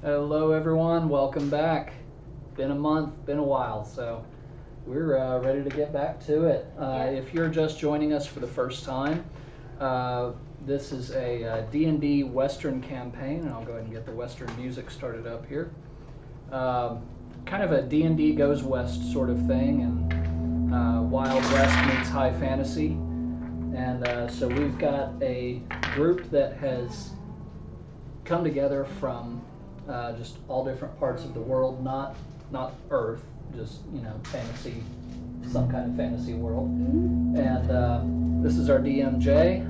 Hello, everyone. Welcome back. Been a month, been a while, so we're uh, ready to get back to it. Uh. If you're just joining us for the first time, uh, this is a uh, D&D Western campaign, and I'll go ahead and get the Western music started up here. Um, kind of a D&D goes west sort of thing, and uh, Wild West meets high fantasy. And uh, so we've got a group that has come together from uh, just all different parts of the world, not not Earth, just you know fantasy, some kind of fantasy world. And uh, this is our DMJ,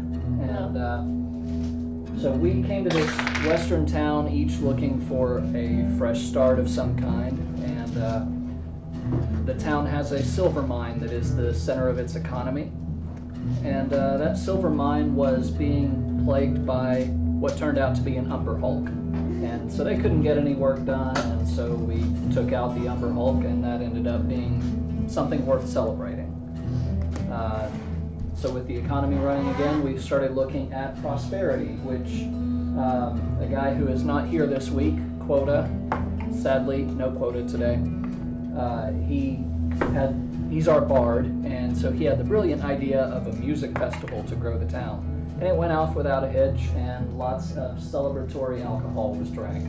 and uh, so we came to this western town each looking for a fresh start of some kind, and uh, the town has a silver mine that is the center of its economy. And uh, that silver mine was being plagued by what turned out to be an Umber Hulk. And so they couldn't get any work done, and so we took out the Umber Hulk, and that ended up being something worth celebrating. Uh, so with the economy running again, we started looking at prosperity, which um, a guy who is not here this week, Quota, sadly no quota today. Uh, he had he's our bard, and so he had the brilliant idea of a music festival to grow the town. And it went off without a hitch, and lots of celebratory alcohol was drank.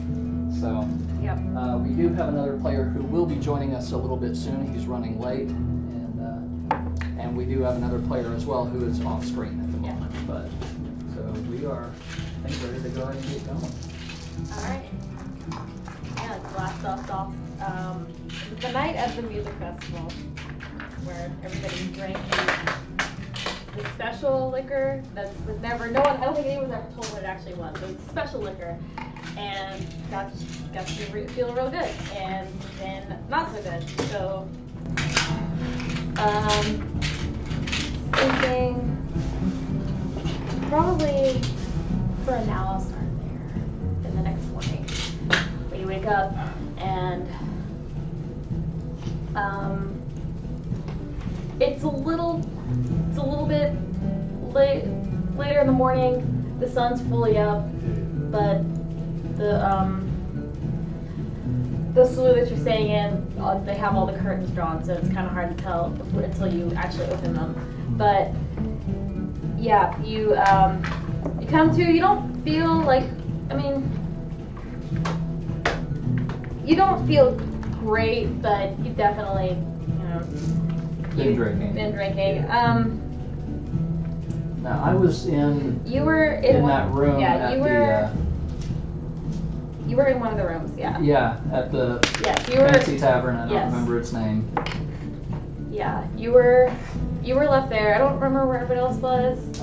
So Yep. uh, we do have another player who will be joining us a little bit soon. He's running late, and uh, and we do have another player as well who is off screen at the Yeah. moment. But so we are, I think, ready to go ahead and get going. All right. Yeah, let's blast us off. Um, the night of the music festival, where everybody drank special liquor that was never, no one, I don't think anyone ever told what it actually was. It was special liquor, and got got to re- feel real good, and then not so good. So, um, thinking probably for an hour I'll start there. In the next morning, when you wake up and um, it's a little, it's a little bit late, later in the morning. The sun's fully up, but the um, the slough that you're staying in, uh, they have all the curtains drawn, so it's kind of hard to tell until you actually open them. But yeah, you um, you come to. You don't feel like. I mean, you don't feel great, but you definitely, you know, Been drinking. Been drinking. Um, Now I was in you were in, in one, that room Yeah, at you the were. uh, you were in one of the rooms. Yeah. yeah at the Yes, you were. fancy tavern. I don't yes. remember its name. Yeah, you were. You were left there. I don't remember where everybody else was.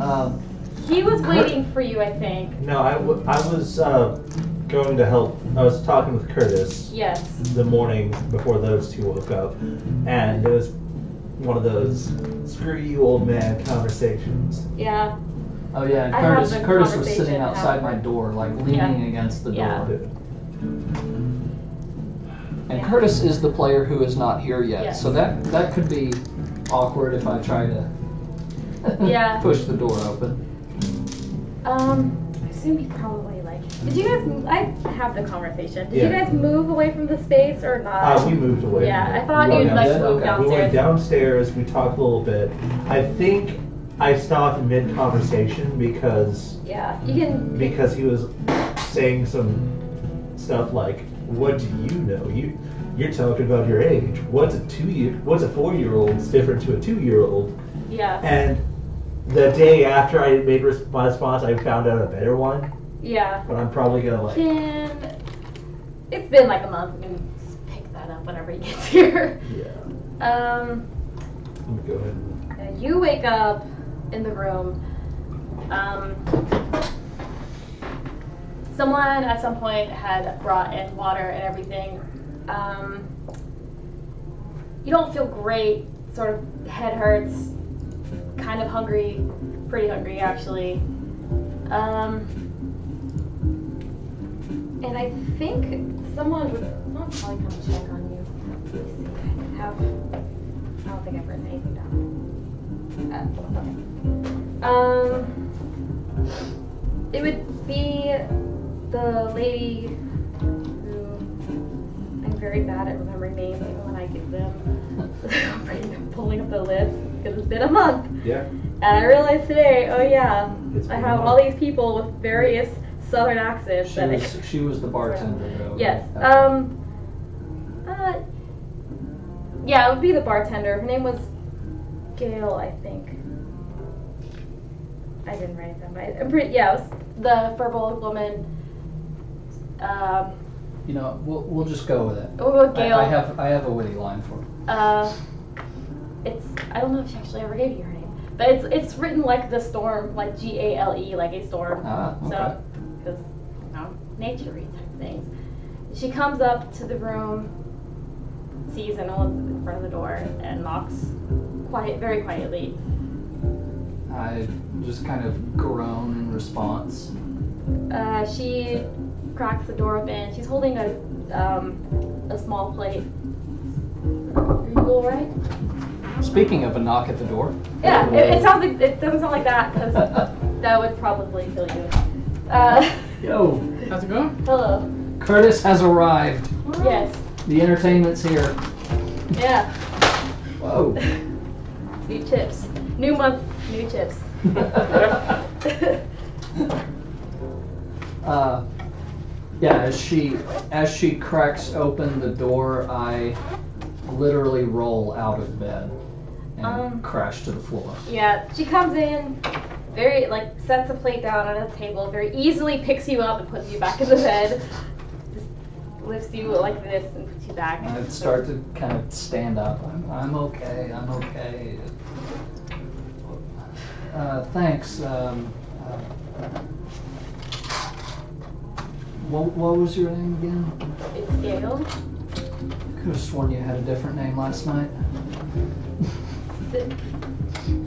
Um, He was Kurt- waiting for you, I think. No, I, w- I was uh, going to help. I was talking with Curtis Yes. the morning before those two woke up, and it was one of those "screw you, old man" conversations. Yeah. oh yeah, and I have Curtis the Curtis was sitting conversation outside my after. door, like leaning Yeah. against the Yeah. door. And Yeah. Curtis is the player who is not here yet, Yes. so that that could be awkward if I try to Yeah. push the door open. Um, I assume you probably like. Did you guys? I have the conversation. Did you Yeah. guys move away from the space or not? Uh, we moved away. yeah, I thought We you'd like downstairs? move Okay. We went downstairs. downstairs. We talked a little bit. I think I stopped mid conversation because Yeah, you can. because he was saying some stuff like, "What do you know? You you're talking about your age. What's a two year? What's a four year old different to a two year old?" Yeah, And the day after I made res- my response, I found out a better one. Yeah. But I'm probably gonna like. Can. It's been like a month. We can pick that up whenever he gets here. Yeah. Um, Let me go ahead. And, you wake up in the room. Um, someone at some point had brought in water and everything. Um, you don't feel great. Sort of head hurts. Kind of hungry. Pretty hungry actually. Um, and I think someone would someone probably come check on you. Let me see. I have. I don't think I've written anything down. Uh, okay. Um, it would be the lady who I'm very bad at remembering names even when I give them. I'm pulling up the list because it's been a month. Yeah. And I realized today, oh yeah, I have all these people with various southern accent. She was, she was the bartender, though. Yes. Um. Uh. Yeah, it would be the bartender. Her name was Gale, I think. I didn't write it but I'm pretty. Yeah, it was the verbal woman. Um. You know, we'll, we'll just go with it. We'll go with I, Gale. I have I have a witty line for her. Uh. It's. I don't know if she actually ever gave you her name, but it's it's written like the storm, like G A L E, like a storm. Ah, okay. So, because you know, nature type things. She comes up to the room, sees an old in front of the door, and knocks quiet, very quietly. I just kind of groan in response. Uh, she cracks the door open. She's holding a um, a small plate. Are you all right? Speaking of a knock at the door. Yeah, it, it sounds like it doesn't sound like that because that would probably kill you. Uh, Yo, How's it going? hello. Curtis has arrived. Yes. The entertainment's here. Yeah. Whoa. New chips. New month. New chips. uh, yeah, as she as she cracks open the door, I literally roll out of bed and Um. crash to the floor. Yeah, she comes in, very like sets a plate down on a table, very easily picks you up and puts you back in the bed. Just lifts you like this and puts you back. And I'd start to kind of stand up. I'm, I'm okay. I'm okay. Uh, thanks. Um, uh, what, what was your name again? It's Gale. Could have sworn you had a different name last night.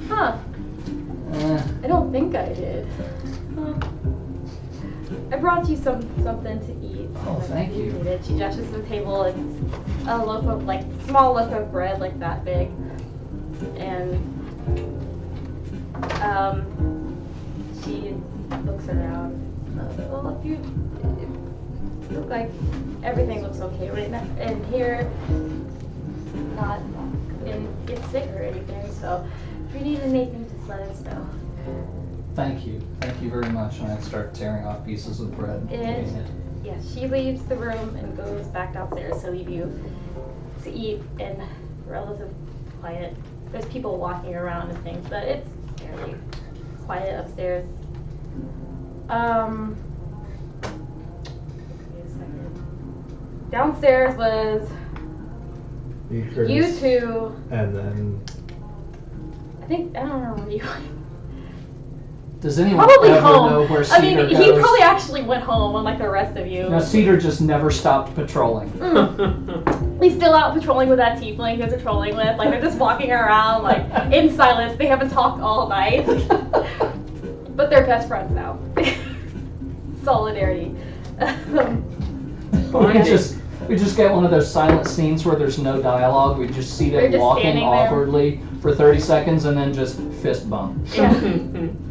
Huh? Eh, I don't think I did. Huh. I brought you some something to eat. Oh, thank you. She gestures to the table. It's a loaf of like small loaf of bread, like that big, and um, she looks around. Uh, well, if you look like everything looks okay right now, and here, not in get sick or anything. So, if you need anything, just let us know. Thank you. Thank you very much. And I'd start tearing off pieces of bread. It and is. eating it. Yeah, she leaves the room and goes back downstairs to leave you to eat in relative quiet. There's people walking around and things, but it's fairly quiet upstairs. Um, wait a second. Downstairs was You, you two. And then I think I don't remember you. Does anyone Probably ever home. know where I mean, Cedar he probably actually went home, unlike the rest of you. Now Cedar just never stopped patrolling. Mm. He's still out patrolling with that tiefling he's patrolling with. Like they're just walking around like in silence. They haven't talked all night, but they're best friends now. Solidarity. Um, we just we just get one of those silent scenes where there's no dialogue. We just see them just walking standing there. awkwardly for 30 seconds and then just fist bump. yeah, just keep walking.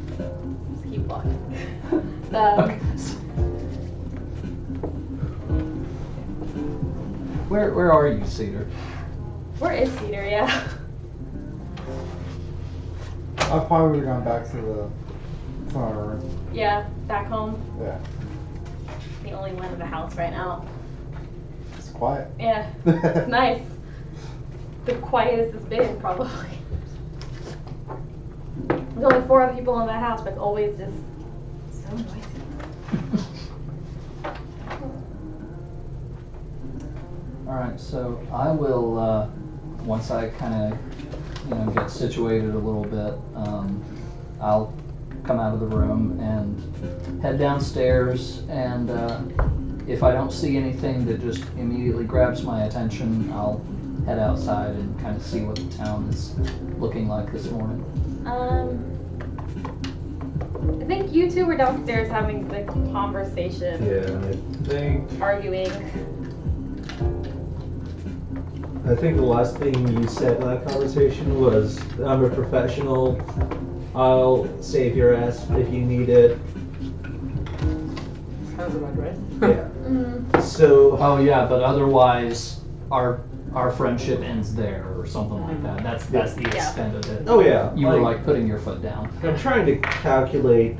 Um, Okay. Where where are you, Cedar? Where is Cedar? Yeah. I probably would have gone back to the front room. Yeah, back home. Yeah, The only one in the house right now. it's quiet. Yeah, it's nice. The quietest it's been, probably. There's only four other people in the house, but it's always just so noisy. All right, so I will uh, once I kind of you know get situated a little bit. Um, I'll come out of the room and head downstairs, and uh, if I don't see anything that just immediately grabs my attention, I'll head outside and kind of see what the town is looking like this morning. Um, I think you two were downstairs having the conversation, yeah, I think arguing. I think the last thing you said in that conversation was, "I'm a professional. I'll save your ass if you need it." sounds about right. Yeah. Mm. So Oh yeah, but otherwise our our friendship ends there or something like that. That's mm-hmm. that's the Yeah. extent of it. oh yeah, You were like putting your foot down. I'm trying to calculate.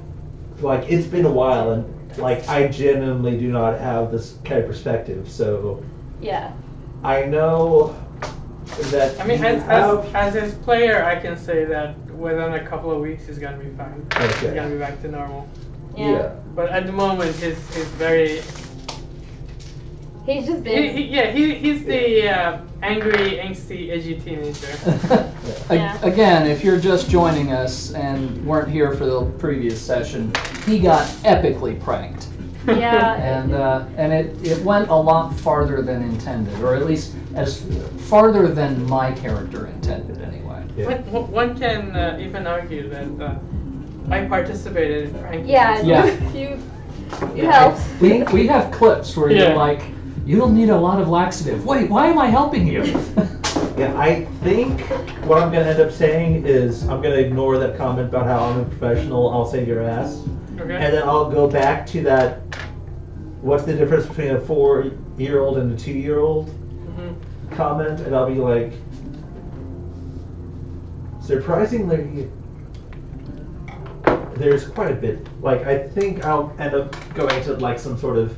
Like it's been a while, and like I genuinely do not have this kind of perspective. So Yeah. I know that I mean, you as, have. as, as his player, I can say that within a couple of weeks he's gonna be fine. He's Okay. gonna be back to normal. Yeah. But at the moment, he's, he's very. He's just He, been. he, yeah, he, he's the uh, angry, angsty, edgy teenager. A- Yeah. Again, if you're just joining us and weren't here for the previous session, he got epically pranked, yeah. and uh, and it, it went a lot farther than intended, or at least as farther than my character intended, anyway. Yeah. One, one can uh, even argue that uh, I participated in pranking. Yeah. Yeah. You. You Yeah, helped. We we have clips where Yeah. you're like, you don't need a lot of laxative. Wait, why am I helping you? Yeah, I think what I'm gonna end up saying is I'm gonna ignore that comment about how I'm a professional. I'll save your ass, Okay. and then I'll go back to that. What's the difference between a four-year-old and a two-year-old? Mhm. comment and I'll be like, surprisingly, there's quite a bit. Like, I think I'll end up going to like some sort of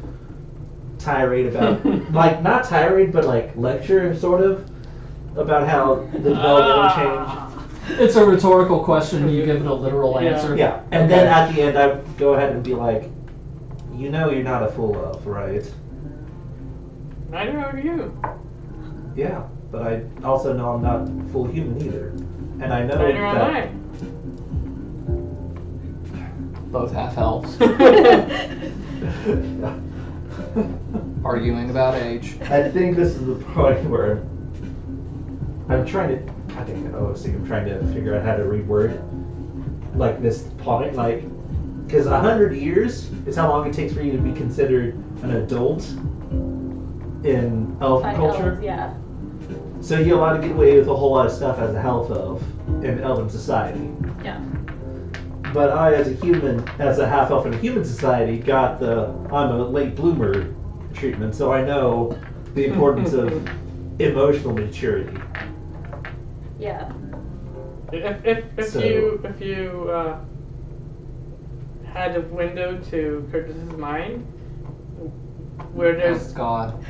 tirade about, like, not tirade, but like lecture, sort of, about how the development will Ah. it's a rhetorical question. You give it a literal Yeah. answer. Yeah, and then at the end, I go ahead and be like, you know, you're not a full elf, right? Neither are you. Yeah, but I also know I'm not full human either, and I know Neither that. am Both half elves Yeah. Arguing about age. I think this is the point where I'm trying to. I think oh, see, I'm trying to figure out how to reword like this point, like because a hundred years is how long it takes for you to be considered an adult in elf By culture. elves, Yeah. So you're allowed to get away with a whole lot of stuff as a half elf in elven society. Yeah. But I, as a human, as a half elf in a human society, got the I'm a late bloomer treatment, so I know the importance of emotional maturity. Yeah. If if, if So- you if you uh, had a window to Curtis's mind, where Oh there's God.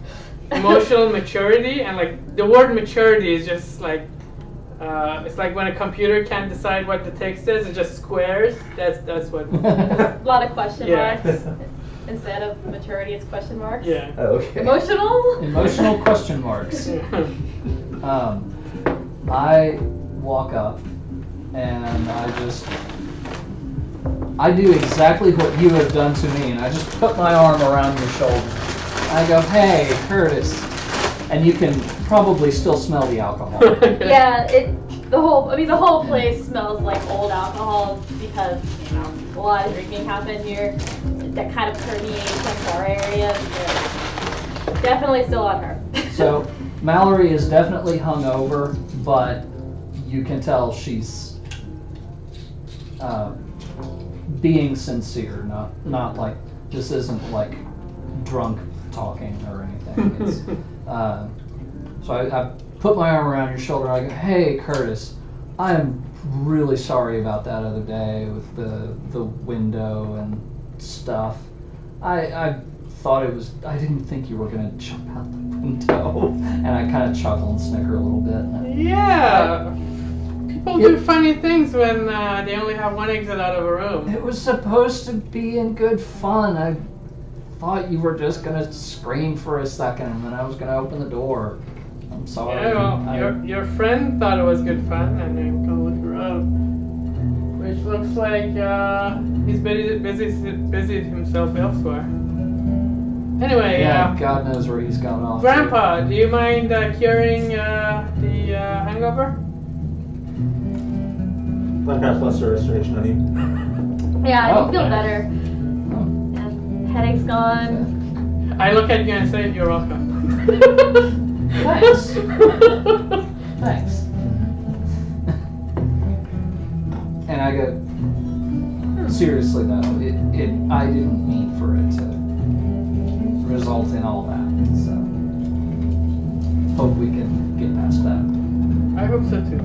emotional maturity and like the word maturity is just like uh, it's like when a computer can't decide what the text is, it just squares. That's that's what. A lot of question Yeah. marks. Instead of maturity, it's question marks. yeah. Okay. Emotional? Emotional question marks. Um, I walk up and I just I do exactly what you have done to me, and I just put my arm around your shoulder. I go, "Hey, Curtis," and you can probably still smell the alcohol. Yeah, it. The whole. I mean, the whole place smells like old alcohol because you know a lot of drinking happened here. That kind of permeates into our area. Definitely still on her. So Mallory is definitely hungover, but you can tell she's uh, being sincere. Not not like this isn't like drunk talking or anything. It's, uh, so I, I put my arm around your shoulder. I go, "Hey, Curtis, I am really sorry about that other day with the the window and stuff. I I thought it was. I didn't think you were gonna jump out the window." And I kind of chuckle and snicker a little bit. yeah. People do funny things when uh, they only have one exit out of a room. It was supposed to be in good fun. I thought you were just gonna scream for a second, and then I was gonna open the door. I'm sorry. Yeah, well, I- your, your friend thought it was good fun, and I'm gonna look around. Which looks like uh, he's busy, busy, busy himself elsewhere. Anyway, yeah, uh, God knows where he's gone off. to. Grandpa, do you mind uh, curing uh, the uh, hangover? I've got lesser restoration on you. Yeah, Oh, feel nice. better. Headache's gone. I look at you and say, "You're welcome." Thanks. Thanks. And I go, seriously though, it, it I didn't mean for it to result in all that. So hope we can get past that. I hope so too.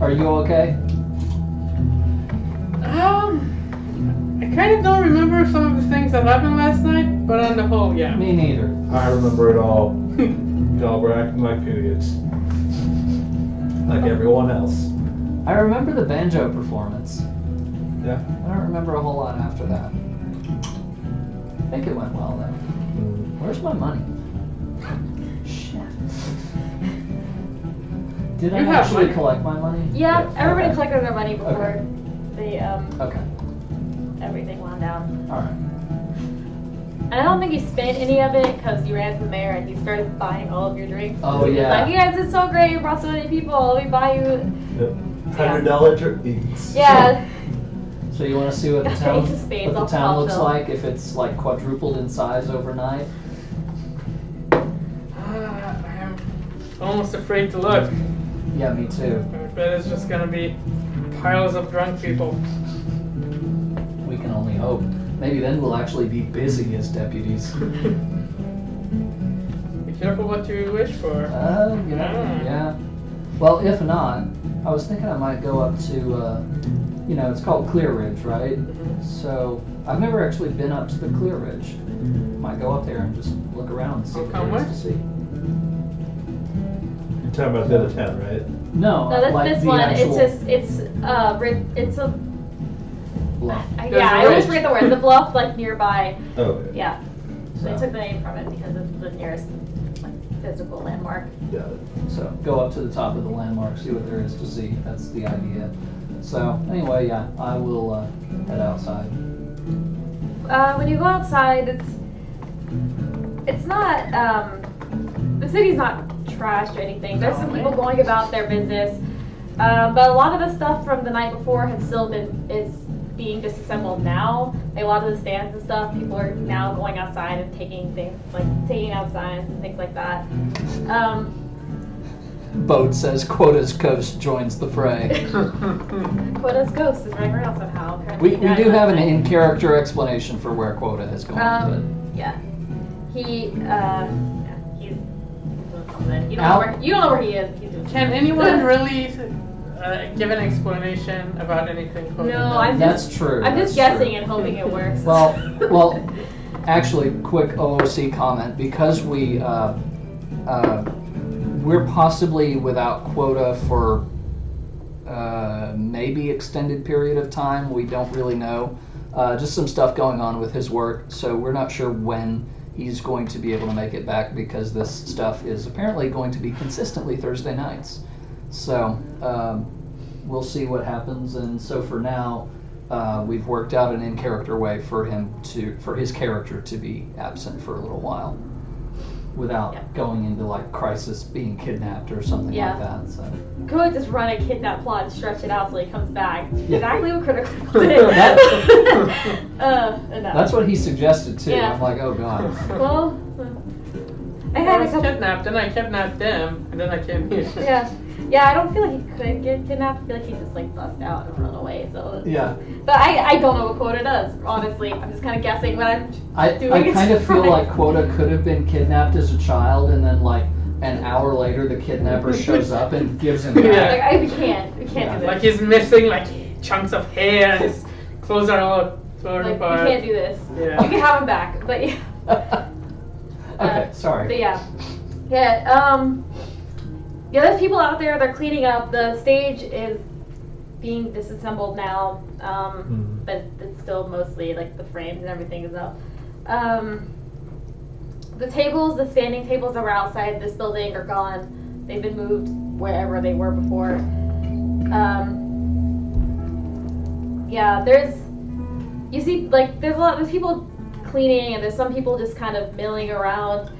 Are you okay? um, I kind of don't remember some of the things that happened last night, but on the whole, yeah. Me neither. I remember it all. Y'all were acting like idiots. Like everyone else. I remember the banjo performance. Yeah. I don't remember a whole lot after that. I think it went well though. Where's my money? Shit. Did I You have actually money. collect my money? Yeah, Yeah, everybody okay. collected their money before Okay. they um Okay. Everything wound down. All right. And I don't think you spent any of it because you ran to the mayor and he started buying all of your drinks. Oh, yeah. Like you guys did so great. You brought so many people. Let me buy you. Hundred dollar drinks. Yeah. So you want to see what the town, ace of spades what the town looks shelf. like if it's like quadrupled in size overnight? Ah, I'm almost afraid to look. Yeah, me too. I bet it's just gonna be piles of drunk people. We hope. Maybe then we'll actually be busy as deputies. Be careful what you wish for. Uh, you know, Mm. yeah. Well, if not, I was thinking I might go up to, uh, you know, it's called Clear Ridge, right? So I've never actually been up to the Clear Ridge. Might go up there and just look around and see Oh, what come there is with? to see. You're talking about the other town, right? No, No, that's like this the one. actual It's just it's uh it's a bluff. I- There's yeah. a I always ridge. forget the word. The bluff like nearby. Oh. Yeah. They So- took the name from it because it's the nearest like, physical landmark. Got it. So go up to the top of the landmark, see what there is to see. That's the idea. So anyway, yeah, I will uh, head outside. Uh, when you go outside, it's it's not um, the city's not trashed or anything. There's some people going about their business, um, but a lot of the stuff from the night before has still been is being disassembled now. Like, a lot of the stands and stuff, people are now going outside and taking things like taking out signs and things like that. Um, Boat says Quota's Coast joins the fray. Quota's ghost is running around somehow. apparently we, we do have an in-character explanation for where Quota has gone, Um, yeah. He, uh, yeah, he's doing something. You don't, Al- know where, you don't know where he is. He's doing Can anyone really uh, give an explanation about anything? No, I'm just, that's true. I'm just that's guessing true. and hoping it works. Well, well, actually, quick OOC comment because we uh, uh, we're possibly without quota for uh, maybe extended period of time. We don't really know. Uh, just some stuff going on with his work, so we're not sure when he's going to be able to make it back because this stuff is apparently going to be consistently Thursday nights. So um, we'll see what happens. And so for now, uh, we've worked out an in-character way for him to, for his character to be absent for a little while, without Yeah. going into like crisis, being kidnapped or something Yeah. like that. So Could just run a kidnap plot and stretch it out so he comes back. Yeah. Exactly what Critical did. Uh, that's what he suggested too. Yeah. I'm like, oh god. Well, I I had a was couple. kidnapped, then I kidnapped them, and then I came here. Yeah, yeah. I don't feel like he could get kidnapped. I feel like he just like bust out and run away. So. Yeah, But I, I don't know what quota does. Honestly, I'm just kind of guessing what I'm. I, Doing I kind of feel like Quota could have been kidnapped as a child, and then like an hour later, the kidnapper shows up and gives him back. Yeah. Like I, we can't, we can't Yeah, do this. Like he's missing like chunks of hair, and his clothes are all torn Like, apart. we can't do this. Yeah. You can have him back, but yeah. okay, Uh, sorry. But yeah, yeah. Um, yeah. There's people out there. They're cleaning up. The stage is being disassembled now, um, Mhm. but it's still mostly like the frames and everything is up. Um, the tables, the standing tables that were outside this building are gone. They've been moved wherever they were before. Um, yeah, there's you see like there's a lot there's people cleaning and there's some people just kind of milling around,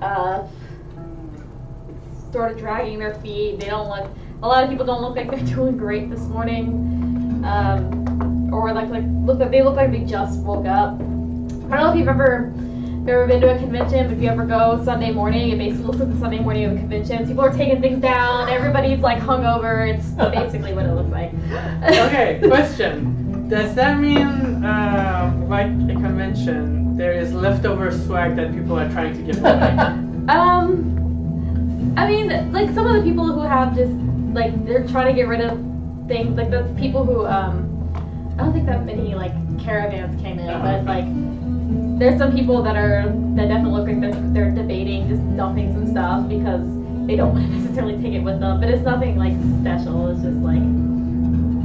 uh, sort of dragging their feet. They don't look. A lot of people don't look like they're doing great this morning, um, or like like look like they look like they just woke up. I don't know if you've ever if you've ever been to a convention, but if you ever go Sunday morning, it basically looks like the Sunday morning of a convention. People are taking things down. Everybody's like hungover. It's basically what it looks like. Okay, question. Does that mean, uh, like a convention, there is leftover swag that people are trying to give away? Um, I mean, like some of the people who have just like they're trying to get rid of things. Like the people who um, I don't think that many like caravans came in, but like there's some people that are that definitely look like they're, they're debating just dumping some stuff because they don't want to necessarily take it with them. But it's nothing like special. It's just like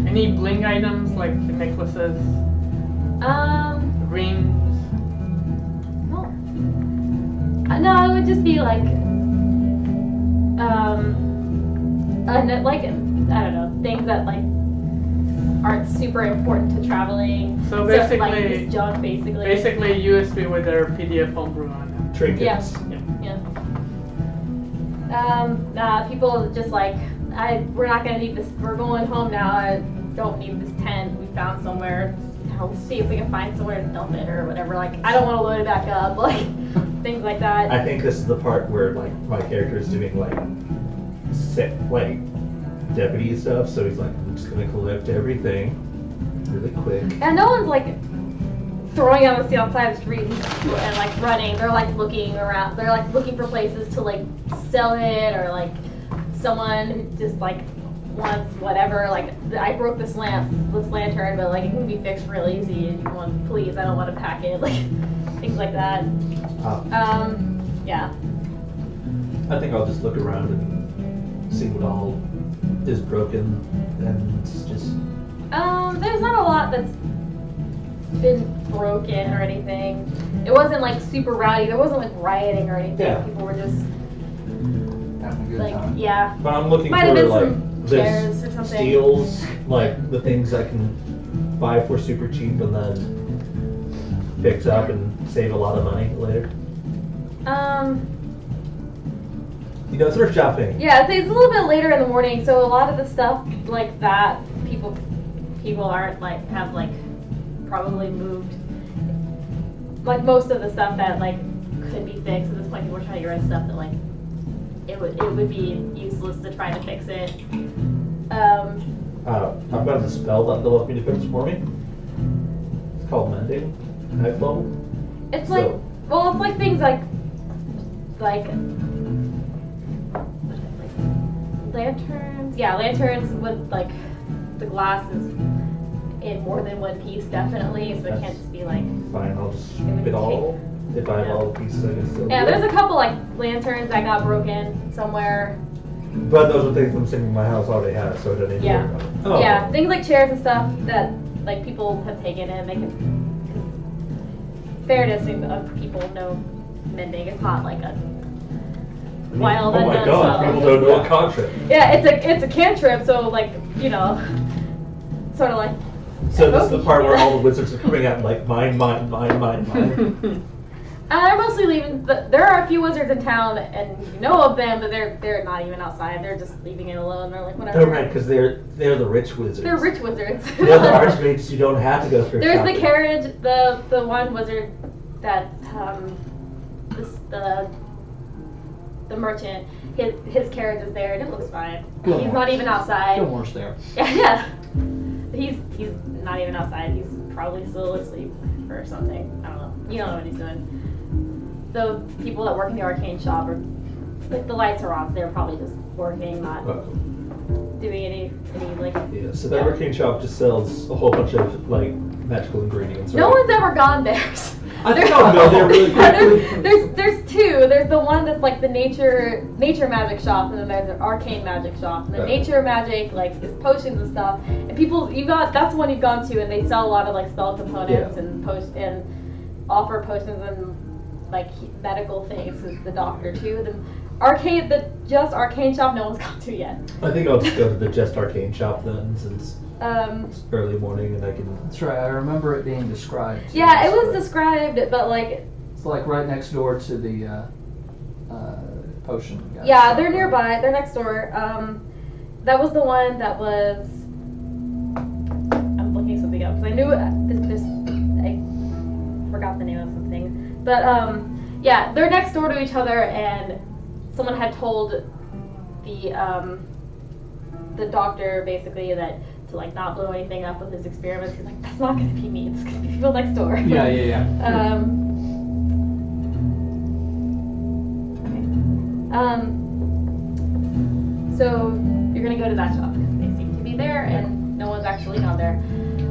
Any bling items like the necklaces, um, rings? no, Uh, no, it would just be like um, and no- like I don't know things that like aren't super important to traveling. So like basically, just junk, basically. basically USB with their PDF homebrew on it. Trinkets. Yeah. yeah. Um, nah, people just like, I, we're not gonna need this. We're going home now. I don't need this tent. We found somewhere. I'll see if we can find somewhere to dump it or whatever. Like, I don't want to load it back up. Like, things like that. I think this is the part where like my character is doing like set like deputy stuff, so he's like, I'm just gonna collect everything really quick. And no one's like throwing out the outside of the street and like running. They're like looking around. They're like looking for places to like sell it or like someone who just like wants whatever. Like I broke this lamp, this lantern, but like it can be fixed real easy. And you want, please, I don't want to pack it. Like things like that. Uh, Um, yeah. I think I'll just look around and see what all is broken and it's just Um, there's not a lot that's been broken or anything. It wasn't like super rowdy. There wasn't like rioting or anything. Yeah. People were just Having a good like, time. yeah. But I'm looking Might have for been like some this chairs or something. steals, like the things I can buy for super cheap and then fix up and save a lot of money later. Um, You know, thrift shopping. yeah, it's, it's a little bit later in the morning, so a lot of the stuff like that, people, people aren't like have like probably moved. Like most of the stuff that like could be fixed at this point, people are trying to get rid of stuff that like it would it would be useless to try to fix it. Um, Uh, I've got a spell that they'll let me to fix for me. It's called Mending, ninth level. it's like So- well, it's like things like like lanterns. Yeah, lanterns with like the glass is in more than one piece, definitely. So it can't just be like. Fine, I'll just would it all. If I have Yeah. all the pieces, I can still Yeah, do there's it. a couple like lanterns that got broken somewhere. But those are things I'm saying my house already has, so I don't need to Yeah. worry about it. Oh. Yeah, things like chairs and stuff that like people have taken and they can. Fairness of people know mending. It's not like a wild Oh my god, spell. people don't know a concept. Yeah, it's a it's a cantrip, so like you know, sort of like. So this is oh. the part where all the wizards are coming out like mine, mine, mine, mine, mine. Uh, they're mostly leaving. The, there are a few wizards in town, and you know of them, but they're they're not even outside. They're just leaving it alone. They're like whatever. oh right, because they're they're the rich wizards. They're rich wizards. They're the archmages you don't have to go through. There's the carriage, the the one wizard that um, this, the the merchant. His his carriage is there, and it looks fine. Good He's one. not even outside. Gilmore's there. Yeah, yeah. He's he's not even outside. He's probably still asleep or something. I don't know. You don't know what he's doing. The people that work in the arcane shop are like the lights are off. They're probably just working, not Oh, doing any any like. yeah, so the arcane shop just sells a whole bunch of like magical ingredients. No one's ever gone there. I think There- I'll go there really quickly. there's, there's there's two. There's the one that's like the nature nature magic shop, and then there's the arcane magic shop. And the Okay. nature magic like is potions and stuff. And people you got that's the one you've gone to, and they sell a lot of like spell components and post and offer potions and like medical things. Is the doctor too. The arcade the just arcane shop no one's gone to yet. I think I'll just go to the just arcane shop then, since Um, it's early morning and I can. That's right. I remember it being described. yeah, it was described, but like It's like right next door to the uh, uh, potion. guy Yeah, they're right? nearby. They're next door. Um, that was the one that was. I'm looking something up because I knew. This, this, I forgot the name of something, but um, yeah, they're next door to each other, and someone had told the um, the doctor basically that to like not blow anything up with his experiments. He's like, that's not gonna be me. It's gonna be people next door. Yeah, yeah, yeah. Um. Okay. Um. So you're gonna go to that shop. because They seem to be there, and no one's actually gone there.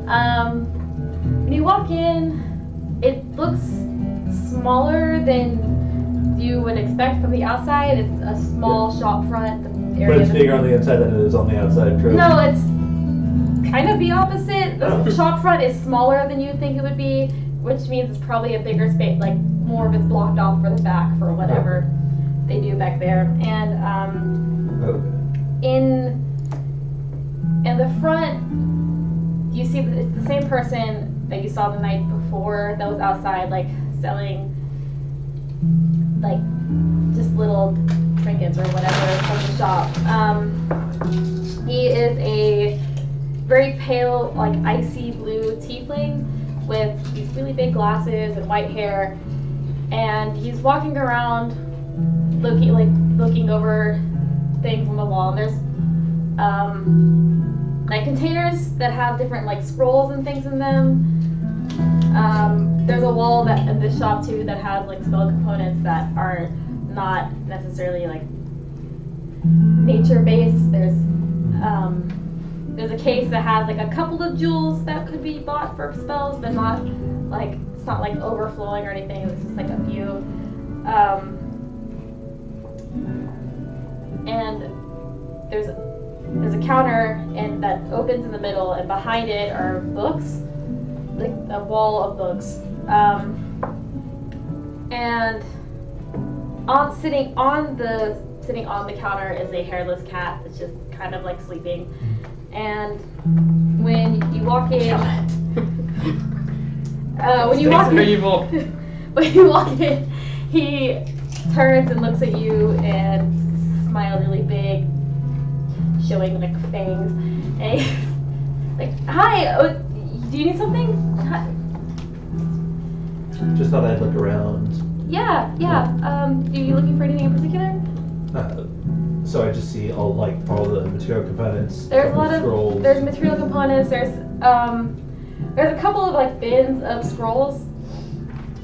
Um. When you walk in, it looks smaller than you would expect from the outside. It's a small shop front. The But it's bigger on the inside than it is on the outside. True. no, it's kind of the opposite. The Oh. shop front is smaller than you'd think it would be, which means it's probably a bigger space, like more of it's blocked off for the back for whatever they do back there. And um, Okay. in in the front, you see it's the same person that you saw the night before that was outside, like selling like just little trinkets or whatever from the shop. Um, he is a very pale, like icy blue tiefling with these really big glasses and white hair, and he's walking around looking like looking over things on the wall. And there's um, like containers that have different like scrolls and things in them. Um, there's a wall that in this shop too that has like spell components that are not necessarily like nature based. There's um, there's a case that has like a couple of jewels that could be bought for spells, but not like it's not like overflowing or anything. It's just like a few. Um, and there's there's a counter and that opens in the middle, and behind it are books, like a wall of books. Um, and on sitting on the sitting on the counter is a hairless cat that's just kind of like sleeping. And when you walk in, uh, when you walk in, evil. when you walk in, he turns and looks at you and smiles really big, showing like fangs. And he's like, "Hi, oh, do you need something?" Just thought I'd look around. Yeah, yeah. Um, are you looking for anything in particular? Uh, so I just see all like all the material components. There's a lot of scrolls. there's material components. There's um, there's a couple of like bins of scrolls.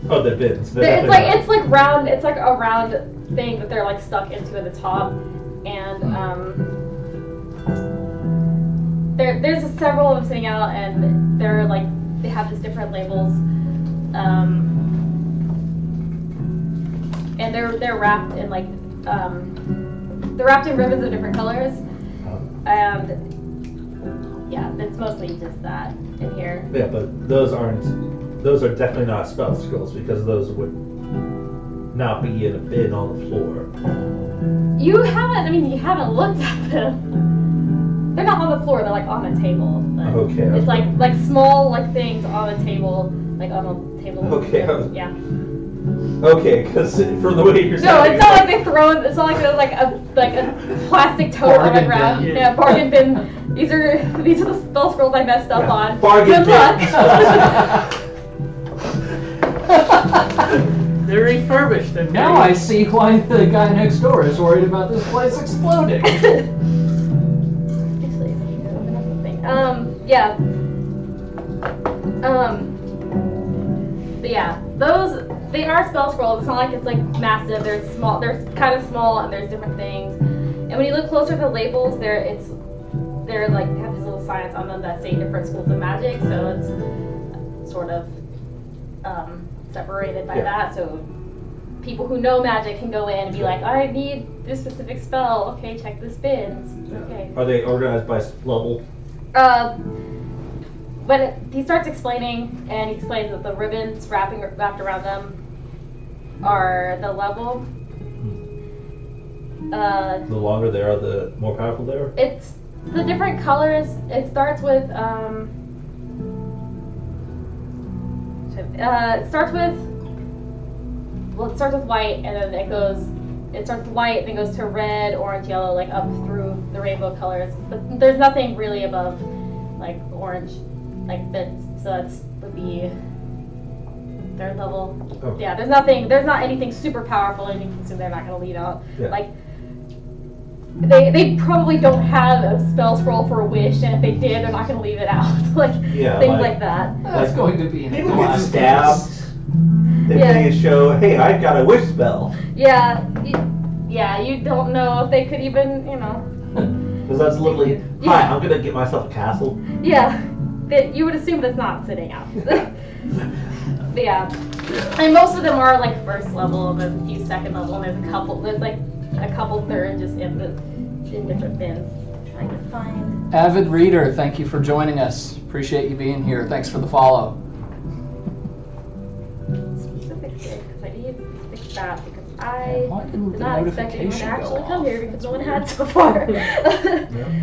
oh the bins. They're It's like not- it's like round. It's like a round thing that they're like stuck into at the top, and um, there there's several of them sitting out, and they're like they have these different labels, um, and they're they're wrapped in like um, they're wrapped in ribbons of different colors, Um, and yeah, it's mostly just that in here. yeah, but those aren't. Those are definitely not spell scrolls because those would not be in a bin on the floor. You haven't. I mean, you haven't looked at them. They're not on the floor. They're like on a table. but Okay. It's like like small like things on a table, like on a table. Okay, um, Yeah. Okay, because from the way you're No, it's not like they throw. It's not like there's like a like a plastic tote on the Bargain ground. bin. Yeah, bargain bin. These are these are the spell scrolls I messed up Yeah, on. bargain Good bin. luck. They're refurbished. Okay? now I see why the guy next door is worried about this place exploding. Um, yeah. Um, but yeah, those they are spell scrolls. It's not like it's like massive. They're small. They're kind of small, and there's different things. And when you look closer to the labels, there it's they're like have these little signs on them that say different schools of magic. So it's sort of um, separated by Yeah. that. So people who know magic can go in and be like, I need this specific spell. Okay, check this bin. Okay. Are they organized by level? Uh, when he starts explaining, and he explains that the ribbons wrapping wrapped around them are the level. Uh, The longer they are, the more powerful they are. it's the different colors. It starts with um. Uh, it starts with. Well, it starts with white, and then it goes. It starts with white, then goes to red, orange, yellow, like up through the rainbow colors. But there's nothing really above, like orange, like that. So that's would be third level. Okay. Yeah, there's nothing. There's not anything super powerful, anything so they're not gonna lead out. Yeah. Like they they probably don't have a spell scroll for a wish, and if they did, they're not gonna leave it out. like Yeah, things like- like, that. Oh, that's going to be an People get glass stabbed. They Yeah. play a show. Hey, I've got a wish spell. Yeah, y- yeah. You don't know if they could even, you know. Because that's literally, Yeah. hi, I'm gonna get myself a castle. Yeah, that you would assume that's not sitting out. but yeah, and most of them are like first level, and there's a few second level, and there's a couple. There's like a couple third just in the in different bins. Trying to find. Avid reader, thank you for joining us. Appreciate you being here. Thanks for the follow. specific because I need to fix that because I didn't did the not expect anyone to notification go actually come here because no one had so far.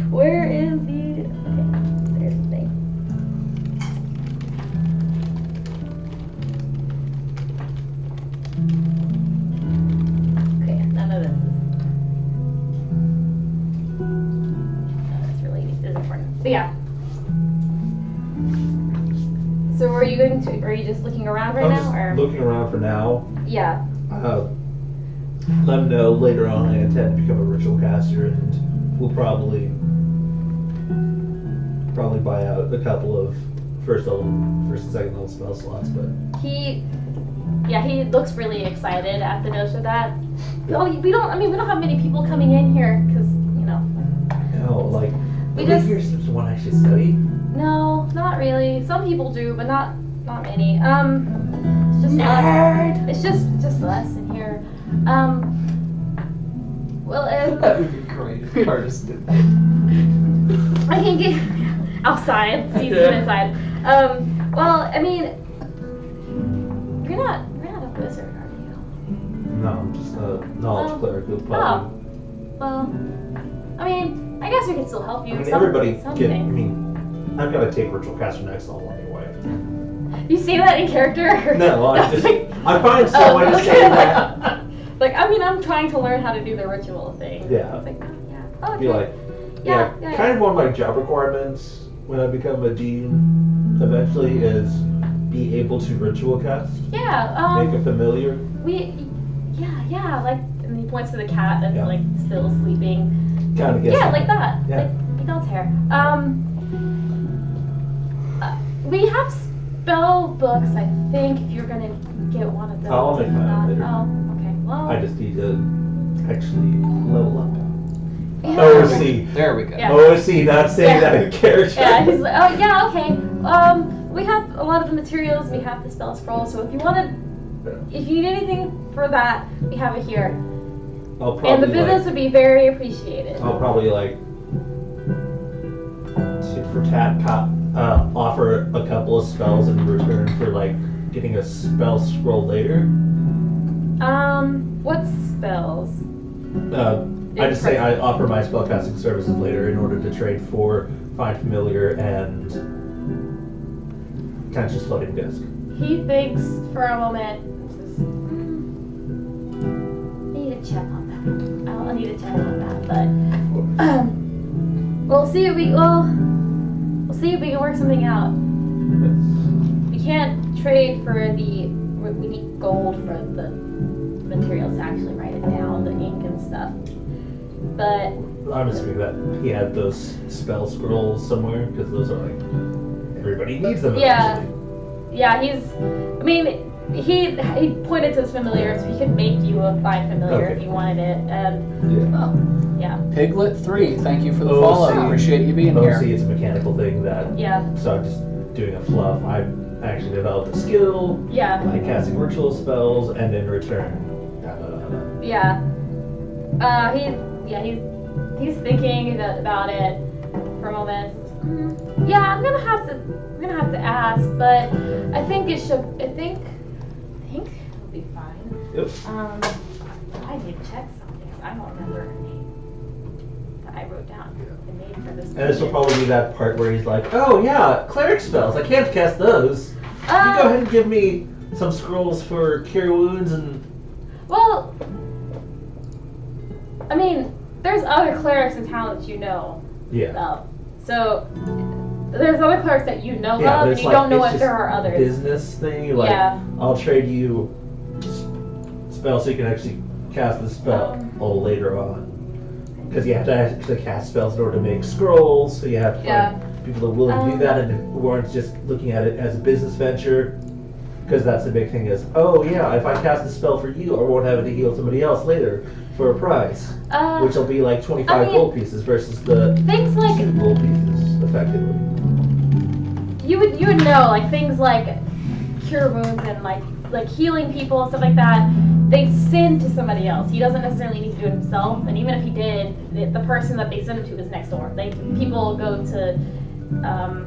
Where is the? Okay, there's the thing. Okay, none of this is. None of this really is important. But yeah. So are you going to? Are you just looking around right I'm now, just or looking around for now. yeah? Uh, let him know later on I intend to become a ritual caster, and we'll probably probably buy out a couple of first level, first and second level spell slots. But He, yeah, he looks really excited at the notion of that. Oh, we don't. I mean, we don't have many people coming in here because you know. no, like We we just- here seems to want to study. No, not really. Some people do, but not not many. Um, it's just us. It's just just us in here. Um. Well, uh, That would be great if Curtis did that. I can get outside. See Yeah. them inside. Um. Well, I mean, you're not you're not a wizard, are you? No, I'm just a knowledge Oh. cleric. Who Oh. probably. Well, I mean, I guess we can still help you. I mean, some- everybody something. can. I mean, I've got to take ritual caster next level anyway. You see that in character? No, I just Like- I find Oh, someone to say that. Like, I mean, I'm trying to learn how to do the ritual thing. Yeah. It's like, oh, yeah. Oh, okay. Be like, Yeah, yeah, yeah, kind yeah. of one of my job requirements when I become a dean eventually is be able to ritual cast, yeah. make Um, a familiar. we, yeah, yeah. Like, and he points to the cat that's Yeah. like still sleeping. Kind of. Yeah, like that. Yeah. Like without hair. Um, uh, we have spell books. I think if you're gonna get one of those. I'll make If my own not- later. Oh, okay. Well. I just need to actually level up. yeah. OC. There we go. Yeah. OC, not saying Yeah. that in character. Yeah, he's like, oh yeah, okay. Um, we have a lot of the materials. We have the spell scroll. So if you want to, if you need anything for that, we have it here. I'll probably And the business like, would be very appreciated. I'll probably like tit for tat cop, uh, offer a couple of spells in return for like getting a spell scroll later. Um, what spells? Uh, I just say I offer my spellcasting services later in order to trade for Find Familiar and Conscious Floating Disc. He thinks for a moment. Says, "Hmm, I need to check on that. I'll, I need to check on that, but um, we'll see if we well, we'll see if we can work something out. We can't trade for the. We we need gold for the materials to actually write it down, the ink and stuff. But I'm assuming that he had those spell scrolls somewhere because those are like everybody needs them. Yeah. eventually. yeah, he's. I mean, he he pointed to his familiar, so he could make you a find familiar if you wanted it, and Oh, yeah, Piglet three, thank you for the Oh, follow. see. Appreciate you being OC here. is a mechanical thing that yeah, so I'm just doing a fluff. I actually developed a skill yeah, by casting ritual spells and in return. Uh, yeah. Uh, he yeah he's he's thinking about it for a moment. "Hmm, Yeah, I'm gonna have to I'm gonna have to ask, but I think it should. I think I think it'll be fine. yep. Um, I need to check something. I don't remember her name that I wrote down and made for this. And this will probably be that part where he's like, "Oh yeah, cleric spells. I can't cast those. you go Uh, ahead and give me some scrolls for cure wounds and Well, I mean, there's other clerics in town that you know yeah." of. So there's other clerics that you know Yeah, of, and you like- don't know if there are others. Business thing, like Yeah. I'll trade you s- spell so you can actually cast the spell Um. all later on. because you have to actually cast spells in order to make scrolls. So you have to find people that are willing to do Um, that and who aren't just looking at it as a business venture. Because that's the big thing is, oh yeah, if I cast a spell for you, I won't have it to heal somebody else later for a price, Uh, which will be like 25 I mean- gold pieces versus the things like two gold pieces, effectively. you would you would know like things like cure wounds and like like healing people and stuff like that. They send to somebody else. He doesn't necessarily need to do it himself. And even if he did, the, the person that they send him to is next door. Like people go to um,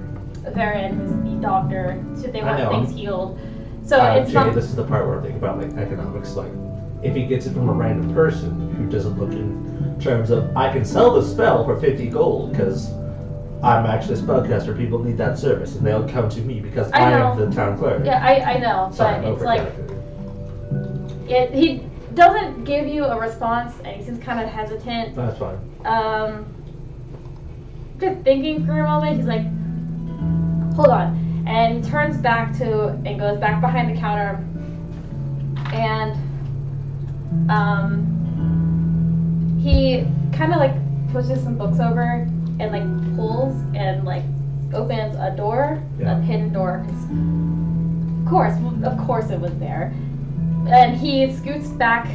Varen, who's the doctor, should they want things healed. So uh, it's Jay, not. this is the part where I think about like economics. Like, if he gets it from a random person who doesn't look in terms of, I can sell the spell for 50 gold because I'm actually a spellcaster. People need that service, and they'll come to me because I I, am the town clerk. Yeah, I, I know, Sorry, but it's like it, he doesn't give you a response, and he seems kind of hesitant. That's fine. um, just thinking for a moment, he's like, hold on. And he turns back to and goes back behind the counter and um, he kind of like pushes some books over and like pulls and like opens a door, Yeah. a hidden door. 'cause of course, of course it was there. And he scoots back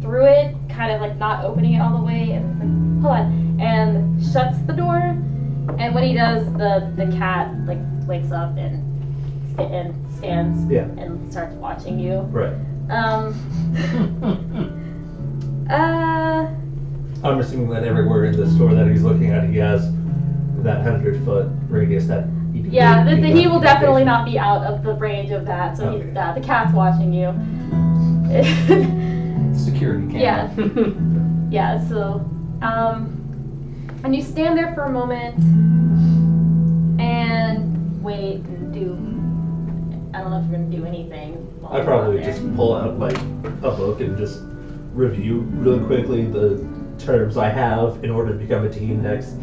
through it, kind of like not opening it all the way, and it's like, hold on, and shuts the door. And when he does, the the cat like wakes up and and stands Yeah. and starts watching you. Right. Um. Uh. I'm assuming that everywhere in the store that he's looking at, he has that hundred foot radius that. He Yeah, the, the, he will definitely not be out of the range of that. So Okay. he, uh, the cat's watching you. Security camera. yeah. Yeah. So, um, and you stand there for a moment and wait and do. I don't know if you're gonna do anything. I probably just pull out like a book and just review really quickly the terms I have in order to become a team next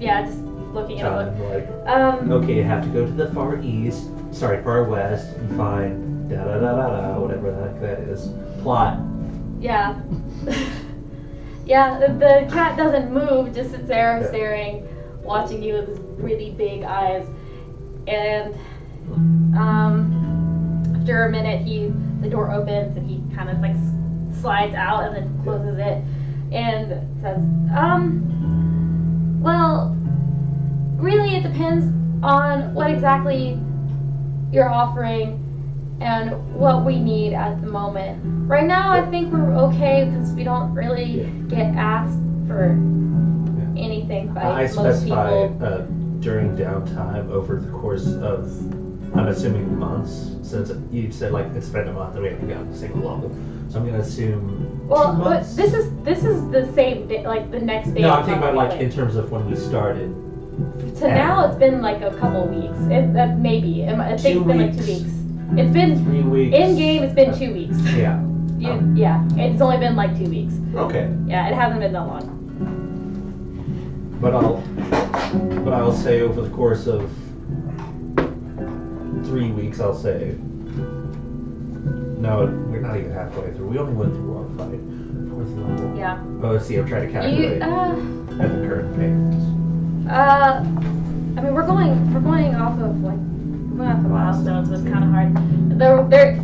Yeah, just looking at a book. Like, Um. okay, you have to go to the far east, sorry, far west, and find da da da da da, whatever that, that is. Plot. Yeah. yeah, the, the cat doesn't move, just sits there Yeah. staring, watching you with his really big eyes. And um, after a minute, he the door opens and he kind of like slides out and then closes it and says, um, well, really it depends on what exactly you're offering and what we need at the moment. Right now, I think we're okay because we don't really Yeah. get asked for anything by I most specify people. uh, during downtime over the course of, I'm assuming months, since you said like it's been a month and we haven't gotten a single level. So I'm gonna assume Well, two but months. this is this is the same day, like the next day. no, I'm thinking about like in terms of when we started. So now it's been like a couple weeks. It, that maybe I think it's been like two weeks. It's been Three weeks. in game. It's been two uh, weeks. Yeah. You, Oh. Yeah, it's only been like two weeks. Okay. Yeah, it hasn't been that long. But I'll, but I'll say over the course of three weeks, I'll say. No, we're not even halfway through. We only went through one fight. Fourth level. Yeah. Oh, see, I'm trying to You calculate uh. at the current pace. Uh, I mean, we're going, we're going off of like, we're going off the milestones, so it's kind of hard. They're, they're,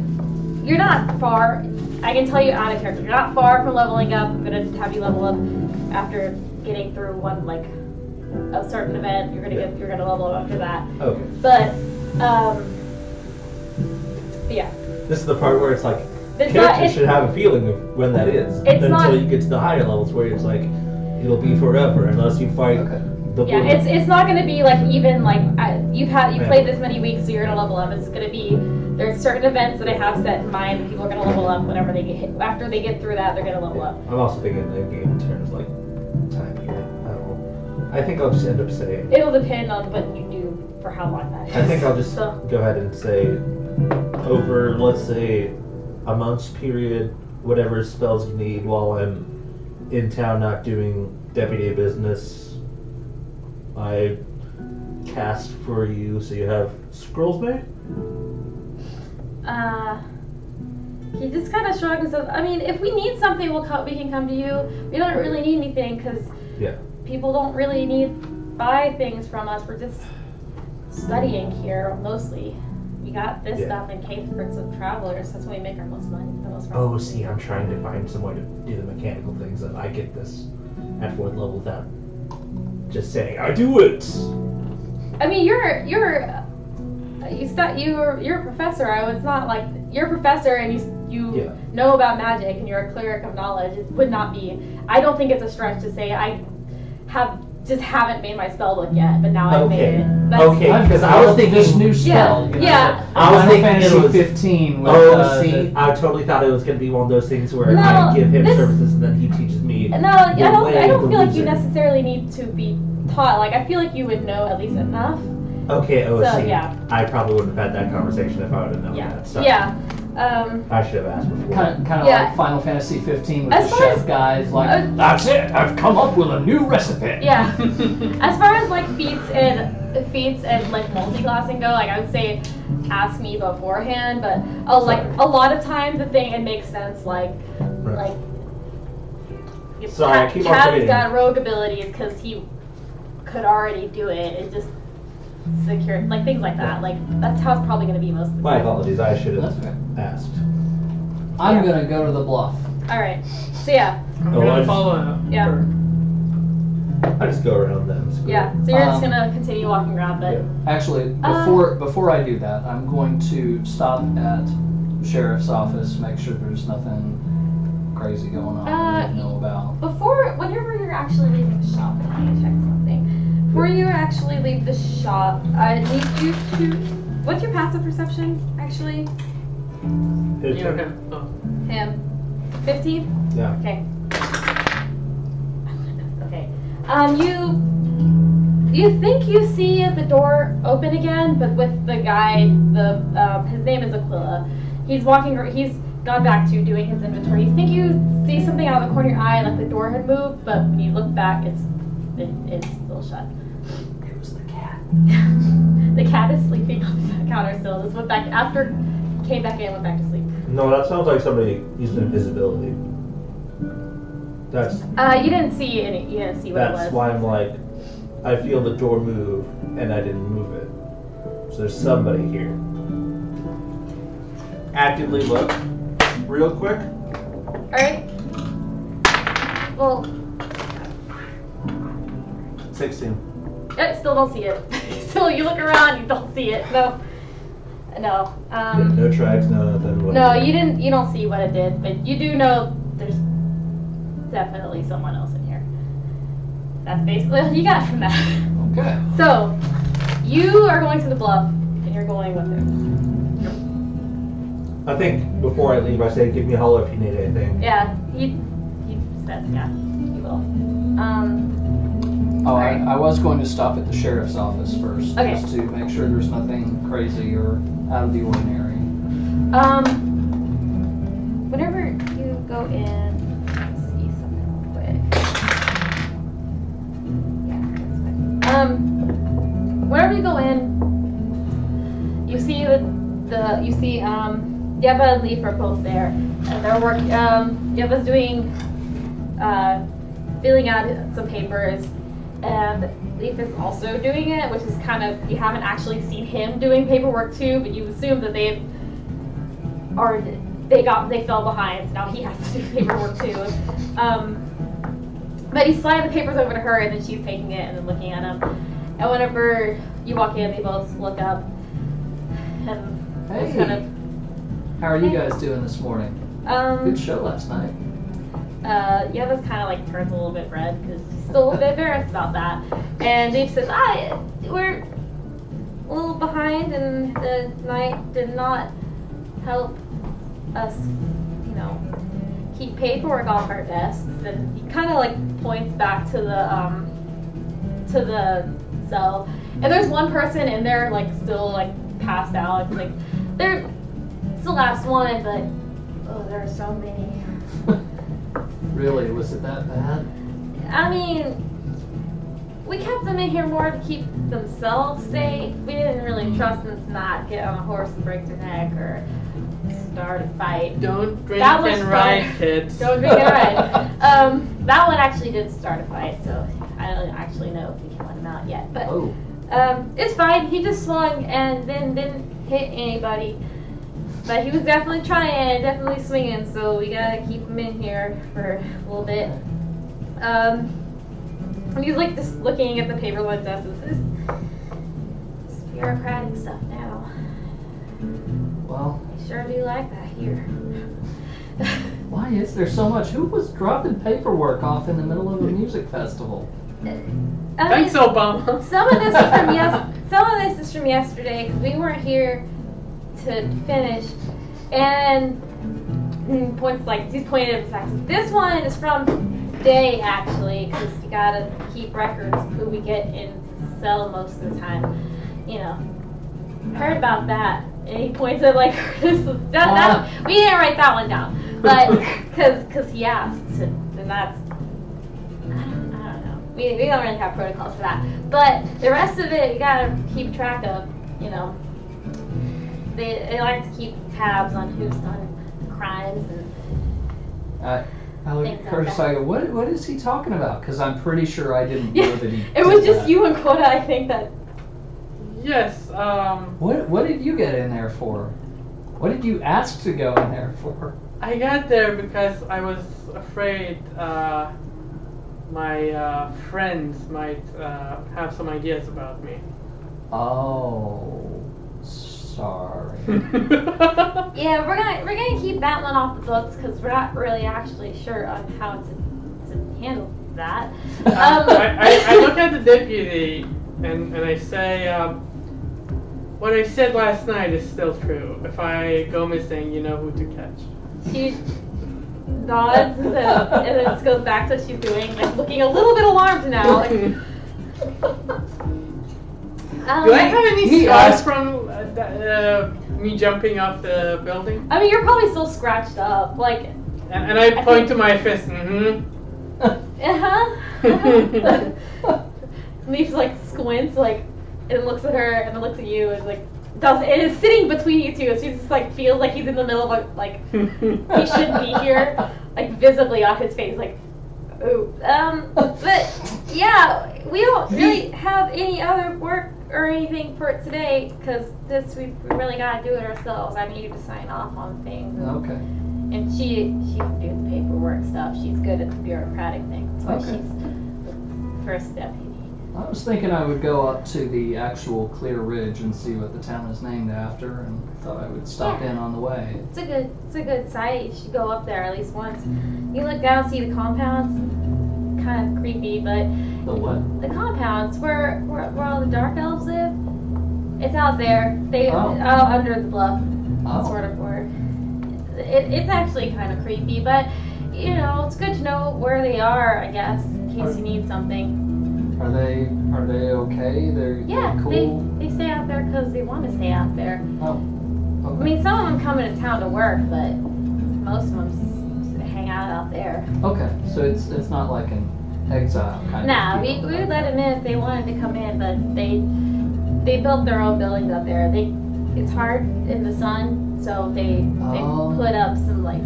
you're not far. I can tell you out of character, you're not far from leveling up. I'm gonna have you level up after getting through one like a certain event. You're gonna get, you're gonna level up after that. Okay. But, um, yeah, This is the part where it's like it's not. characters It's, should have a feeling of when that is. It's until not- you get to the higher levels where it's like it'll be forever unless you fight Okay. the yeah, blue- it's it's not gonna be like even like I, you've had you Yeah. played this many weeks, so you're gonna level up. It's gonna be there's certain events that I have set in mind. that People are gonna level up whenever they get hit. After they get through that, they're gonna level up. I'm also thinking the game in terms like time unit. I don't know. I think I'll just end up saying. It'll depend on what you do for how long that is. I think I'll just So- go ahead and say over, let's say, a month's period, whatever spells you need while I'm in town not doing deputy business, I cast for you so you have scrolls made? Uh, he just kind of shrugs and says, "I mean, if we need something, we'll come. We can come to you. We don't really need anything because Yeah. people don't really need buy things from us. We're just studying here mostly. We got this Yeah. stuff in case for some travelers. That's when we make our most money. The most Oh, see, I'm trying to find some way to do the mechanical things that I get this at fourth level without just saying I do it. I mean, you're you're you stu- you're you're a professor. I was not like you're a professor and you you Yeah. know about magic and you're a cleric of knowledge. It would not be. I don't think it's a stretch to say I have just haven't made my spell book yet, but now I've made Okay. it. That's, Okay, I've because I was thinking. this new spell. you know, yeah. I was Final thinking Fantasy it was. 15 with Oh, uh, see, the- I totally thought it was going to be one of those things where No, I give him this- services and then he teaches me. No, I the don't. way I don't the feel like you loser. necessarily need to be taught. Like I feel like you would know at least enough. Okay, oh, So, see, yeah. I probably wouldn't have had that conversation if I would have known Yeah. that. So Yeah. Um, I should have asked before. Kind of, kind of Yeah. like Final Fantasy 15 with As the far chef as- guys. Like, uh, that's it. I've come up with a new recipe. yeah. as far as like feats and feats and like multi-classing go, like I would say, ask me beforehand. But uh, like a lot of times, the thing it makes sense. Like Right. like. if Sorry, I Cat- keep on Cat's got rogue abilities because he could already do it. It just secure like things like that. Like that's how it's probably going to be most of the My time. apologies, I should have okay. asked. I'm Yeah. gonna go to the bluff. All right. So yeah, I'm Oh, I gonna just- follow him. Yeah. I just go around them. Screw yeah. it. So you're just Um, gonna continue walking around, but Yeah. Actually, Uh, before before I do that, I'm going to stop at sheriff's office, make sure there's nothing crazy going on Uh, we don't know about. before, whenever you're actually leaving the shop, let me check something. Before you actually leave the shop, I need you to. What's your passive perception? Actually, Hit You know him. Oh. him. Fifteen. Yeah. Okay. Okay. Um, you. You think you see the door open again, but with the guy, the um, his name is Aquila. He's walking. He's gone back to doing his inventory. You think you see something out of the corner of your eye, like the door had moved, but when you look back, it's it, it's still shut. The cat. is sleeping on the counter still. Just went back after came back in, went back to sleep. No, that sounds like somebody used invisibility. That's Uh, you didn't see any. You didn't see what it that's why I'm like, I feel the door move and I didn't move it. So there's somebody here. Actively look, real quick. All right. Well, Sixteen. I still don't see it. still, you look around, you don't see it. No, no. Um, no tracks, no nothing. no, you didn't. You don't see what it did, but you do know there's definitely someone else in here. That's basically all you got from that. Okay. So, you are going to the bluff, and you're going with him. I think before I leave, I say, give me a holler if you need anything. Yeah, he he said yeah, he will. Um, Oh, I, I was going to stop at the sheriff's office first, Okay. just to make sure there's nothing crazy or out of the ordinary. Um, whenever you go in, let's see something real quick. Yeah, that's fine. Um, whenever you go in, you see the, the you see um Yeva and Leaf are both there, and they're work. Um, Yeva's doing uh, filling out some papers, and Leaf is also doing it, which is kind of you haven't actually seen him doing paperwork too, but you assume that they've or they got they fell behind, so now he has to do paperwork too. Um, but he's sliding the papers over to her, and then she's taking it and then looking at him. And whenever you walk in, they both look up and Hey, kind of how are you guys doing this morning? um Good show last night. Uh yeah, that's kind of like turns a little bit red because he's still a little bit embarrassed about that. And Dave says, "I we're a little behind, and the night did not help us, you know, keep paperwork off our desks." And he kind of like points back to the um to the cell, and there's one person in there like still like passed out. It's Like they're it's the last one, but oh, there are so many. Really, was it that bad? I mean, we kept them in here more to keep themselves safe. We didn't really trust them to not get on a horse and break their neck or start a fight. Don't drink That was and fun. ride, kids. Don't drink and ride. Um, that one actually did start a fight, so I don't actually know if we can let him out yet. But Oh, um, it's fine. He just swung and then didn't hit anybody. But he was definitely trying, definitely swinging. So we gotta keep him in here for a little bit. Um, and he's like just looking at the paper one desk. This is this bureaucratic stuff now. well, I sure do like that here. why is there so much? Who was dropping paperwork off in the middle of a music festival? I Thanks, mean, Obama. Some of this is from yes. Some of this is from yesterday because we weren't here to finish. And mm, points like he's pointing at the facts. This one is from today actually because you gotta keep records of who we get in cell most of the time. You know, heard about that. And he points at like this. is- That, that, we didn't write that one down, but because because he asked, and that's I don't, I don't know. We, we don't really have protocols for that. But the rest of it, you gotta keep track of. You know, they, they like to keep tabs on who's done crimes and I, I Things like Curtis. that. I go, what, what is he talking about? Because I'm pretty sure I didn't know yeah. that he. It was did just that. you and Quota, I think that. Yes, um, What What did you get in there for? What did you ask to go in there for? I got there because I was afraid uh, my uh, friends might uh, have some ideas about me. Oh, sorry. Yeah, we're gonna we're gonna keep that one off the books because we're not really actually sure on how to, to handle that. Um, I, I, I look at the deputy and, and I say, um, what I said last night is still true. If I go missing, you know who to catch. She nods and then, and then just goes back to what she's doing, like looking a little bit alarmed now. Like, um, Do I have any He scars asked- from uh, th- uh, me jumping off the building? I mean, you're probably still scratched up. Like, And, and I I point think- to my fist. Mm-hmm. uh huh. Leaves like squints, like, and looks at her, and then looks at you, and like does. It is sitting between you two. So he just like feels like he's in the middle of a, like he shouldn't be here, like visibly off his face, like. Ooh. Um, but yeah, we don't really have any other work or anything for it today because this we really gotta do it ourselves. I need you to sign off on things. Okay. and she she can do the paperwork stuff. She's good at the bureaucratic things. So Okay. she's the first deputy. I was thinking I would go up to the actual Clear Ridge and see what the town is named after, and thought I would stop Yeah. in on the way. It's a good it's a good site. You should go up there at least once. Mm-hmm. You look down, see the compounds. Kind of creepy, but The what? the compounds where where, where all the dark elves live. It's out there. They Oh. out under the bluff, Oh. sort of where. It, it's actually kind of creepy, but you know it's good to know where they are. I guess in case you need something. Are they Are they okay? They're, Yeah, they're cool. they they stay out there because they want to stay out there. Oh. Okay. I mean, some of them come into town to work, but most of them hang out out there. Okay, so it's it's not like an exile kind Nah, of we, we would let them in if they wanted to come in, but they they built their own buildings up there. They it's hard in the sun, so they they Oh. put up some like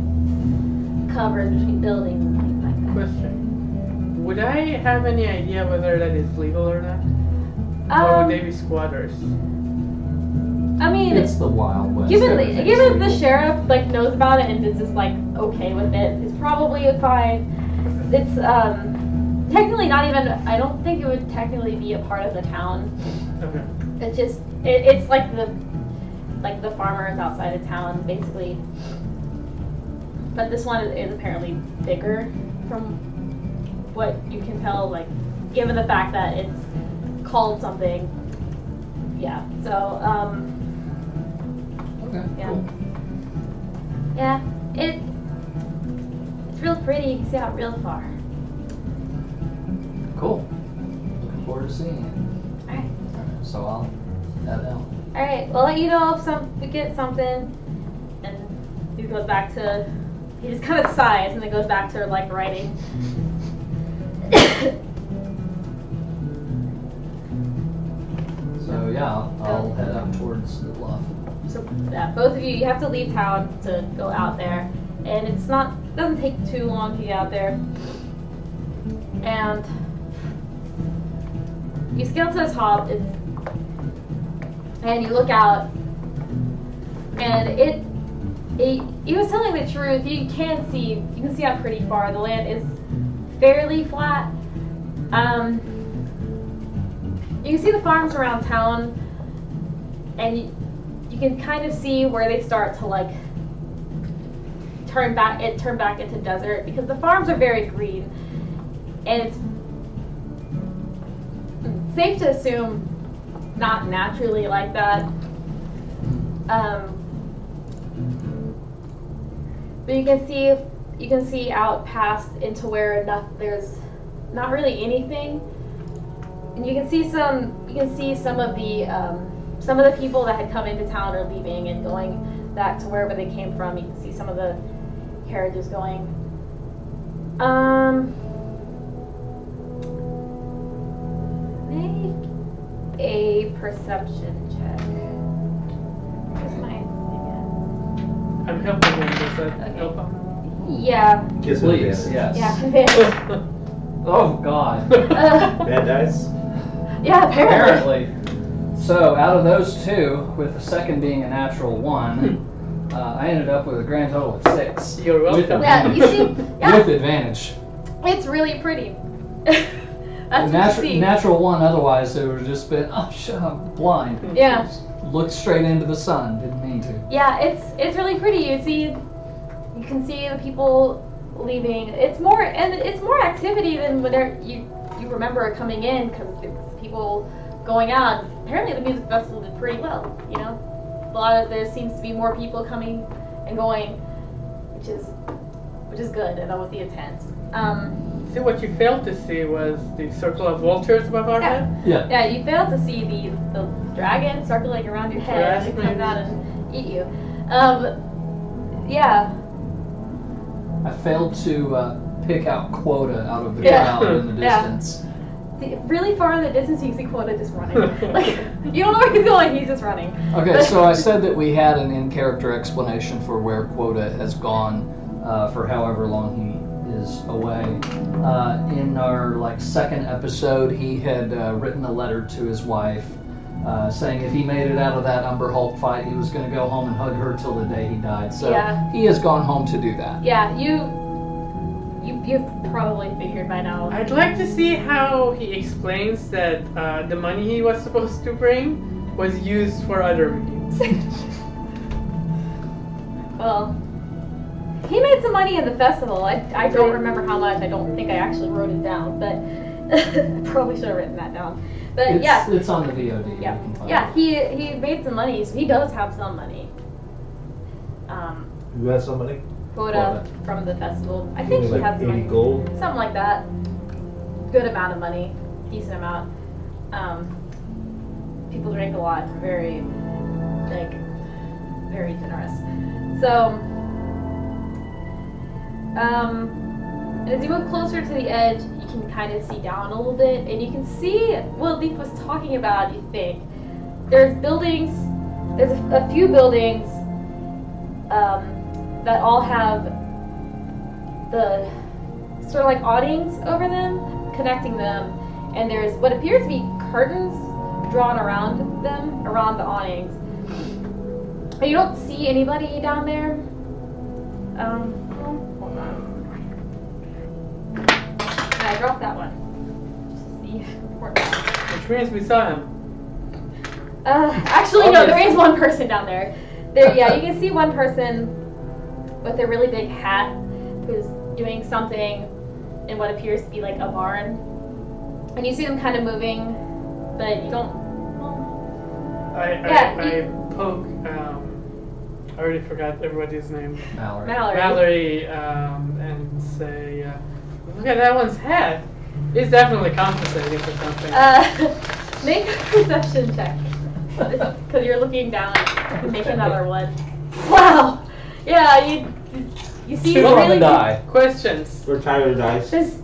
covers between buildings and things like that. Question. Would I have any idea whether that is legal or not? or Um, would they be squatters? I mean, It's the Wild West. given the, everything's given the sheriff like knows about it and is just like okay with it, it's probably fine. It's um technically not even. I don't think it would technically be a part of the town. Okay. It's just it, it's like the like the farmers outside of town basically. But this one is, is apparently bigger from what you can tell. Like given the fact that it's called something. Yeah. So um. Okay, Yeah. cool. Yeah, it it's real pretty. You can see out real far. Cool. Looking forward to seeing it. All right, So I'll head out. all right. We'll let you know if some we get something. And he goes back to he just kind of sighs and then goes back to like writing. So yeah, I'll, I'll oh. head up towards the bluff. so yeah, both of you, you have to leave town to go out there, and it's not it doesn't take too long to get out there. And you scale to the top, and you look out, and it, it. He was telling the truth. You can see, you can see out pretty far. The land is fairly flat. Um, you can see the farms around town, and you, you can kind of see where they start to like turn back. It turn back into desert because the farms are very green, and it's safe to assume not naturally like that. Um, but you can see you can see out past into where enough there's not really anything, and you can see some you can see some of the um, some of the people that had come into town are leaving and going back to wherever they came from. You can see some of the carriages going. Um, make a perception check. Where's my thing I'm helping him. Does that Okay. help him? at? Yeah, Gives him Please, advantage. yes. yeah, advantage. Oh God. Uh, Bad dice. yeah, apparently. Apparently. So out of those two, with the second being a natural one, uh, I ended up with a grand total of six. You're With welcome. Yeah, you see, yeah, With advantage. it's really pretty. A That's what natu- see. natural one, otherwise it would have just been, oh shut up, blind. Yeah. Just Looked straight into the sun, didn't mean to. Yeah, it's it's really pretty. You see, you can see the people leaving. It's more and it's more activity than whenever you you remember coming in because people going out. Apparently, the music festival did pretty well. You know, a lot of there seems to be more people coming and going, which is which is good, and that was the intent. Um, See, what you failed to see was the circle of vultures above our Yeah. head. Yeah. yeah, you failed to see the the dragon circling around your head as it comes out and eat you. Um, yeah. I failed to uh, pick out quota out of the Yeah. crowd in the distance. Yeah. distance. The- really far in the distance, you can see Quota just running. like you don't know where he's going, he's just running. Okay, so I said that we had an in-character explanation for where Quota has gone uh, for however long he is away. Uh, in our like second episode, he had uh, written a letter to his wife uh, saying if he made it out of that Umber Hulk fight, he was going to go home and hug her till the day he died. So Yeah. he has gone home to do that. Yeah, you you you've probably figured by now. I'd like to see how he explains that uh, the money he was supposed to bring was used for other means. well, he made some money in the festival. I, I don't remember how much. I don't think I actually wrote it down, but I probably should have written that down. But It's, yeah, it's on the VOD. yeah, You can find yeah. He he made some money, so he does have some money. Um, Who has some money? quota from the festival. I think he like has some money. gold. something like that. Good amount of money, decent amount. Um, people drink a lot, very, like, very generous. So, um, as you move closer to the edge, you can kind of see down a little bit, and you can see what Leaf was talking about. You think there's buildings, there's a, few buildings um, that all have the sort of like awnings over them, connecting them, and there's what appears to be curtains drawn around them, around the awnings. And you don't see anybody down there. Um, I dropped that one. The. Which means we saw him. Uh, actually, no, there Obvious. is one person down there. There, yeah, you can see one person with a really big hat who's doing something in what appears to be like a barn. And you see them kind of moving, but you don't. Well, I, Yeah, I, I poke. Um, I already forgot everybody's name. Mallory. Mallory. Valerie, um, and say, uh, look at that one's head. He's definitely compensating for something. Uh, make a perception check. Because you're looking down. Make another one. Wow. Yeah, you you see Roll on really the die. Questions. We're tired of dice. Since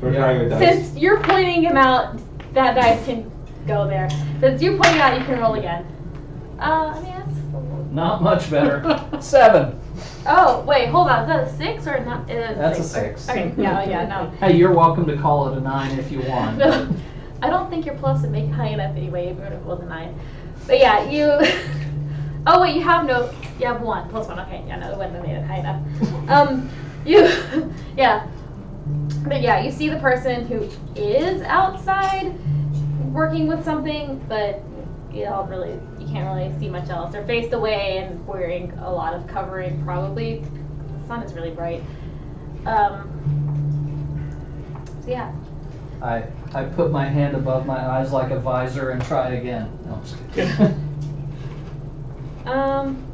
We're Yeah. tired of dice. since you're pointing him out, that dice can go there. Since you're pointing out, you can roll again. Uh, I mean that's a little Not much better. Seven. Oh wait, hold on. Is that a six or not? It is That's a six. six. Okay, yeah, yeah, no. Hey, you're welcome to call it a nine if you want. No, I don't think your plus would make high enough anyway, even if it was a nine. But yeah, you. oh wait, you have no. You have one plus one. Okay, yeah, no, it wouldn't have made it high enough. Um, you, yeah. But yeah, you see the person who is outside working with something, but you don't really, you can't really see much else. They're faced away and wearing a lot of covering, probably. The sun is really bright. Um. So yeah. I I put my hand above my eyes like a visor and try again. No, I'm just kidding. Um,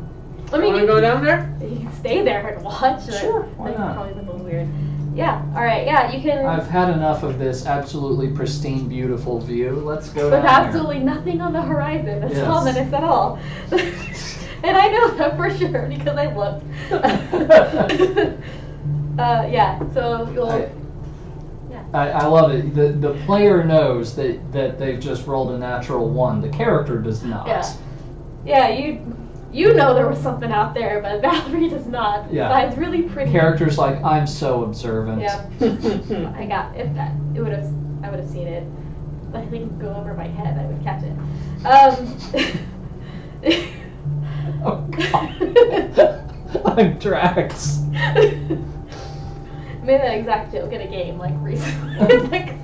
I You mean, want to go down there? you can stay there and watch. Sure, why not? Probably a little weird. Yeah. All right. Yeah, you can. I've had enough of this absolutely pristine, beautiful view. Let's go with down here. absolutely nothing on the horizon. That's Yes. ominous at all. and I know that for sure because I looked. uh, yeah. So you'll. I, I, I love it. The the player knows that, that they've just rolled a natural one. The character does not. Yeah. Yeah. You. You know there was something out there, but Valerie does not. Yeah. Besides really pretty. Character's like, I'm so observant. Yeah. I got if that it would have I would have seen it. But I think go over my head, I would catch it. Um Oh god. I'm Drax. I made that exact joke in a game like recently. like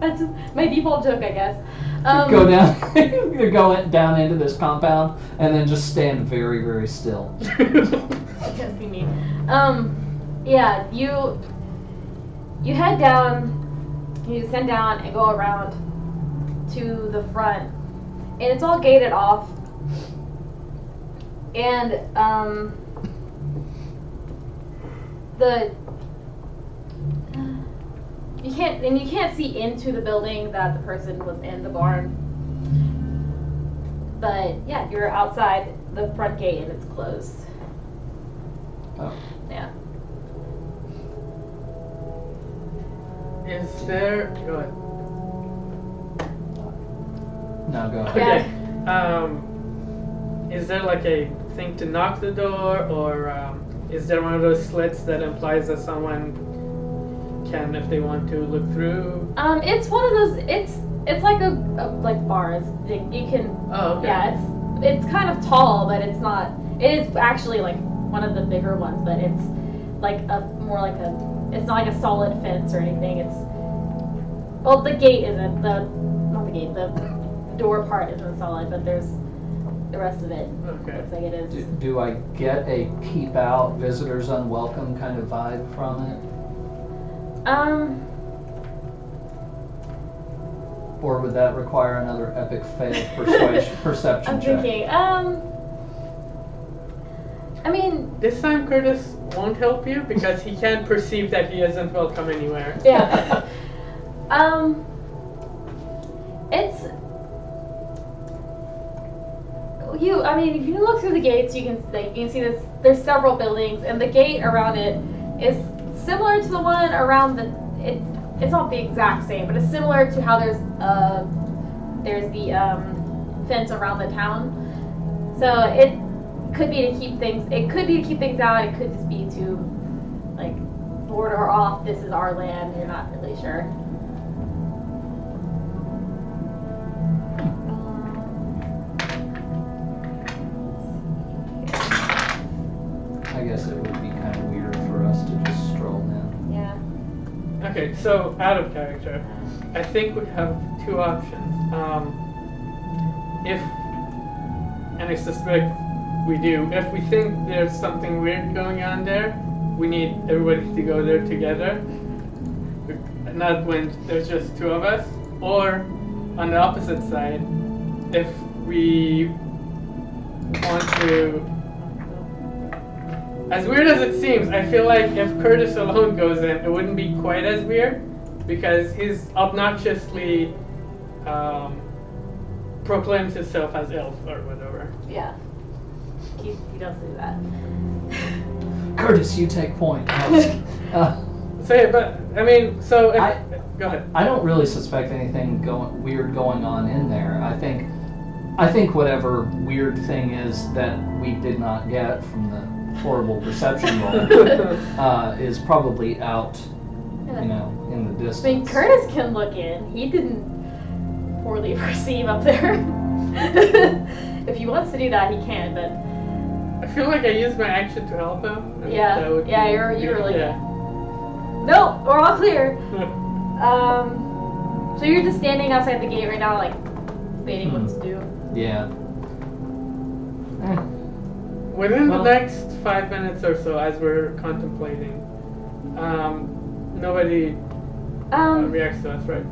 that's just my default joke, I guess. Um, go down you go in- down into this compound and then just stand very, very still. Can't see me. Um, yeah, you you head down, you send down and go around to the front, and it's all gated off. And um, the you can't and you can't see into the building that the person was in the barn. But yeah, you're outside the front gate and it's closed. Oh. Yeah. Is there? Go ahead. Now go ahead. Yeah. Okay. Um, is there like a thing to knock the door, or um, is there one of those slits that implies that someone can, if they want to, look through? Um, it's one of those. It's it's like a, a like bars. You you can. Oh, okay. Yeah, it's it's kind of tall, but it's not. It is actually like one of the bigger ones, but it's like a more like a. It's not like a solid fence or anything. It's well, the gate isn't the not the gate. The door part isn't solid, but there's the rest of it. Okay. Looks like it is. Do, do I get a keep out, visitors unwelcome kind of vibe from it? Um. Or would that require another epic fail persuasion perception I'm check? thinking. Um. I mean, This time Curtis won't help you because he can't perceive that he isn't welcome anywhere. Yeah. um, it's you. I mean, if you look through the gates, you can like, you can see this. There's several buildings, and the gate around it is similar to the one around the. It, it's not the exact same, but it's similar to how there's uh there's the um, fence around the town. So it could be to keep things. It could be to keep things out. It could just be to like border off. This is our land. You're not really sure. Okay, so out of character, I think we have two options. Um, if, and I suspect we do, if we think there's something weird going on there, we need everybody to go there together. Not when there's just two of us. Or on the opposite side, if we want to as weird as it seems, I feel like if Curtis alone goes in, it wouldn't be quite as weird because he's obnoxiously um, proclaims himself as elf or whatever. Yeah. He, he does do that. Curtis, you take point. Uh, So yeah, but I mean, so if, I- go ahead. I don't really suspect anything going weird going on in there. I think I think whatever weird thing is that we did not get from the horrible perception roll uh, is probably out, you know, in the distance. I mean. Curtis can look in. He didn't poorly perceive up there. if he wants to do that, he can. But I feel like I used my action to help him. Yeah, yeah, be- you're- you're really- Yeah. no, we're all clear. Um, so you're just standing outside the gate right now, like debating what to do. Yeah. Within Well- the next five minutes or so, as we're contemplating, um, nobody uh, Um, reacts to us, right?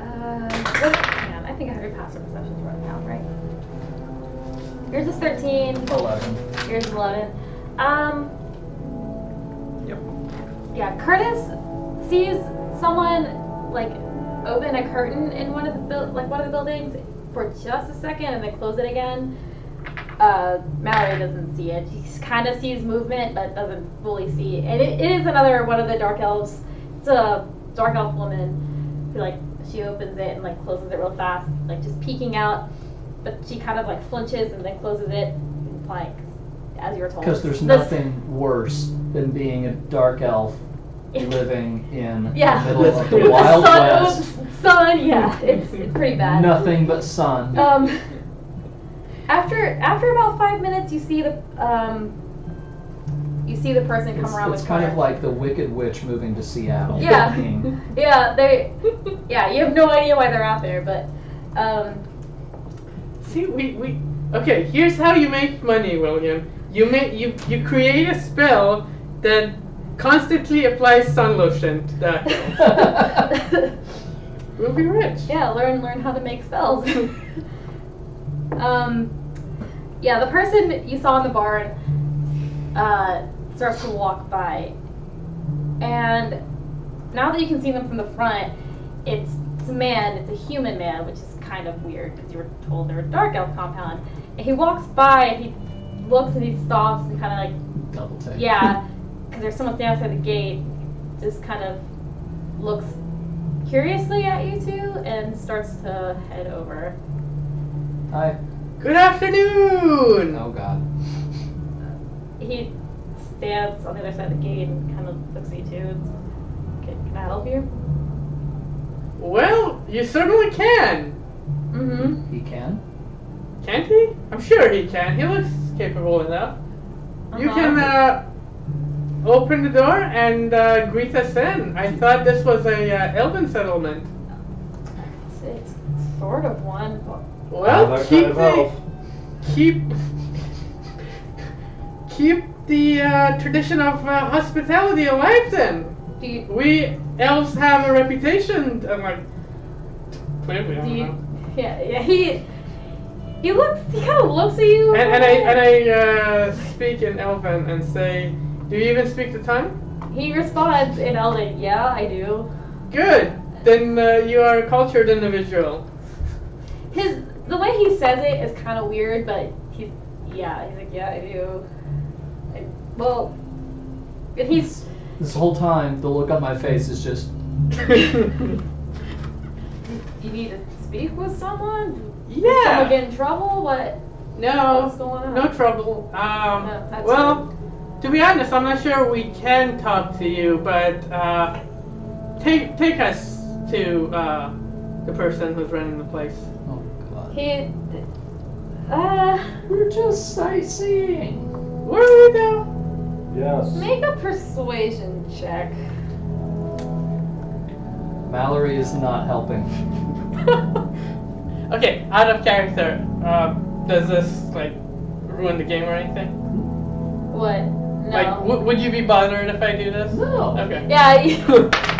uh, what, hang on, I think I have your passive perceptions running out, right? Yours is 13. Eleven. Here's 11. Um. Yep. Yeah, Curtis sees someone like open a curtain in one of the buil- like one of the buildings for just a second and then close it again. Uh, Mallory doesn't see it. She kind of sees movement, but doesn't fully see. And it, it is another one of the dark elves. It's a dark elf woman who like she opens it and like closes it real fast, like just peeking out. But she kind of like flinches and then closes it, like as you're told. Because there's This- nothing worse than being a dark elf living in Yeah. the middle of the Wild sun, West. Sun, yeah, it's, it's pretty bad. Nothing but sun. Um, after after about five minutes, you see the um, you see the person come It's, around it's with kind of like the Wicked Witch moving to Seattle. Yeah. Yeah, they yeah, you have no idea why they're out there, but um, See, we, we okay. Here's how you make money, William. You make you you create a spell that constantly applies sun lotion to that. we'll be rich. yeah, learn learn how to make spells. um, yeah, the person you saw in the barn uh, starts to walk by, and now that you can see them from the front, it's, it's a man. It's a human man, which is kind of weird because you were told they're a dark elf compound. And he walks by and he looks and he stops and kind of like Double take. yeah, because there's someone standing outside the gate, just kind of looks curiously at you two and starts to head over. Hi. Good afternoon. Oh God. He stands on the other side of the gate and kind of looks at you two. and, Can, can I help you? Well, you certainly can. Mm-hmm. He can. Can't he? I'm sure he can. He looks capable enough. You can uh, open the door and uh, greet us in. I thought this was a uh, elven settlement. It's, it's sort of one. but- Well, Another keep the keep keep the uh, tradition of uh, hospitality alive. Then Do you, we elves have a reputation. I'm like, clearly, I do don't you, know. yeah, yeah, he, he looks, he kind of looks at you. And, and I and I uh, speak in Elven and say, "Do you even speak the tongue?" He responds in Elven, yeah, I do. Good. Then uh, you are a cultured individual. His the way he says it is kind of weird, but he's yeah, he's like yeah, I do. I, well, and he's This whole time, the look on my face is just. you need to speak with someone. Did yeah. someone get in trouble? What No. what's going on? No trouble. Um, No, that's well, to be honest, I'm not sure we can talk to you, but uh, take take us to uh, the person who's running the place. God. He uh We're just sightseeing. Where do we go? Yes. make a persuasion check. Mallory is not helping. okay, out of character. Uh, does this like ruin the game or anything? What? No. Like, w- would you be bothered if I do this? No. Okay. yeah, you,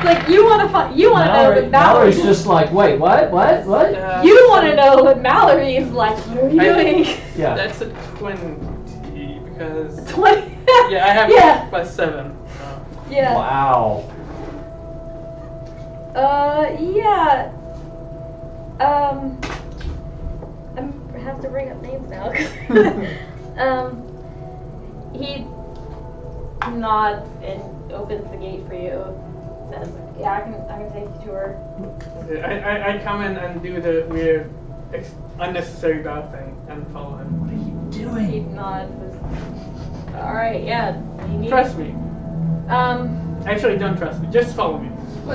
like you want to find you want to know Mallory, what Mallory. Mallory's just like, wait, what, what, what? Uh, you want to know what Mallory is like. What are you I- doing? Yeah. That's a twenty because Twenty. yeah, I have Yeah. plus seven. Yeah. Wow. Uh, yeah. Um, I'm- I have to bring up names now. um, he nods and opens the gate for you. Says, "Yeah, I can, I can take you to her." I, I, I come in and do the weird ex- unnecessary bad thing and follow him. What are you He doing? nods. All right, yeah. You need, Trust me. Um, Actually, don't trust me. Just follow me.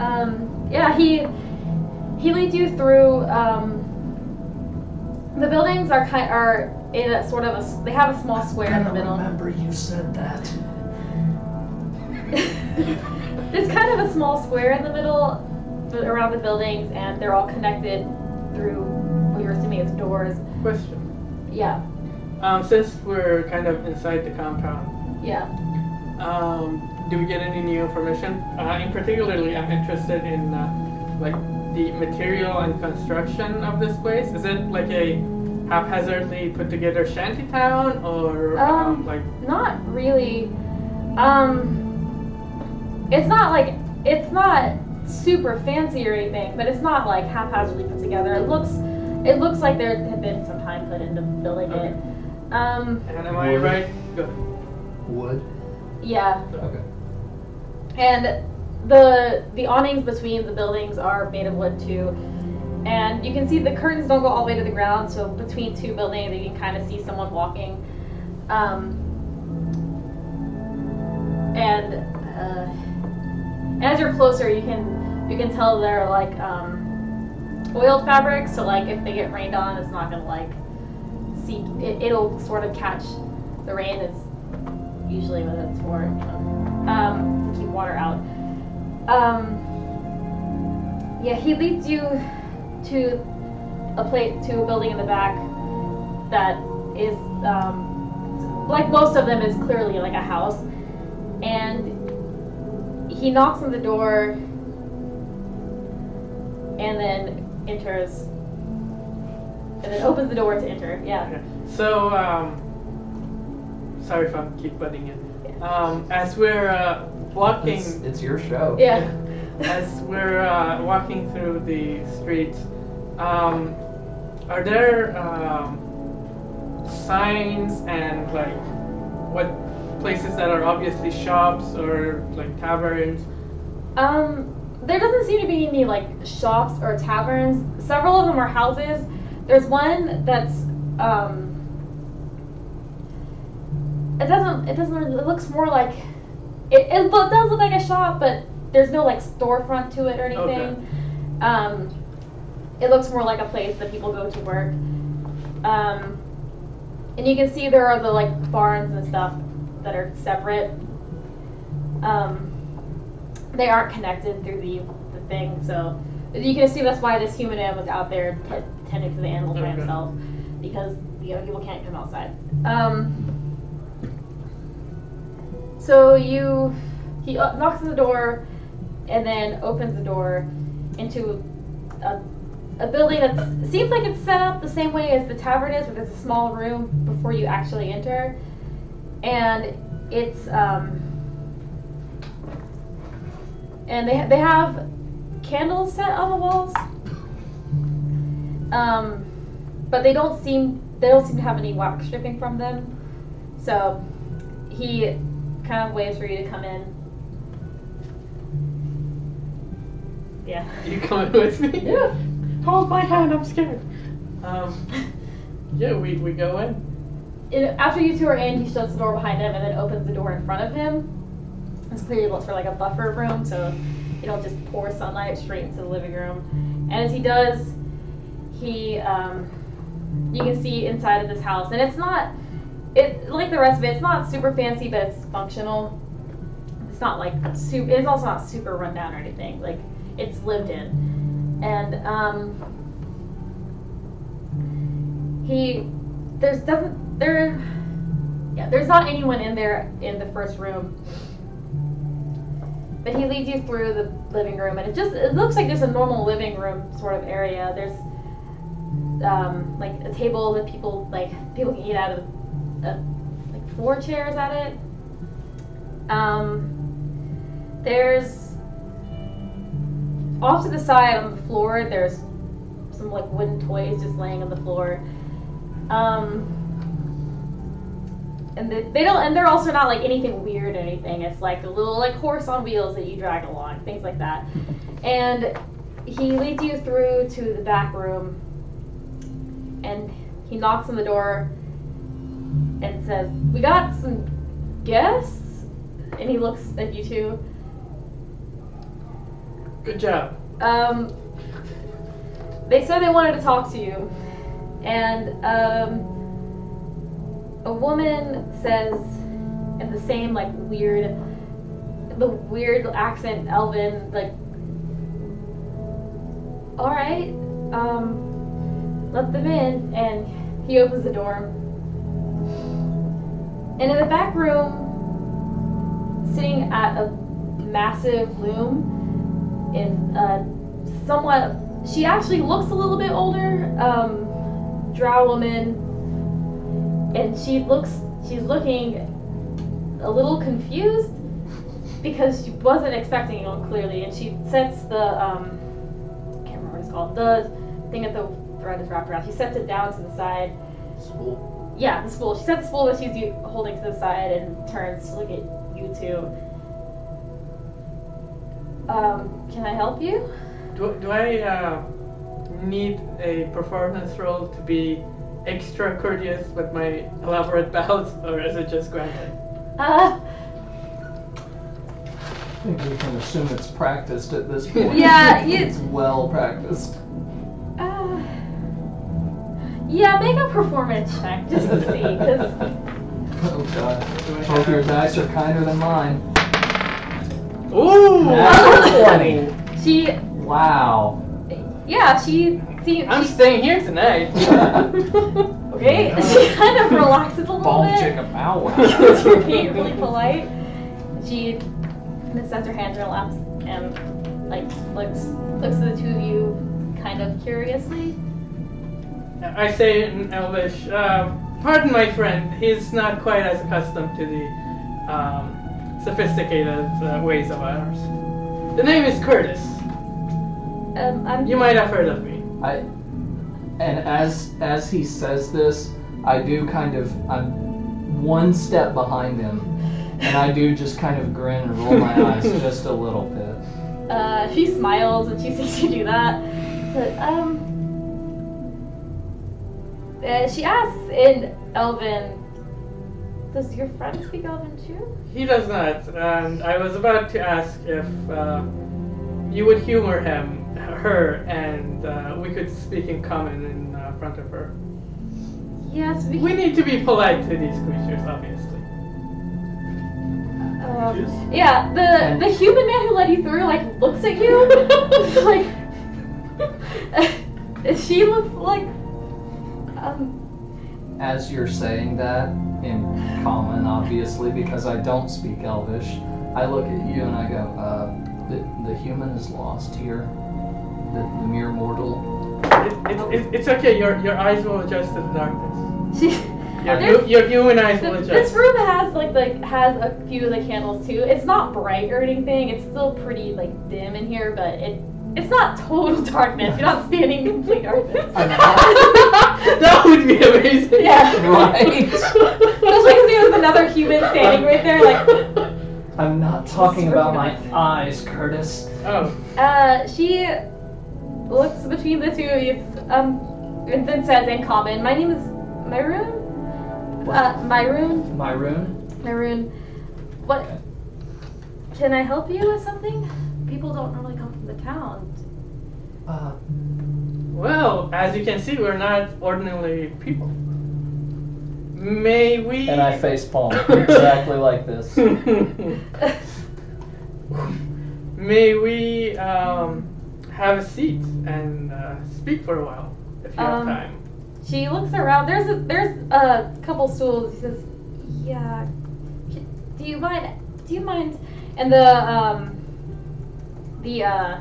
um, yeah, he he leads you through. Um, the buildings are kind are in a sort of a. They have a small square in the I middle. remember you said that. There's kind of a small square in the middle around the buildings, and they're all connected through what you're assuming it's doors. Question. Yeah, Um, since we're kind of inside the compound, yeah. um, do we get any new information? Uh, in particularly, I'm interested in uh, like the material and construction of this place. Is it like a haphazardly put together shanty town, or um, Um, like Not really. Um, it's not like it's not super fancy or anything, but it's not like haphazardly put together. It looks, it looks like there had been some time put into building it. Um, and am I Wood. right? good Wood. yeah, Okay. and the the awnings between the buildings are made of wood too. And you can see the curtains don't go all the way to the ground, so between two buildings you can kind of see someone walking. Um, and uh, as you're closer, you can you can tell they're like um, oiled fabric. So like if they get rained on, it's not gonna like seep. It, it'll sort of catch the rain. It's usually what it's for. Um, to keep water out. Um, yeah, he leads you to a plate to a building in the back that is um, like most of them is clearly like a house, and he knocks on the door and then enters and then opens the door to enter. Yeah. Okay. So, um, sorry if I keep butting in. Um, as we're uh, walking. It's, it's your show. Yeah. As we're uh, walking through the streets, um, are there um, signs and like what places that are obviously shops or like taverns? Um, there doesn't seem to be any like shops or taverns. Several of them are houses. There's one that's um. It doesn't. It doesn't. It looks more like. It, it lo- does look like a shop, but there's no like storefront to it or anything. Um, it looks more like a place that people go to work. Um, and you can see there are the like barns and stuff that are separate. Um, they aren't connected through the, the thing, so you can assume that's why this human man was out there t- tending to the animals by himself, because you know people can't come outside. Um, so you he uh, knocks on the door, and then opens the door into a, a building that seems like it's set up the same way as the tavern is, where there's a small room before you actually enter, and it's um, and they they have candles set on the walls. Um, but they don't seem they don't seem to have any wax dripping from them. So he kind of waits for you to come in. Yeah. You coming with me? Yeah. Hold my hand. I'm scared. Um, yeah, we, we go in. And after you two are in, he shuts the door behind him and then opens the door in front of him. It's clearly built for like a buffer room, so you don't just pour sunlight straight into the living room. And as he does, he um, you can see inside of this house, and it's not it like the rest of it. It's not super fancy, but it's functional. It's not like super. It's also not super rundown or anything. Like it's lived in, and um, he there's doesn't there yeah there's not anyone in there in the first room. But he leads you through the living room and it just it looks like just a normal living room sort of area. There's um, like a table that people like people can eat out of uh, like four chairs at it. Um, there's off to the side on the floor there's some like wooden toys just laying on the floor um, and they, they don't, and they're also not like anything weird or anything. It's like a little like horse on wheels that you drag along, things like that. And he leads you through to the back room, and he knocks on the door and says, "We got some guests." And he looks at you two. Good job. Um, they said they wanted to talk to you, and um, a woman says in the same like weird, the weird accent, Elven, like, all right, um, let them in, and he opens the door, and in the back room, sitting at a massive loom is a somewhat she actually looks a little bit older um drow woman. And she looks she's looking a little confused because she wasn't expecting you clearly. And she sets the um I can't remember what it's called the thing that the thread is wrapped around she sets it down to the side. Spool. yeah the spool. She sets the spool that she's holding to the side and turns to look at you two um can i help you Do, do I uh, need a performance role to be extra courteous with my elaborate bows, or is it just granted? uh I think we can assume it's practiced at this point. Yeah, It's well practiced. Uh, yeah, make a performance check just to see, because Oh god. Do I Both your have- dice are kinder than mine. Ooh! Natural 20. she, Wow. yeah, she seems. I'm she, staying here tonight. okay, she kind of relaxes a little Bone bit. chicken bow wow. She's being really polite. She just sets her hands in her laps and like looks looks at the two of you kind of curiously. I say in Elvish, uh, pardon my friend, he's not quite as accustomed to the um, sophisticated uh, ways of ours. The name is Curtis. Um, I'm. You might have heard of me. I and as as he says this, I do kind of I'm one step behind him, and I do just kind of grin and roll my eyes just a little bit. Uh, she smiles and she sees you do that. But, um, uh, she asks in Elven, "Does your friend speak Elven too?" He does not, and I was about to ask if uh, you would humor him, her, and uh, we could speak in common in uh, front of her. Yes, we. We need to be polite to these creatures, obviously. Um, yeah, the the human man who led you through like looks at you, like. she looks like. Um, As you're saying that in common, obviously, because I don't speak Elvish, I look at you and I go, uh, the, the human is lost here. The, the mere mortal. It, it, it, it's okay, your, your eyes will adjust to the darkness. she. Your, There's- hu- your human eyes will adjust. This room has like like has a few of the candles too. It's not bright or anything. It's still pretty like dim in here, but it it's not total darkness. You're not standing in complete darkness. that would be amazing. Yeah. Right. Especially because there's another human standing right there. Like, I'm not talking about my eyes, Curtis. Oh, uh, she looks between the two of you, um, and then says in common, "My name is Myroon. Uh, Myroon, Myroon? Myroon. What? Can I help you with something? People don't normally come from the town. Uh, well, as you can see, we're not ordinary people. May we. and I face palm exactly like this. May we um, have a seat and uh, speak for a while, if you Um, have time. She looks around. There's a, there's a couple stools. She says, "Yeah, do you mind? Do you mind?" And the um, the uh,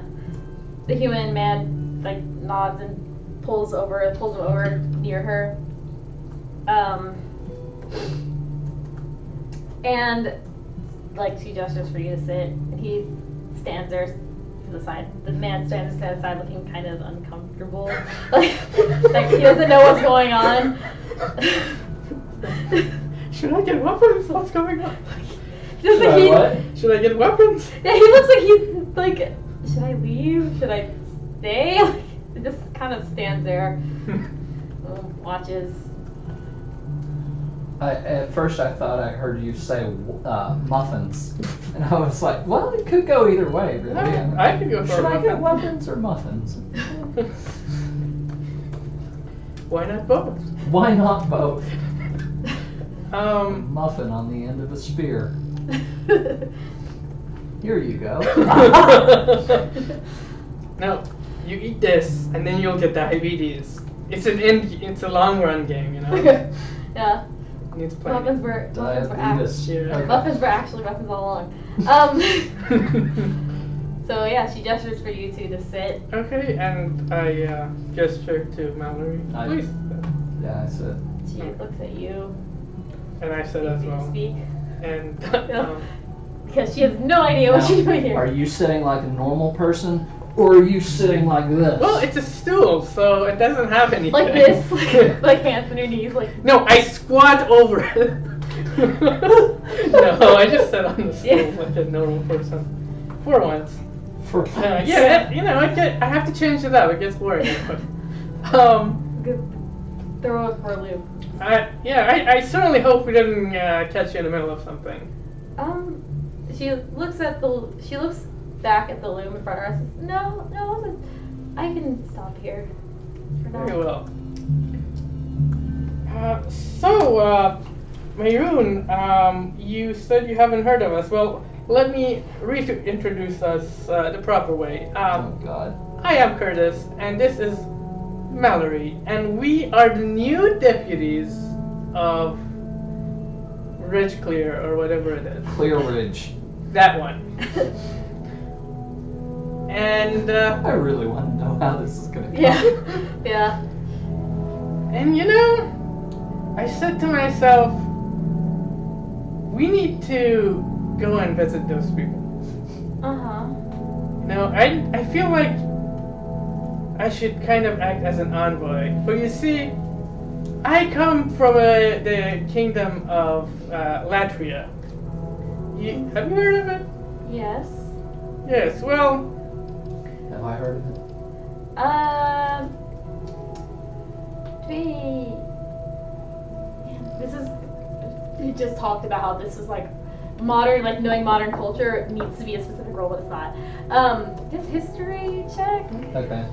the human man like nods and pulls over, pulls him over near her. Um, and like she gestures for you to sit, and he stands there to the side. The man stands to the side, looking kind of uncomfortable, like like he doesn't know what's going on. Should I get weapons? What's going on? Just Should like I he, what? Should I get weapons? yeah, he looks like he's like, should I leave? Should I stay? it just kind of stands there, uh, watches. I, at first, I thought I heard you say uh, muffins, and I was like, "Well, it could go either way, really." No, I could go for Should a I get muffin. weapons or muffins? Why not both? Why not both? Um, Muffin on the end of a spear. Here you go. no, you eat this and then you'll get diabetes. It's an end. It's a long run game, you know. yeah, Needs planning. muffins were muffins were, act- Diabetes. Yeah. Okay. muffins were actually muffins all along. Um, so yeah, she gestures for you two to sit. okay, and I uh, gesture to Mallory. I- Please. Yeah, I said. She looks at you. And I said as well. speak And um, because she has no idea what Now, she's doing here. Are you sitting like a normal person, or are you sitting like this? well, it's a stool, so it doesn't have anything. like this, like, like hands on your knees, like No, I squat over it. no, I just sat on the stool Yeah. like a normal person. For once. For Uh, yeah, it- you know, I get, I have to change it up. It gets boring. But, um, throw it for a loop. I, yeah, I, I certainly hope we didn't uh, catch you in the middle of something. Um, she looks at the she looks back at the loom in front of her. and says, No, no, it wasn't. I can stop here. For now. Very well. Uh, so, uh, Mayroon, um, you said you haven't heard of us. Well, let me reintroduce us uh, the proper way. Oh Um, God. I am Curtis, and this is Mallory, and we are the new deputies of Ridge Clear, or whatever it is. Clear Ridge. That one. And, uh, I really want to know how this is gonna go. yeah, yeah. and you know, I said to myself, we need to go and visit those people. Uh huh. No, I, I feel like I should kind of act as an envoy. but you see, I come from uh, the kingdom of uh, Latria. You, have you heard of it? Yes. Yes, well, Have I heard of it? Um. We. This is. We just talked about how this is like modern, like knowing modern culture needs to be a specific role, but it's not. Um, just history check. Okay.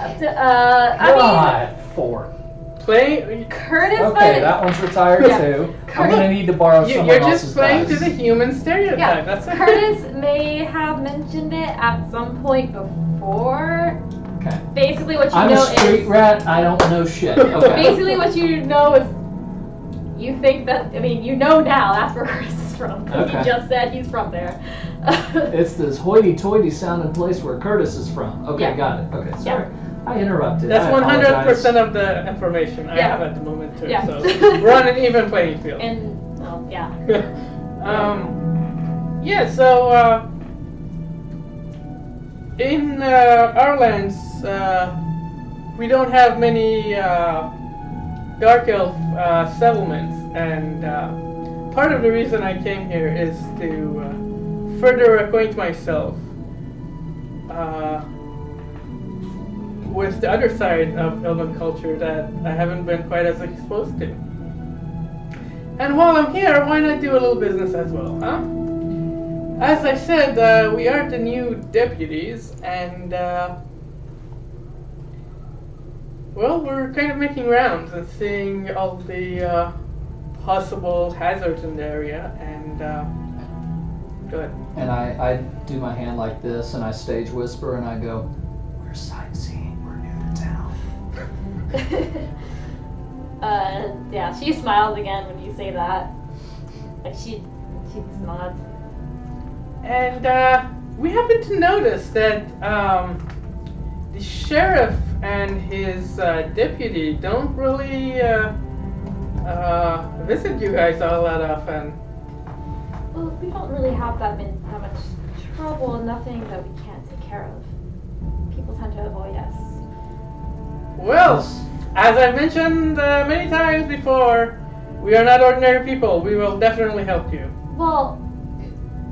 Up to, uh, I mean, God, four. Play. Curtis. Okay, but- that one's retired Yeah. too. I'm gonna need to borrow You, someone you're else's just playing to the human stereotype. Yeah, That's it. Curtis may have mentioned it at some point before. Okay. Basically, what you I'm a know street is rat. I don't know shit. Okay. basically what you know is you think that I mean you know now that's where Curtis is from. Okay. He just said he's from there. It's this hoity-toity sounding place where Curtis is from. Okay, Yeah. got it. Okay, sorry. I interrupted. That's one hundred percent of the information I Yeah. have at the moment too. Yeah. So we're on an even playing field. and well, yeah. um, yeah. So uh, in uh, our lands, uh, we don't have many uh, dark elf uh, settlements, and uh, part of the reason I came here is to uh, further acquaint myself. Uh, with the other side of Elven culture that I haven't been quite as exposed to. And while I'm here, why not do a little business as well, huh? As I said, uh, we are the new deputies, and uh, well, we're kind of making rounds and seeing all the uh, possible hazards in the area. And uh, go ahead. And I, I do my hand like this, and I stage whisper, and I go, "We're sightseeing. We're new to town." uh, yeah, she smiles again when you say that. Like she, she nods. And uh, we happen to notice that um, the sheriff and his uh, deputy don't really uh, uh, visit you guys all that often. Well, we don't really have that, that much trouble. Nothing that we can't take care of. People tend to avoid us. Well, as I've mentioned uh, many times before, we are not ordinary people. We will definitely help you. Well,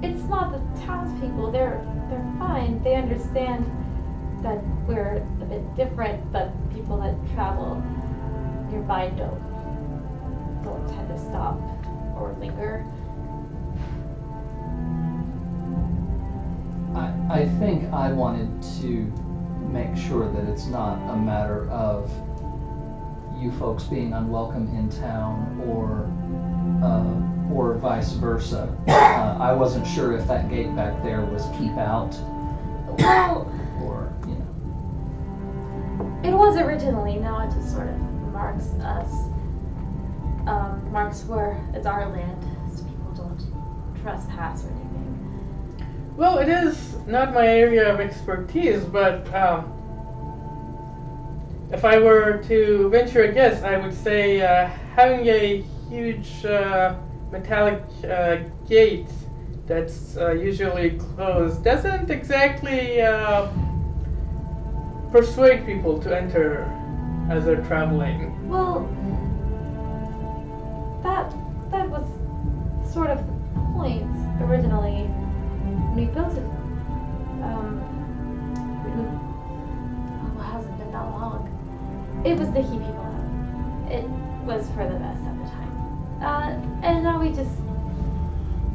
it's not the townspeople. They're they're fine. They understand that we're a bit different, but people that travel nearby don't don't tend to stop or linger. I, I think I wanted to make sure that it's not a matter of you folks being unwelcome in town or uh, or vice versa. Uh, I wasn't sure if that gate back there was keep out Well, or you know. it was originally. Now it just sort of marks us. Um, marks where it's our land, so people don't trespass or anything. Well, it is not my area of expertise, but um, if I were to venture a guess, I would say uh, having a huge uh, metallic uh, gate that's uh, usually closed doesn't exactly uh, persuade people to enter as they're traveling. Well, that that was sort of the point originally when we built it. Um, oh, it hasn't been that long. It was the keep people. It was for the best at the time, uh, and now we just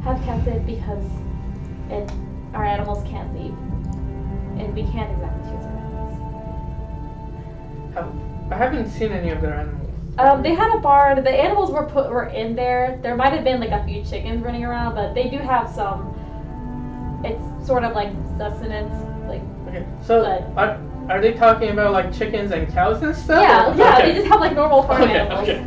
have kept it because it our animals can't leave, and we can't exactly choose our animals. How- I haven't seen any of their animals. Um, they had a barn. The animals were put were in there. There might have been like a few chickens running around, but they do have some. It's sort of like sustenance, like Okay, so But- are, are they talking about like chickens and cows and stuff? yeah, or- yeah. okay. They just have like normal farm Okay, animals. okay.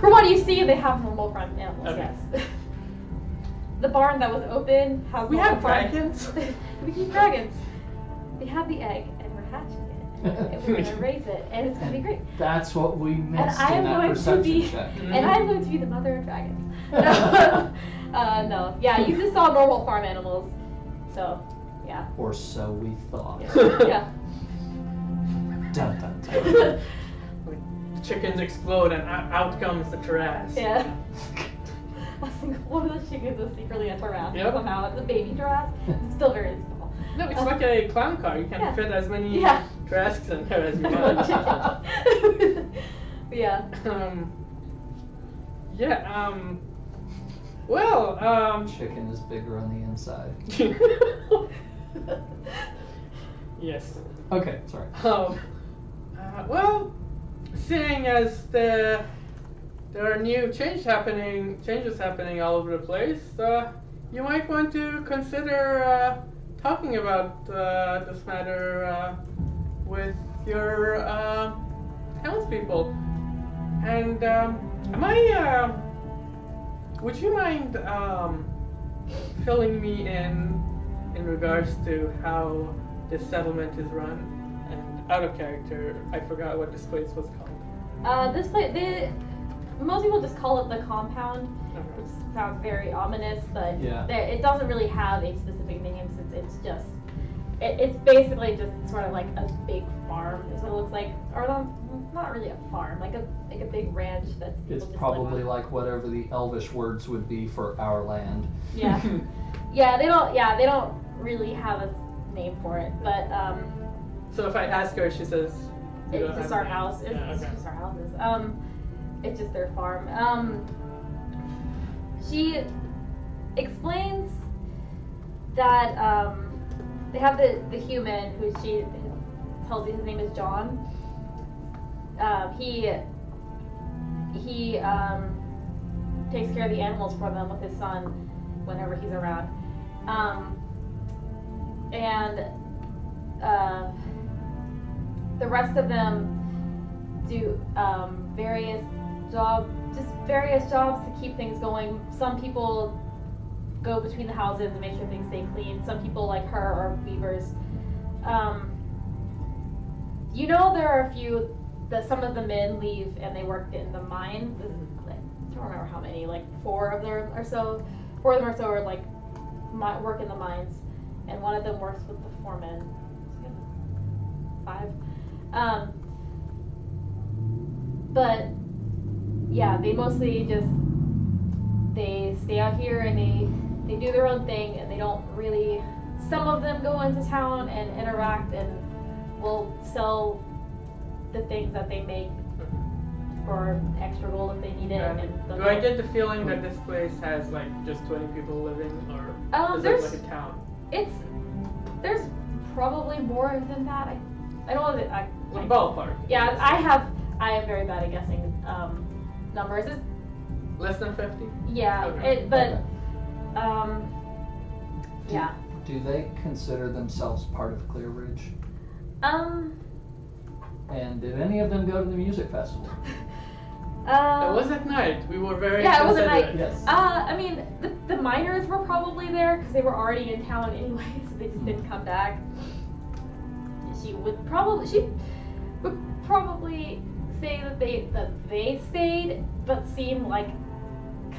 From what you see, they have normal farm animals. Okay. Yes. the barn that was open has. We have farm- dragons. we keep dragons. They have the egg, and we're hatching it, and we're gonna raise it, and it's gonna be great. That's what we missed and I am in that going to perception be- check. And I'm going to be the mother of dragons. uh, no, yeah, you just saw normal farm animals, so yeah, Or so we thought. yeah. Dun, dun, dun. Chickens explode and out, out comes the giraffes. Yeah. I think one of the chickens is secretly a giraffe Yep. somehow. It's a baby giraffe. It's still very small. No, it's like a clown car. You can Yeah. fit as many Yeah. giraffes in there as you want. chicken. yeah. um, yeah. Um. Well. Um. Chicken is bigger on the inside. yes. Okay, sorry. Um, uh, well, seeing as the there are new change happening, changes happening all over the place, uh, you might want to consider uh, talking about uh, this matter uh, with your uh, townspeople. And um, am I? Would you mind um, filling me in in regards to how this settlement is run? And out of character, I forgot what this place was called. Uh, this place, they, most people just call it the compound, Okay. which sounds very ominous, but Yeah. there, it doesn't really have a specific name since it's just, it, it's basically just sort of like a big farm. Is what it looks like, or not, not really a farm, like a like a big ranch that people It's just live probably on. like whatever the elvish words would be for our land. Yeah. Yeah, they don't. Yeah, they don't really have a name for it, but um, So if I ask her, she says, you don't it's just have our name. house. It's, Yeah, it's just our houses. Um, it's just their farm. Um, she explains that um, they have the the human who she tells you his name is John. Um, he he um, takes care of the animals for them with his son whenever he's around. Um, and uh, the rest of them do um, various job, just various jobs to keep things going. Some people go between the houses and make sure things stay clean. Some people, like her, are weavers. Um, you know, there are a few that some of the men leave and they work in the mine. This I don't remember how many, like four of them or so. Four of them or so are like mi- work in the mines, and one of them works with the foreman. Five. Um, but yeah, they mostly just they stay out here and they they do their own thing and they don't really some of them go into town and interact and will sell the things that they make for extra gold if they need it. And and do I get the feeling that this place has like just 20 people living, or Um, is it like a town? It's there's probably more than that. I I don't know that I. Like ballpark? Yeah, I have. I am very bad at guessing um, numbers. It's, Less than 50? yeah, Okay. it, but Okay. um, yeah. Do they consider themselves part of Clear Ridge? Um, And did any of them go to the music festival? uh, it was at night. We were very Yeah, it was at night. Yes. Uh, I mean, the, the miners were probably there because they were already in town anyway, so they just didn't come back. She would probably she would probably say that they that they stayed, but seem like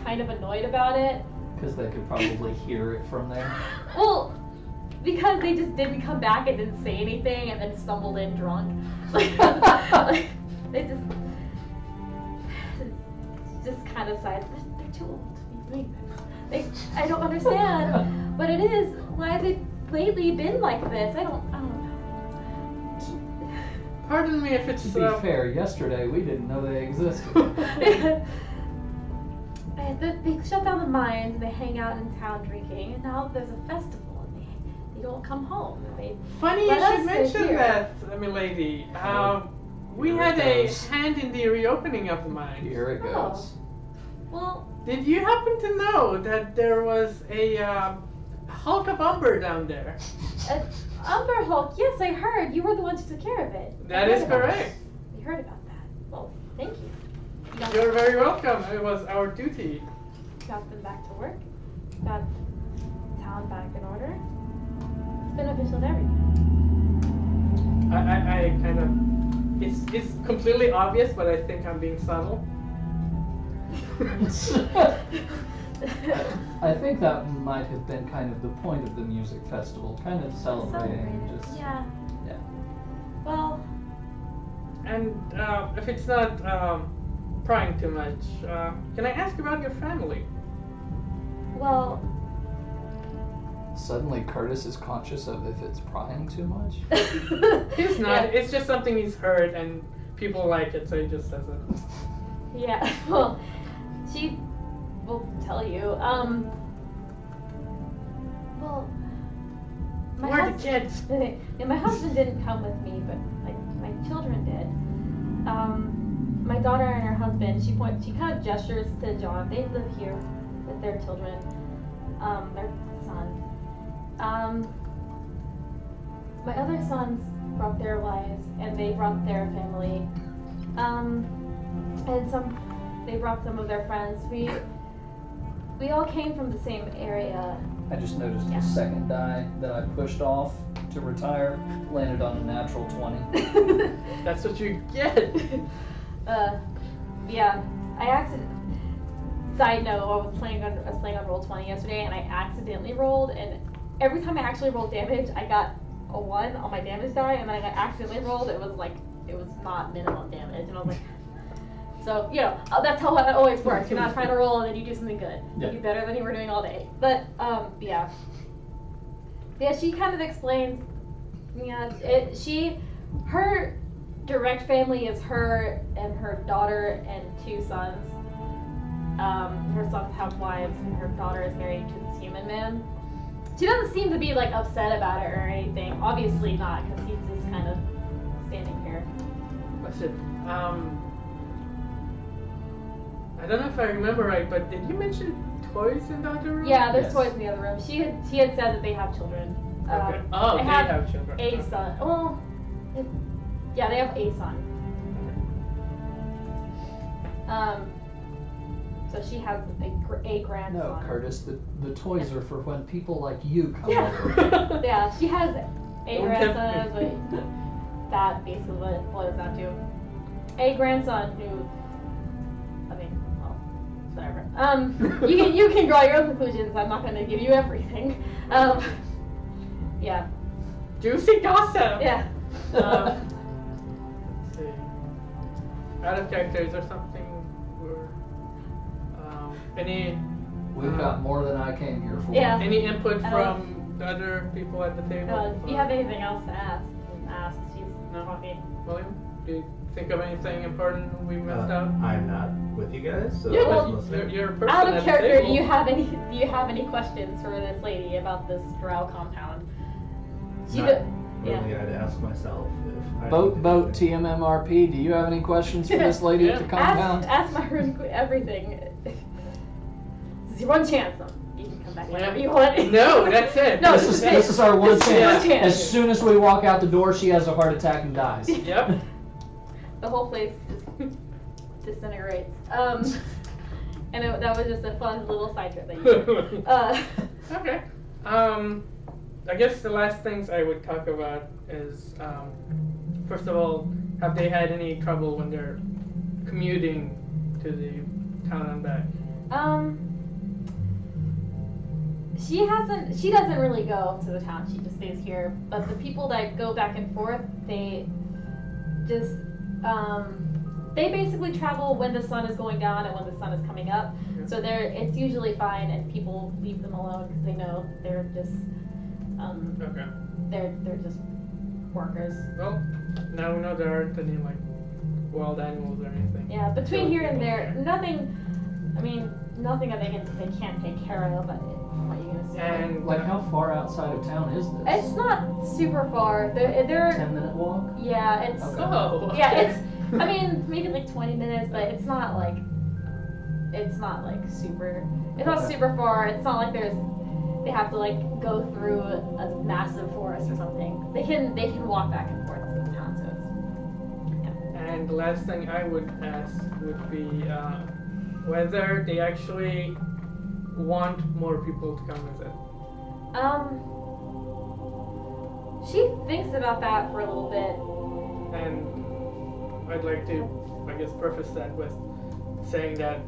kind of annoyed about it. Because they could probably hear it from there. Well, because they just didn't come back and didn't say anything, and then stumbled in drunk. Like, like they just just kind of sighed. They're, they're too old to be doing this. They, I don't understand, but it is. Why has it lately been like this? I don't. I don't know. Pardon me if it's. To be uh, fair, yesterday we didn't know they existed. They, they shut down the mines and they hang out in town drinking, and now there's a festival and they, they don't come home. And they Funny you should mention here. that, milady. Um, we Here had a goes. hand in the reopening of the mine. Here it Oh. goes. well, Did you happen to know that there was a uh, Hulk of Umber down there? uh, Umber Hulk. Yes, I heard you were the one who took care of it. I That heard is about correct. We heard about that. Well, thank you. You got, You're very welcome. It was our duty. got them back to work. Got town back in order. It's beneficial to everything. I, I, I kind of. It's, it's completely obvious, but I think I'm being subtle. I think that might have been kind of the point of the music festival, kind of celebrating. Celebrated. Just Yeah. yeah. Well, And uh, if it's not um, prying too much, uh, can I ask about your family? well. Suddenly, Curtis is conscious of if it's prying too much. He's not. Yeah. It's just something he's heard, and people like it, so he just says it. Yeah, well, she will tell you. Um, well, my Where are the hus- kids? yeah, my husband didn't come with me, but my, my children did. Um, my daughter and her husband. She point. She kind of gestures to John. They live here with their children, um, their son. Um, my other sons brought their wives, and they brought their family. Um, and some they brought some of their friends. We we all came from the same area. I just noticed Yeah. the second die that I pushed off to retire landed on a natural 20. That's what you get. uh, yeah, I accident. Side note: I was playing on I was playing on Roll20 yesterday, and I accidentally rolled, and every time I actually rolled damage, I got a one on my damage die, and then I got accidentally rolled. It was like it was not minimum damage, and I was like. So you know uh, that's how it always works. You're not trying to roll and then you do something good. Yeah. You do better than you were doing all day. But um, yeah, yeah. She kind of explains. Yeah, it, she, her direct family is her and her daughter and two sons. Um, her sons have wives, and her daughter is married to this human man. She doesn't seem to be like upset about it or anything. Obviously not, because he's just kind of standing here. It? Um, I don't know if I remember right, but did you mention toys in the other room? Yeah, there's Yes. toys in the other room. She had she had said that they have children. Okay. Um, oh, they they have have children. a son. Well, it, yeah, they have a son. Um, so she has a, gr- a grandson. No, Curtis, the, the toys are for when people like you come Yeah. over. Yeah, she has a Don't tempt grandson, but that basically what it boils down to. A grandson who, I mean, well, whatever. Um, you can you can draw your own conclusions. I'm not going to give you everything. Um, yeah, Juicy gossip. yeah. Um, let's see. Out of characters or something, or any We've got more than I came here for. Yeah. any input Uh, from the other people at the table? Uh, if you have anything else to ask, ask. She's No. talking. William, do you think of anything important we missed Uh, out? I'm not with you guys, so Yeah, I'm well, listening. you're, you're a person Out at of the character, table. do you have any? Do you have any questions for this lady about this drow compound? She Not did- really, yeah. I'd ask myself if I Vote, needed vote to- TMMRP. Do you have any questions for this lady at the Yeah. compound? Ask, ask Myron everything. This is one chance, though. You can come back whenever you want. No, that's it. no, this this is is this is our one This is chance. your chance. As soon as we walk out the door, she has a heart attack and dies. Yep. the whole place just disintegrates. Um, and it, that was just a fun little side trip that you did. Uh, Okay. Um, I guess the last things I would talk about is, um, first of all, have they had any trouble when they're commuting to the town and back? um, she hasn't. She doesn't really go to the town. She just stays here. But the people that go back and forth, they just um, they basically travel when the sun is going down and when the sun is coming up. So they're it's usually fine, and people leave them alone because they know they're just um, Okay. they're they're just workers. Well, now we know there aren't any like wild animals or anything. Yeah, between here and people, there, nothing. I mean, nothing that they can they can't take care of. But what you can assume, And Like, how far outside of town is this? it's not super far. They're, they're Ten minute walk. yeah, it's Okay. oh, yeah, it's. I mean, maybe like 20 minutes, but it's not like it's not like super. It's not super far. It's not like there's they have to like go through a massive forest or something. They can they can walk back and forth to the town, so it's And the last thing I would ask would be uh, whether they actually want more people to come visit. Um, she thinks about that for a little bit. And I'd like to, I guess, preface that with saying that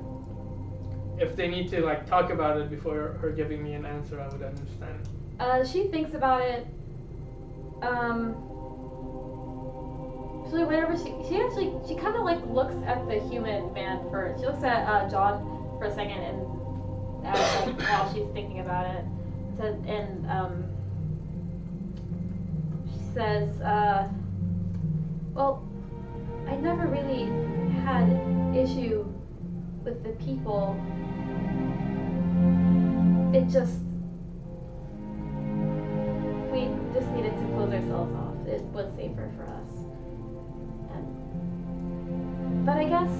if they need to like talk about it before her giving me an answer, I would understand. Uh, she thinks about it. Um, so whenever she, she actually, she kind of like looks at the human man first. She looks at uh, John for a second, and like, while she's thinking about it, and um, she says, uh, "Well, I never really had issue with the people. It just." we just needed to close ourselves off. It was safer for us. And, but I guess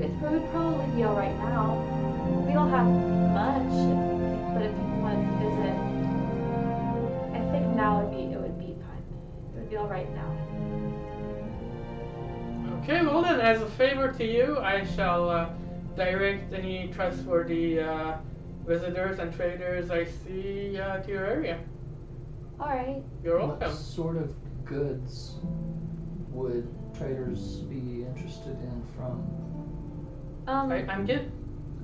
it would probably be all right now. We don't have much, if, but if people wanted to visit, I think now would be it would be fine. It would be all right now. Okay, well then, as a favor to you, I shall uh, direct any trustworthy uh, visitors and traders I see uh, to your area. All right. You're What welcome. sort of goods would traders be interested in from? Um, I, I'm good.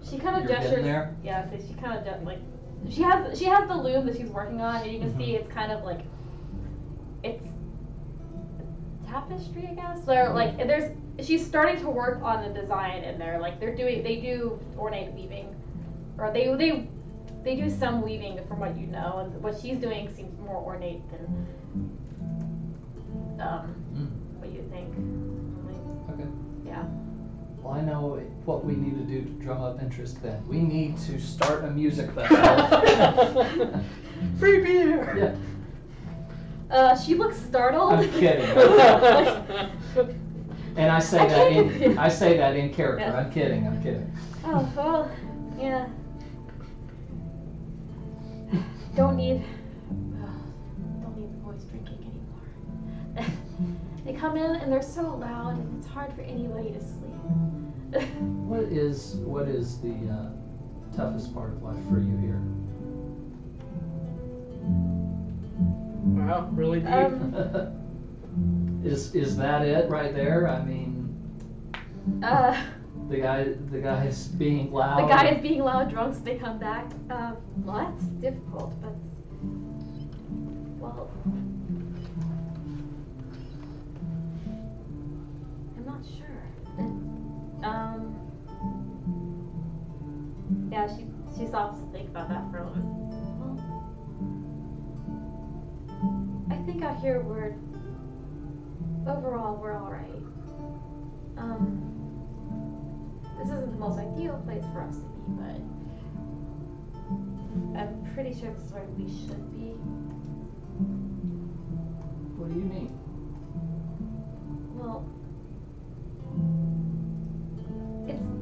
She kind of You're getting gestures. there? Yeah, so she kind of just like she has she has the loom that she's working on, and you can see Mhm. it's kind of like it's tapestry, I guess. So like there's she's starting to work on the design in there. Like they're doing they do ornate weaving, or they they they do some weaving from what you know, and what she's doing seems more ornate than um Well, I know what we need to do to drum up interest. Then we need to start a music festival. Free beer. yeah. Uh, she looks startled. I'm kidding. And I say I that in I say that in character. Yeah. I'm kidding. I'm kidding. Oh, well, yeah. Don't need, don't need the boys drinking anymore. they come in and they're so loud and it's hard for anybody to sleep. What is what is the uh, toughest part of life for you here? Wow, really deep. Um, is is that it right there? I mean, uh, the guy the guy's being loud. the guy is being loud drunk, so they come back. Um, well, that's difficult, but well, Um, yeah, she she stops to think about that for a moment. Well, think out here we're overall we're all right. Um, this isn't the most ideal place for us to be, but I'm pretty sure this is where we should be. What do you mean? Well,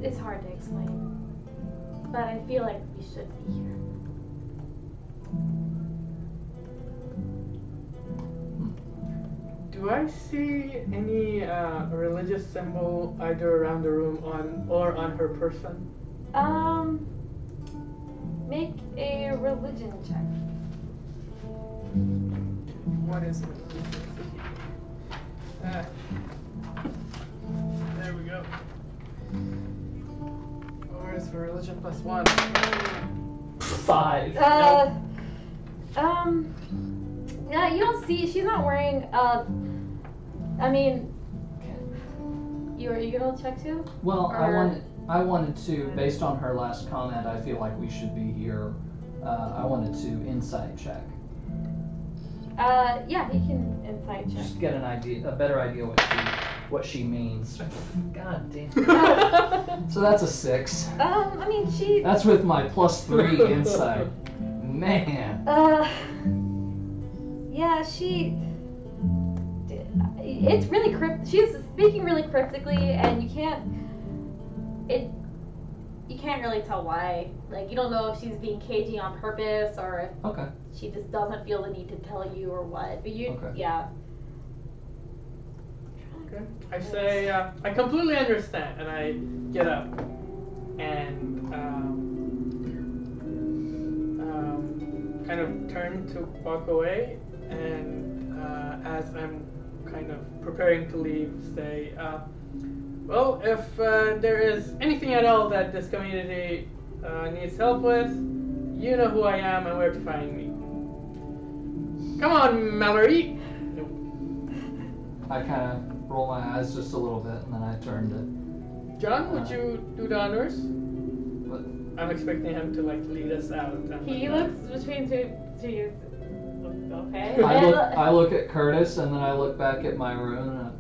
it's it's hard to explain, but I feel like we should be here. Do I see any uh, religious symbol either around the room on or on her person? Um, make a religion check. What is it? Ah. There we go. Where's the religion plus one? Five. Uh, um, yeah, you don't see. She's not wearing. Uh, I mean, you are you gonna check too? Well, I wanted, I wanted to, based on her last comment, I feel like we should be here. Uh, I wanted to insight check, Uh, yeah, you can insight check. just get an idea, a better idea what she, what she means. God damn. So that's a six. Um, I mean, she. That's with my plus three insight. Man. Uh, yeah, she. It's really crypt. She's speaking really cryptically, and you can't. It. You can't really tell why. Like, you don't know if she's being cagey on purpose or if Okay. she just doesn't feel the need to tell you or what. But you, Okay. yeah. Okay. I say, uh, I completely understand, and I get up and um, um, kind of turn to walk away. And uh, as I'm kind of preparing to leave, say, uh, well, if uh, there is anything at all that this community uh, needs help with, you know who I am and where to find me. Come on, Mallory. I kind of roll my eyes just a little bit, and then I turn it. John, would you do the honors? What? I'm expecting him to like lead us out. He whatnot. looks between two. two okay. I look, uh, I look at Curtis, and then I look back at my room, and I,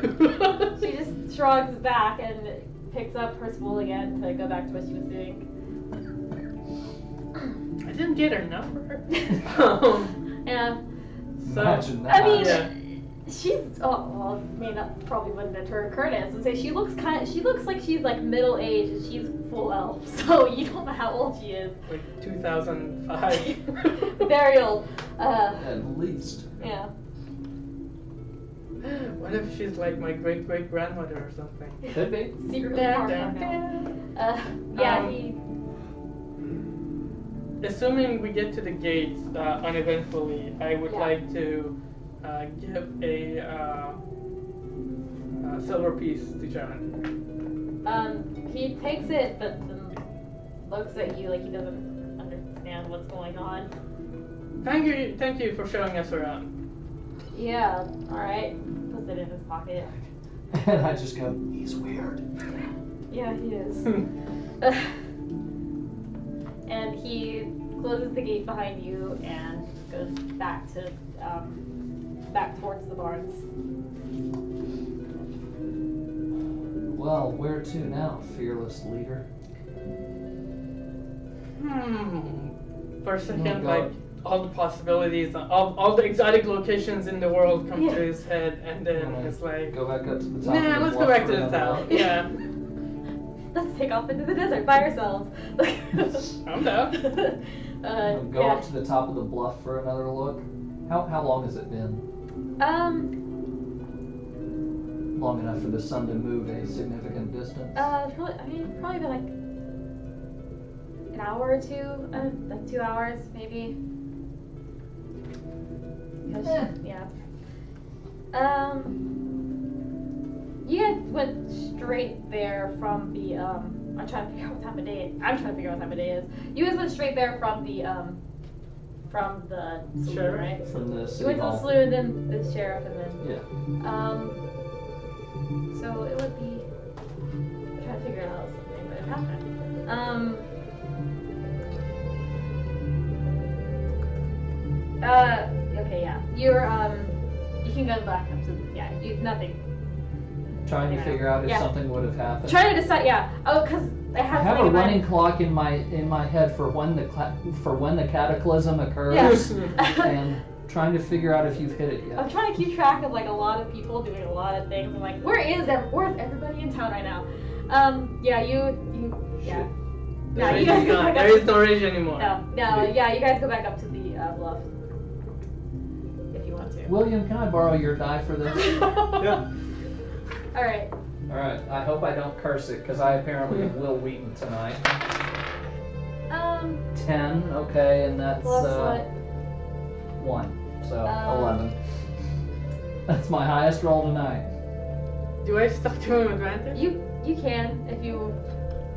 She just shrugs back and picks up her spool again to go back to what she was doing. I didn't get her number. um, Yeah. so, imagine that. I mean, Yeah. she's oh well, I mean, I probably wouldn't deter Curtis and say she looks kind. Of, she looks like she's like middle aged and she's full elf, so you don't know how old she is. like 2005. Very old. Uh, At least. yeah. what if she's like my great great grandmother or something? Could be. Secretly Dun, far dun, from now. Uh, yeah, Um, he. Assuming we get to the gates uh, uneventfully, I would Yeah. like to uh, give a uh, uh, silver piece to John. Um, he takes it, but then looks at you like he doesn't understand what's going on. Thank you, thank you for showing us around. Yeah, alright. Puts it in his pocket. And I just go, he's weird. Yeah, he is. and he closes the gate behind you and goes back to, um, back towards the barns. Well, where to now, fearless leader? Hmm. For a second, Oh, God. like all the possibilities, all, all the exotic locations in the world come Yeah. to his head, and then Wanna it's like, Go back up to the top. nah, of the let's go back to the another town. Yeah, Let's take off into the desert by ourselves. I'm down. uh, Go yeah. up to the top of the bluff for another look. How how long has it been? Um, Long enough for the sun to move a significant distance. uh, probably, I mean, probably been like an hour or two, uh, like two hours maybe. 'Cause-. Yeah. Um, you guys went straight there from the, um, I'm trying to figure out what time of day, I'm trying to figure out what time of day it is. You guys went straight there from the, um, from the saloon, Sheriff? right? From the You went to the hall. saloon, then the sheriff, and then Yeah. um, so it would be. I'm trying to figure out something that happened. Um. Uh, go back up to the yeah, you, nothing. Trying to Yeah. figure out if Yeah. something would have happened. Trying to decide, yeah. Oh, because I I have, have a something in running mind. clock in my in my head for when the cla- for when the cataclysm occurs, Yes. and trying to figure out if you've hit it yet. I'm trying to keep track of like a lot of people doing a lot of things. I'm like, where is ev- where's everybody in town right now? Um, yeah, you, you, yeah. The No, rage you guys is go gone. back up. is no rage anymore. No, no, yeah, you guys go back up to the William, can I borrow your die for this? Yeah. All right. All right. I hope I don't curse it because I apparently have Wil Wheaton tonight. Um, Ten. Okay, and that's plus uh, what? one. So Um, eleven. That's my highest roll tonight. Do I stop doing him advantage? You you can if you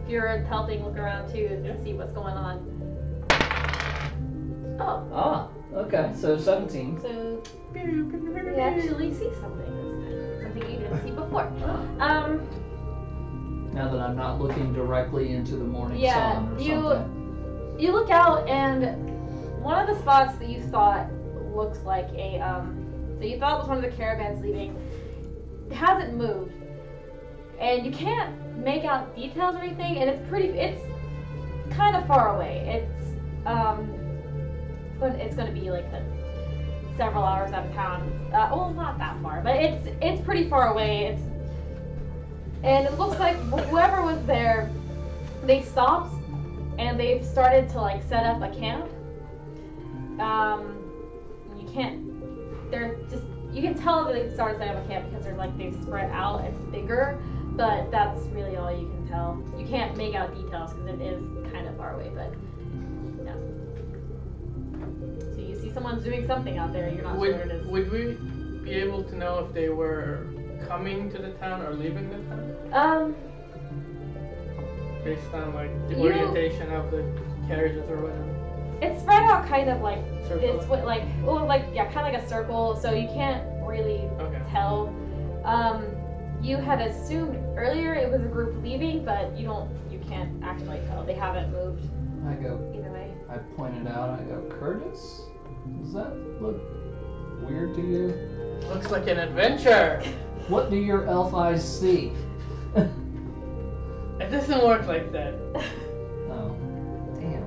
if you're helping look around too and Yeah. see what's going on. Oh, Ah. Okay. So seventeen. so you actually see something this time. Something you didn't see before. Um, Now that I'm not looking directly into the morning Yeah, sun or you- something. you look out and one of the spots that you thought looks like a um that you thought was one of the caravans leaving hasn't moved and you can't make out details or anything and it's pretty it's kind of far away it's um but it's going to be like a, several hours out of town uh, well not that far but it's it's pretty far away it's and it looks like whoever was there they stopped and they've started to like set up a camp. Um, you can't. They're just. You can tell that they've started setting up a camp because they're like they've spread out. It's bigger, but that's really all you can tell. You can't make out details because it is kind of far away. But So someone's doing something out there. You're not sure what it is. Would, would we be able to know if they were coming to the town or leaving the town? Um. Based on like the You- orientation of the carriages or whatever. It's spread out kind of like Circle. this, way, like well, like yeah, kind of like a circle. So you can't really Okay. tell. Um, you had assumed earlier it was a group leaving, but you don't, you can't actually tell. They haven't moved I go. either way. I pointed out. I go. Curtis. Does that look weird to you? Looks like an adventure. What do your elf eyes see? It doesn't work like that. oh, damn.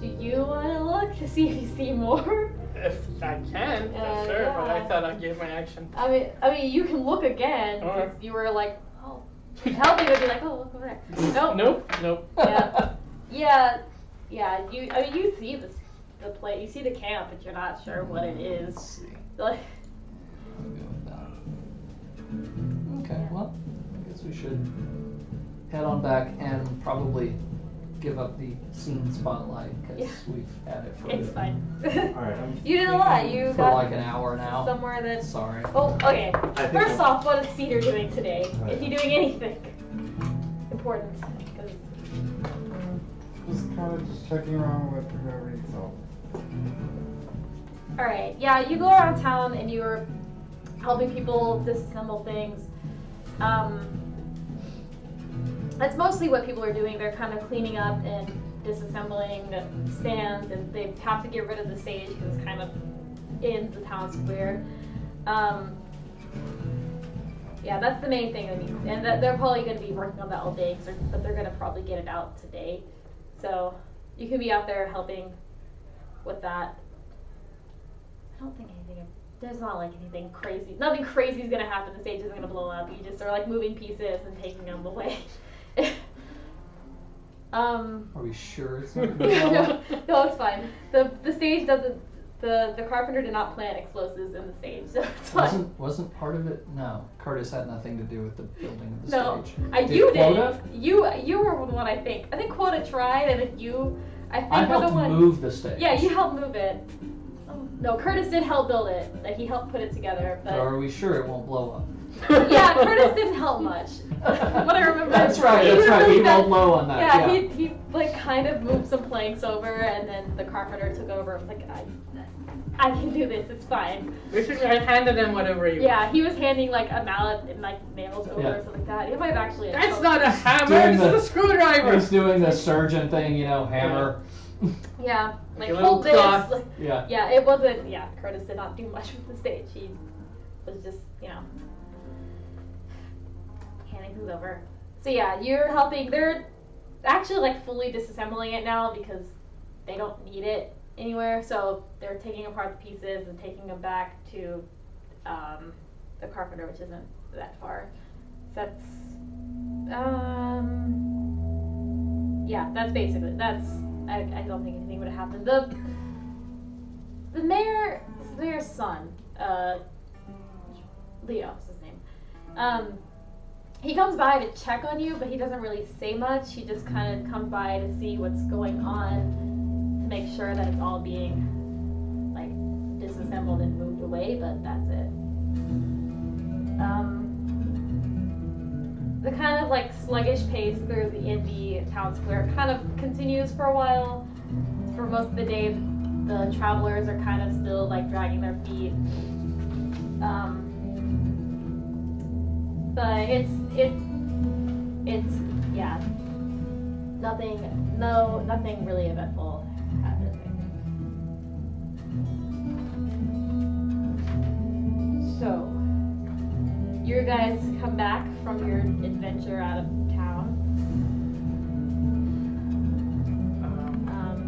Do you want to look to see if you see more? If I can, Uh, sure, but I thought I'd give my action. I mean, I mean, you can look again. 'cause Alright. You were like, oh, helping would be like, oh, look over there. Nope. Nope, nope. Yeah. Yeah, yeah. You, I mean, you see the the place, you see the camp, but you're not sure what it mm-hmm. is. Let's see. Like, I'll go with that. Okay, well, I guess we should head on back and probably give up the scene spotlight because Yeah. we've had it for, a while. it's fine. All right. You did a lot. You for got like an hour now. somewhere that. Sorry. Oh, okay. First I'm- off, what is Cedar doing today? Is he yeah. doing anything important? 'Cause- Just kind of just checking around with whoever needs help. All right. Yeah, you go around town and you're helping people disassemble things. Um, that's mostly what people are doing. They're kind of cleaning up and disassembling the stands, and they have to get rid of the stage because it's kind of in the town square. Um, yeah, that's the main thing. I mean, and they're probably going to be working on that all day, but they're going to probably get it out today. So you can be out there helping with that. I don't think anything. There's not like anything crazy. Nothing crazy is gonna happen. The stage isn't gonna blow up. You just are like moving pieces and taking them away. um. Are we sure it's not no, up? no, it's fine. the The stage doesn't. The the carpenter did not plant explosives in the stage, so it's fine. Wasn't wasn't part of it? No, Curtis had nothing to do with the building of the No, stage. I Did you did. You you were the one I think. I think Quota tried, and then you. I think I were the helped one. move the stage. Yeah, you helped move it. Oh, no, Curtis did help build it. Like he helped put it together, So but. are we sure it won't blow up? Yeah, Curtis didn't help much. what I remember. That's right. That's right. really We bad- rolled low on that. Yeah, Yeah. he, he like kind of moved some planks over, and then the carpenter took over. I was like, I, I can do this. It's fine. Basically, I handed him whatever you Yeah, he was handing like a mallet and like nails over Yeah. or something like that. He might have actually. That's not a hammer, Doing this the- is a screwdriver! He's doing the surgeon thing, you know, hammer. Yeah, like a little hold this. like- Yeah. yeah, it wasn't. Yeah, Curtis did not do much with the stage. He was just, you know, handing things over. So yeah, you're helping. They're actually like fully disassembling it now because they don't need it anywhere. So they're taking apart the pieces and taking them back to um, the carpenter, which isn't that far. So that's um, yeah, that's basically that's. I, I don't think anything would have happened. The the mayor, the mayor's son, uh, Leo is his name. Um, he comes by to check on you, but he doesn't really say much. He just kind of comes by to see what's going on, to make sure that it's all being like disassembled and moved away. But that's it. Um, the kind of like sluggish pace through the Indy town square kind of continues for a while. For most of the day, the travelers are kind of still like dragging their feet. Um, but it's it it's yeah nothing no nothing really eventful happened. I think. So you guys come back from your adventure out of town. Um, Um,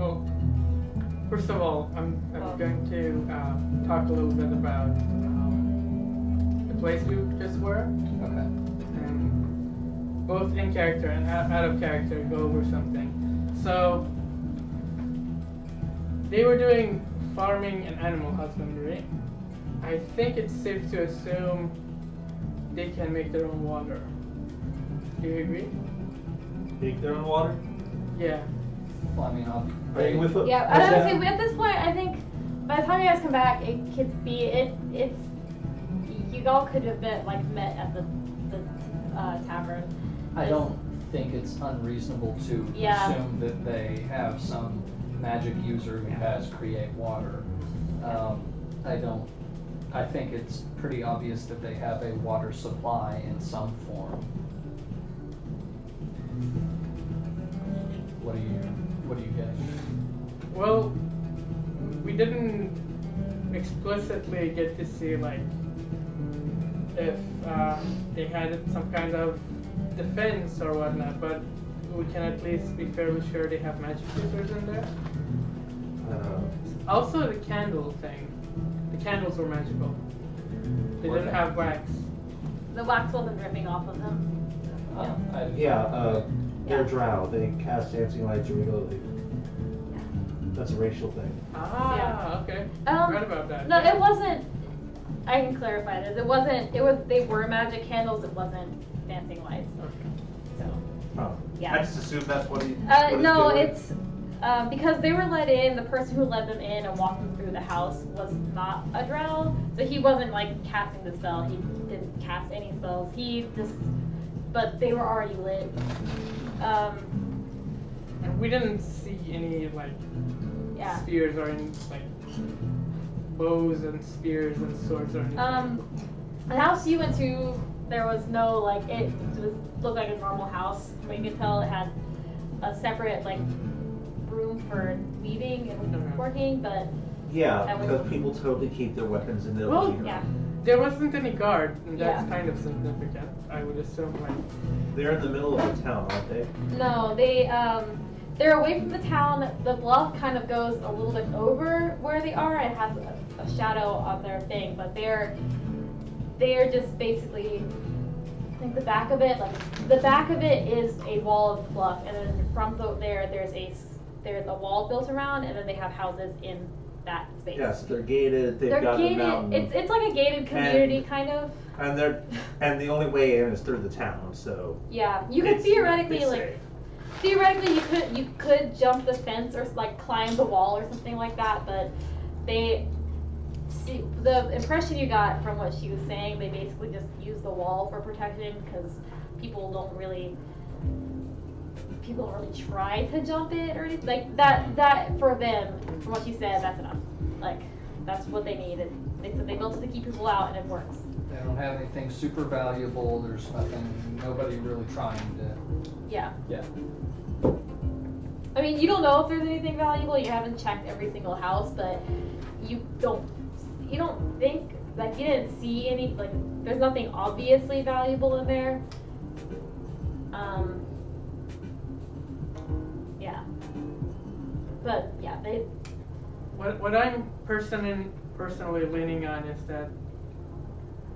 oh, first of all, I'm, I'm Oh. going to uh, talk a little bit about place you just were, Okay. and both in character and out out of character go over something. So they were doing farming and animal husbandry. I think it's safe to assume they can make their own water. Do you agree? Make their own water. Yeah. Well, I mean, I'll, Are you with it? yeah, I Okay. would say at this point, I think by the time you guys come back, it could be it. It's you all could have been like met at the the uh, tavern. I don't think it's unreasonable to Yeah. assume that they have some magic user who has create water. Um, I don't. I think it's pretty obvious that they have a water supply in some form. What are you? What are you getting? Well, we didn't explicitly get to see like if uh, they had some kind of defense or whatnot, but we can at least be fairly sure they have magic users in there. Uh, Also, the candle thing. The candles were magical. They didn't they? have wax. The wax wasn't dripping off of them. Uh, I, yeah, uh, they're Yeah. drow. They cast dancing lights regularly. That's a racial thing. Ah, okay. Um, Read about that. No, yeah. it wasn't. I can clarify this. It wasn't. It was. They were magic candles. It wasn't dancing lights. Okay. So. Oh. Yeah. I just assumed that's what he. Uh, what no, doing. it's um, because they were let in. The person who led them in and walked them through the house was not a drow, so he wasn't like casting the spell. He didn't cast any spells. He just, but they were already lit. Um, And we didn't see any like yeah. spears or any like bows and spears and swords or anything. Um, the house you went to, there was no like it was looked like a normal house, but you could tell it had a separate like room for weaving and Mhm. working, but Yeah, because people totally keep their weapons in their Well, living room. yeah. there wasn't any guard, and that's Yeah. kind of significant. I would assume like They're in the middle of the town, aren't they? No, they um they're away from the town. The bluff kind of goes a little bit over where they are. It has a, a shadow on their thing, but they're they're just basically I think the back of it, like the back of it is a wall of bluff, and then from the, there there's a there's a wall built around, and then they have houses in that space. Yes, they're gated. They've they're got the gated. mountain, It's it's like a gated community kind of. and they're and the only way in is through the town. So Yeah, you could theoretically like safe. Theoretically you could you could jump the fence or like climb the wall or something like that but they see the impression you got from what she was saying they basically just use the wall for protection because people don't really people don't really try to jump it or anything like that that for them from what she said that's enough like that's what they need they said they built it to keep people out and it works They don't have anything super valuable. There's nothing. Nobody really trying to. Yeah. Yeah. I mean, you don't know if there's anything valuable. You haven't checked every single house, but you don't. You don't think like you didn't see any like. There's nothing obviously valuable in there. Um. Yeah. But yeah, they. What, what I'm personally personally leaning on is that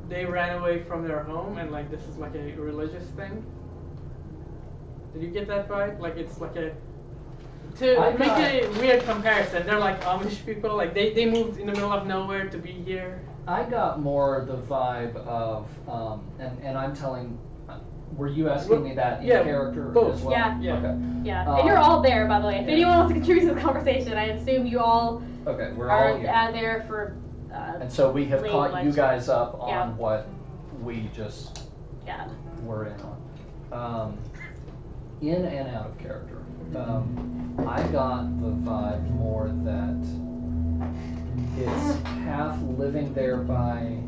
they ran away from their home and like this is like a religious thing. Did you get that vibe? Like it's like a to I make got- a weird comparison. They're like Amish people. Like they, they moved in the middle of nowhere to be here. I got more the vibe of, um, and and I'm telling. Were you asking me that in Yeah, character both. as well? Yeah. Yeah. Okay. Yeah, Um, and you're all there, by the way. If yeah. anyone wants to contribute to the conversation, I assume you all Okay. We're are all here. uh, there for. Uh, And so we have Late caught you guys up on Yeah. what we just yeah. were in on. Um, in and out of character. Um, I got the vibe more that it's half living there by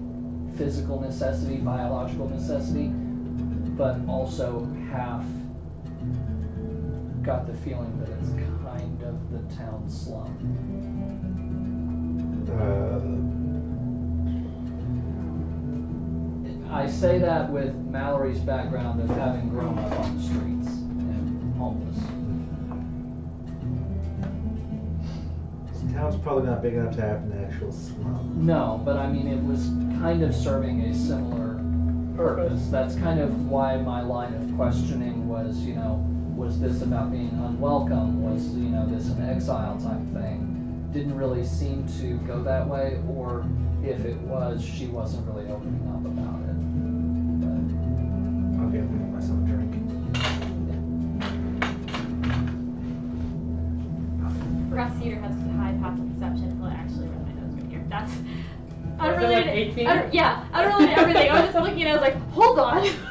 physical necessity, biological necessity, but also half got the feeling that it's kind of the town slum. Uh, I say that with Mallory's background of having grown up on the streets homeless. this town's probably not big enough to have an actual slum. No, but I mean, it was kind of serving a similar purpose. That's kind of why my line of questioning was, you know, was this about being unwelcome? Was, you know, this an exile type thing? Didn't really seem to go that way, or if it was, she wasn't really opening up about it. Okay, I'm gonna get myself a drink. Forgot Cedar has high passive perception. Well, actually, read my notes right here. That's Was it unrelated. like 18? un- yeah, unrelated to everything. I was just looking at it. I was like, hold on.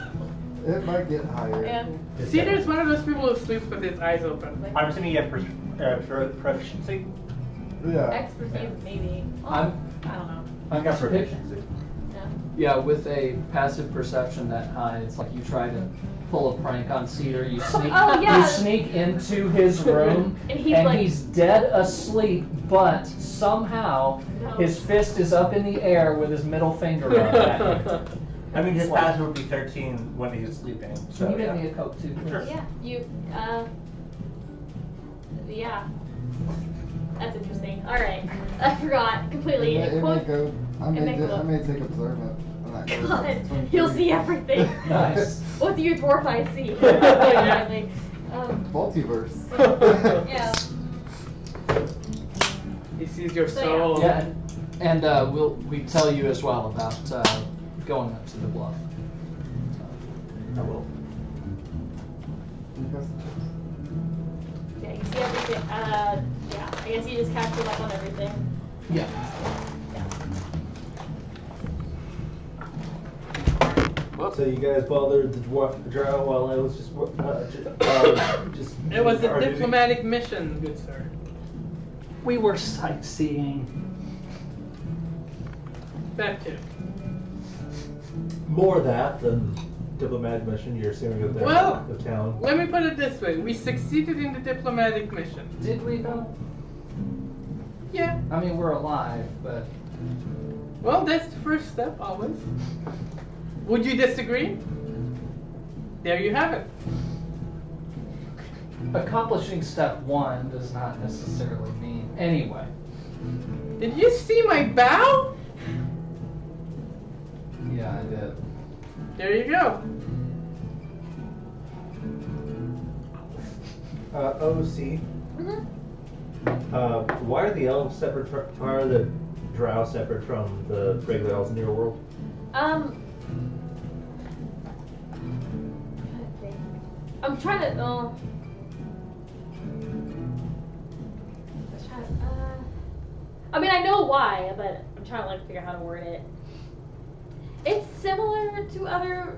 It might get higher. yeah. Cedar's one of those people who sleeps with his eyes open. I'm assuming you have pers- uh, pro- proficiency. Yeah. Expertise, maybe. Well, I'm- I don't know. I've got proficiency. Yeah. Yeah, with a passive perception that high, it's like you try to pull a prank on Cedar. You sneak, Oh, yeah. you sneak into his room, And he's like- he's dead asleep, but somehow No. his fist is up in the air with his middle finger up. I mean, his It's like- passive would be 13 when he's sleeping. So, Can you get yeah. me a coke too? please? Sure. Yeah, you, uh, yeah. That's interesting. Alright. I forgot completely. It, may- it may go. I it may, may di- go- I may take observant. On that goes. God, you'll see everything. Nice. what do your dwarf eyes see? Apparently. um, Multiverse. yeah. He sees your So, soul. Yeah, and, and uh, we'll we tell you as well about uh, going up to the bluff. I will. Yeah, you see everything. Uh, yeah. I guess you just catch up on everything. Yeah. So you guys bothered the dwarf the drow while I was just uh, uh, just. It was a our duty? diplomatic mission, good sir. We were sightseeing. That too. More that than diplomatic mission. You're assuming of the, Well- the town. Let me put it this way: we succeeded in the diplomatic mission. Did we though? Yeah. I mean, we're alive, but Well, that's the first step, always. Would you disagree? There you have it. accomplishing step one does not necessarily mean anyway. Did you see my bow? Yeah, I did. There you go. Uh, OC. Mhm. Uh, why are the elves separate from? Why are the drow separate from the regular elves in the real world? Um. I'm trying to. Uh, I trying to, uh, I mean, I know why, but I'm trying to like figure out how to word it. It's similar to other.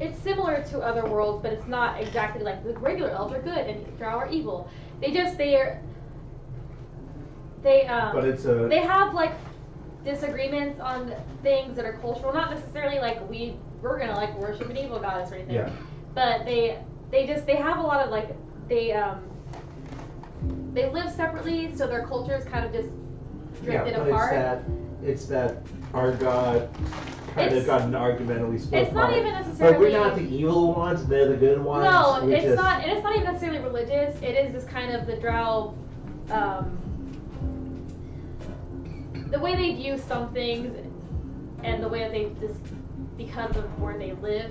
It's similar to other worlds, but it's not exactly like the regular elves are good and drow are evil. They just they are. They um. But it's a. They have like disagreements on things that are cultural, not necessarily like we we're gonna like worship an evil goddess or anything. Yeah. But they they just they have a lot of like they um they live separately, so their cultures kind of just drifted yeah, but apart. it's that it's that our God kind It's- of got an argument we split it's not even But necessarily we're not the evil ones; they're the good ones. No, We it's just- not. And it's not even necessarily religious. It is just kind of the Drow, um, the way they view some things, and the way that they just because of where they live,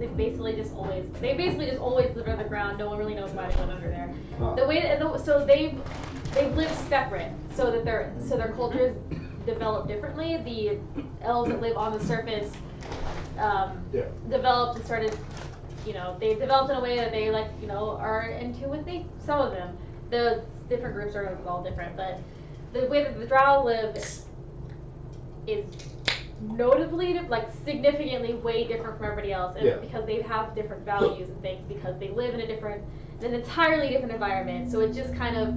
they basically just always they basically just always live underground. No one really knows why they went under there. The way the, so they've they've lived separate, so that their so their cultures develop differently. The elves that live on the surface. Um, Yeah. developed and started you know they developed in a way that they like you know are in tune with me some of them the different groups are all different but the way that the drow live is notably like significantly way different from everybody else and Yeah. because they have different values and things because they live in a different an entirely different environment so it just kind of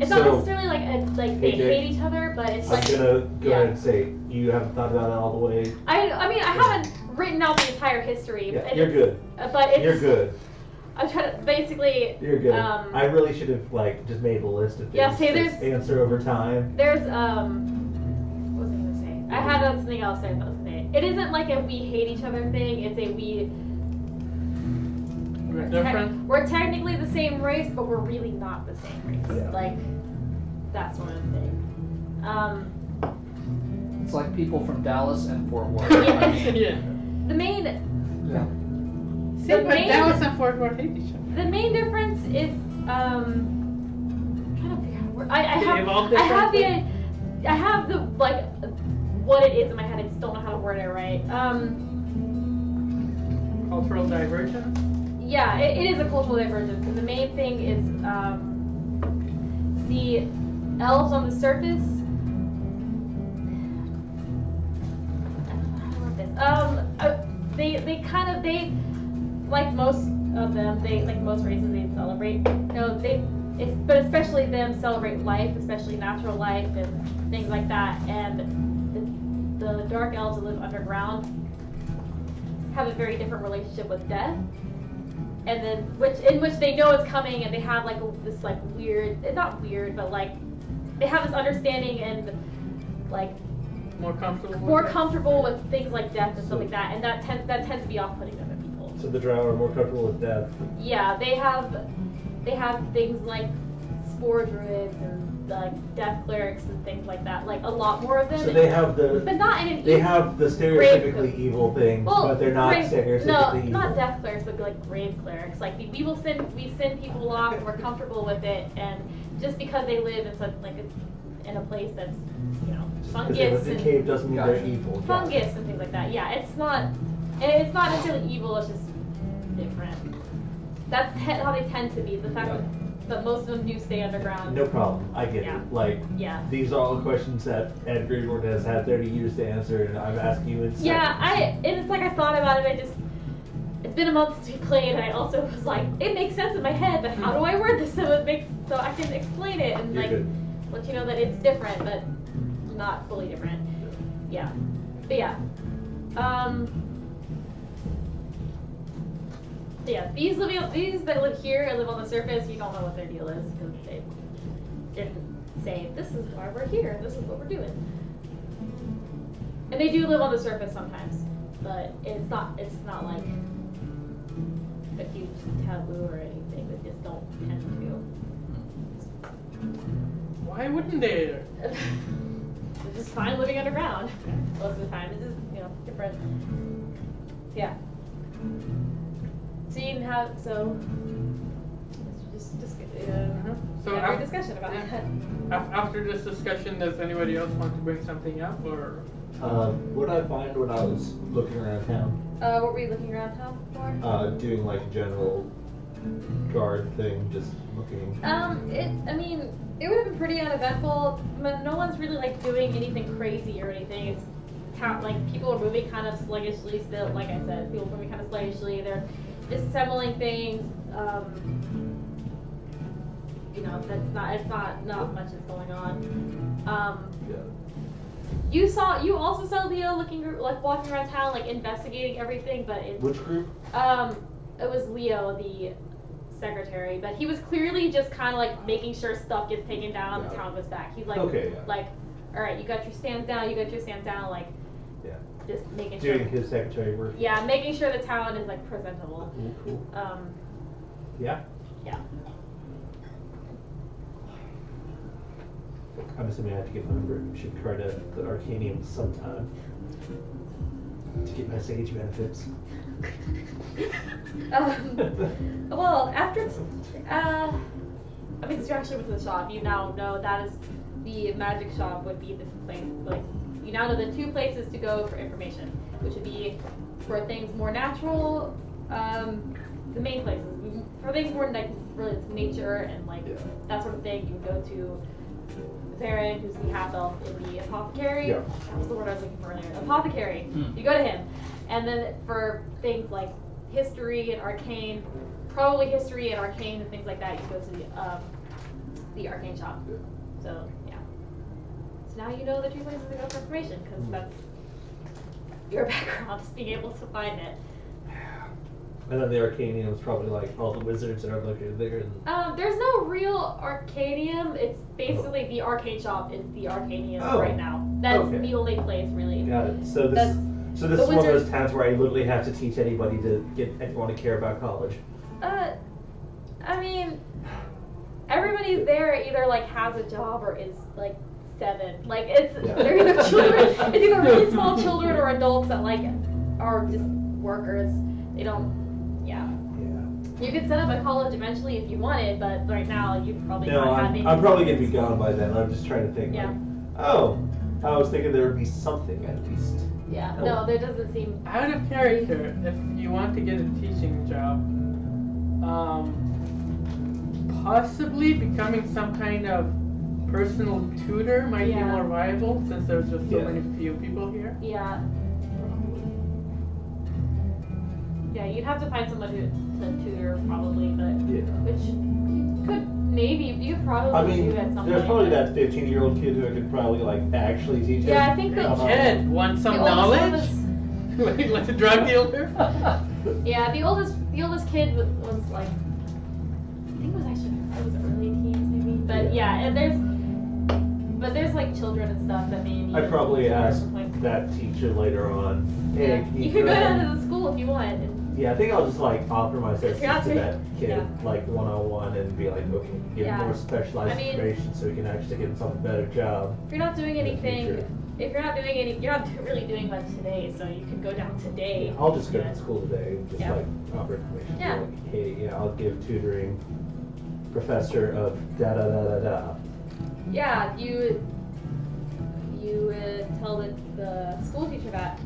it's not necessarily like a, like they Hey, Jay, hate each other but it's I'm like gonna go yeah. ahead and say you haven't thought about that all the way. I, I mean I haven't written out the entire history Yeah, you're good. but it's You're good. I'm trying to basically You're good. Um, I really should have like just made a list of things Yeah, to there's- answer over time. There's um, I had something else I was gonna say. It isn't like a we hate each other thing. It's a we. We're te- we're technically the same race, but we're really not the same race. Yeah. Like, that's one of the things. Um, It's like people from Dallas and Fort Worth. Yeah. I mean, yeah. the main yeah. See, The but main- Dallas and Fort Worth hate each other. the main difference is um. I'm trying to figure out where I, I have I have the? I have the like what it is in my head. I just don't know how to word it right. Um. Cultural divergence. Yeah, it, it is a cultural divergence, and the main thing is um, the elves on the surface. How do I word this? Um, uh, they they kind of they like most of them they like most races they celebrate. You know they, it's, but especially them celebrate life, especially natural life and things like that. And the, the dark elves that live underground have a very different relationship with death and then which in which they know it's coming and they have like a, this like weird it's not weird but like they have this understanding and like More comfortable. more with it. comfortable with things like death and stuff like that and that tends that tends to be off-putting to other people So the drow are more comfortable with death. yeah they have they have things like spore druids and like death clerics and things like that like a lot more of them So they have the but not in an they evil- have the Grave- stereotypically evil things, Well, but they're not grave- stereotypically no, evil. not death clerics, but like grave clerics. Like we, we will send we send people off, we're comfortable with it, and just because they live in such like a, in a place that's you know fungus live in a and cave doesn't mean Gotcha. they're evil. fungus and things like that. Yeah, it's not, it's not necessarily evil. It's just different. That's te- how they tend to be. The fact that, that most of them do stay underground. No problem. I get Yeah. it. Like Yeah. these are all questions that Ed Greenwood has had 30 years to answer, and I'm asking you in seconds. Yeah, I and it's like I thought about it. I just it's been a month since we played, and I also was like, it makes sense in my head, but how do I word this so it makes so I can explain it and You're like good. let you know that it's different, but not fully different. Yeah, but yeah, um, yeah. These living these that live here and live on the surface, you don't know what their deal is because they didn't say this is why we're here. This is what we're doing. And they do live on the surface sometimes, but it's not it's not like a huge taboo or anything. They just don't tend to. Why wouldn't they? They're just fine living underground most of the time. It's just you know different. Yeah. So you can have so. Just just uh, Uh-huh. So have your discussion about yeah. that. after this discussion, does anybody else want to bring something up, or Um, what I find when I was looking around town, Uh, what were you looking around town for? uh, doing like a general guard thing, just looking. Um, it. I mean, it would have been pretty uneventful. But no one's really like doing anything crazy or anything. It's town like people are moving kind of sluggishly still. Like I said, people are moving kind of sluggishly. They're disassembling things. Um, you know, that's not. It's not. Not much is going on. Um, Yeah. You saw. You also saw Leo looking like walking around town, like investigating everything. But it, Which group? um, it was Leo, the secretary. But he was clearly just kind of like making sure stuff gets taken down, the town goes back. He's like, Okay, yeah. like, all right, you got your stands down. You got your stands down. Like, Yeah. Just making Doing sure. his secretary work. Yeah, making sure the talent is like presentable. Cool, cool. Um, Yeah. yeah. I'm assuming I have to get my membership card at the Arcanium sometime to get my Sage benefits. um, well, after, uh, I mean, since actually went to the shop, you now know that is the magic shop would be this place. Like, you now know the two places to go for information, which would be for things more natural, um, the main places. For things more like related to nature and like Yeah. that sort of thing, you would go to Zarin, who's the half elf in the apothecary. Yeah. That was the word I was looking for earlier. Apothecary. Hmm. You go to him. And then for things like history and arcane, probably history and arcane and things like that, you go to the um, the arcane shop. Yeah. So now you know the two places to go for information because Hmm. that's your background, is being able to find it. And then the Arcanium is probably like all the wizards that are located there. And Um, there's no real Arcanium. It's basically the arcane shop is the Arcanium Oh. right now. That's Okay. the only place really. got it. So this, That's- so this is one of those towns where I literally have to teach anybody to get anyone to care about college. Uh, I mean, everybody there either like has a job or is like seven. Like it's Yeah. they're either children. it's either really small children or adults that like are just workers. They don't. Yeah. Yeah. You could set up a college eventually if you wanted, but right now you probably No, not have I'm, any. I'm probably gonna be gone by then. I'm just trying to think. Yeah. Like, oh, I was thinking there would be something at least. Yeah. No, there doesn't seem. Out of character, if you want to get a teaching job, um, possibly becoming some kind of personal tutor might be Yeah. more viable since there's just so Yeah. many few people here. Yeah. Yeah, you'd have to find someone who to tutor probably, but Yeah. which you could maybe you probably I mean, do at some there's point. probably that 15 year old kid who I could probably like actually teach. Yeah, I think Hey, the, kid, want some the oldest one knowledge? was- like, like a drug dealer? yeah, the oldest the oldest kid was, was like I think it was actually it was early teens maybe. But yeah, and there's but there's like children and stuff that maybe I'd probably ask that teacher later on. Hey, yeah. You could go down to the school if you want. Yeah, I think I'll just like offer my services to that kid, yeah. like one on one, and be like, okay, give Yeah. him more specialized I mean- information so he can actually get himself a better job. if you're not doing anything, if you're not doing any, you're not really doing much today, so you can go down today. I'll just go Yeah. to school today and just Yeah. like offer information. Yeah. Like, hey, yeah, I'll give tutoring professor of da da da da da. Yeah, you you would tell the, the school teacher that,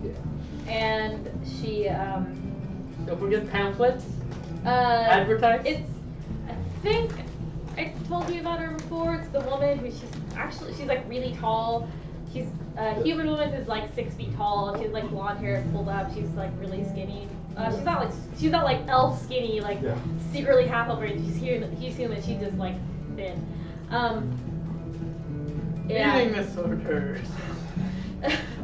and she um Don't forget pamphlets, uh advertise. it's I think I told you about her before. It's the woman who she's actually she's like really tall. She's a human woman who's like six feet tall. She has like blonde hair pulled up. She's like really skinny. Uh, she's not like she's not like elf skinny like Yeah. secretly half over. She's human. She's human. She's just like thin. Um. Yeah. Eating disorders.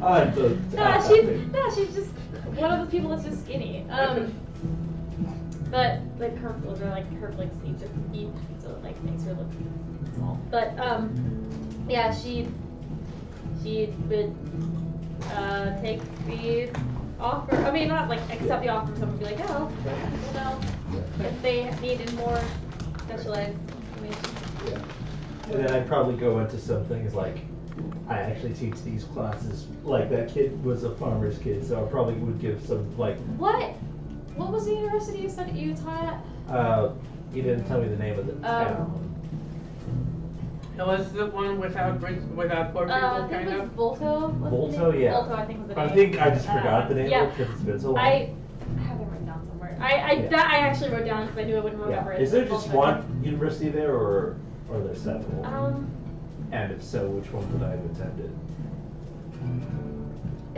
I'm the. no, she's no, she's just one of those people that's just skinny. Um, but like her those are like her like sleeves are deep, so it like makes her look small. But um, yeah, she she would uh take the offer. I mean, not like accept the offer from someone, and be like, oh, you know, if they needed more specialized information. Yeah. And then I'd probably go into some things like, I actually teach these classes. Like that kid was a farmer's kid, so I probably would give some like. What? What was the university you said you taught at? Uh, you didn't tell me the name of the town. It was the one without bridge, without poor people, Uh, I think kind it was of. Volto. was the Volto, name? yeah. Volto, I think was the I name. think I just Uh, forgot the name yeah. of it because it's been so long. I have it written down somewhere. I I, Yeah. that I actually wrote down because I knew I wouldn't remember yeah. it. Is there just Volto. one university there, or or are there several? Um, and if so, which one would I have attended?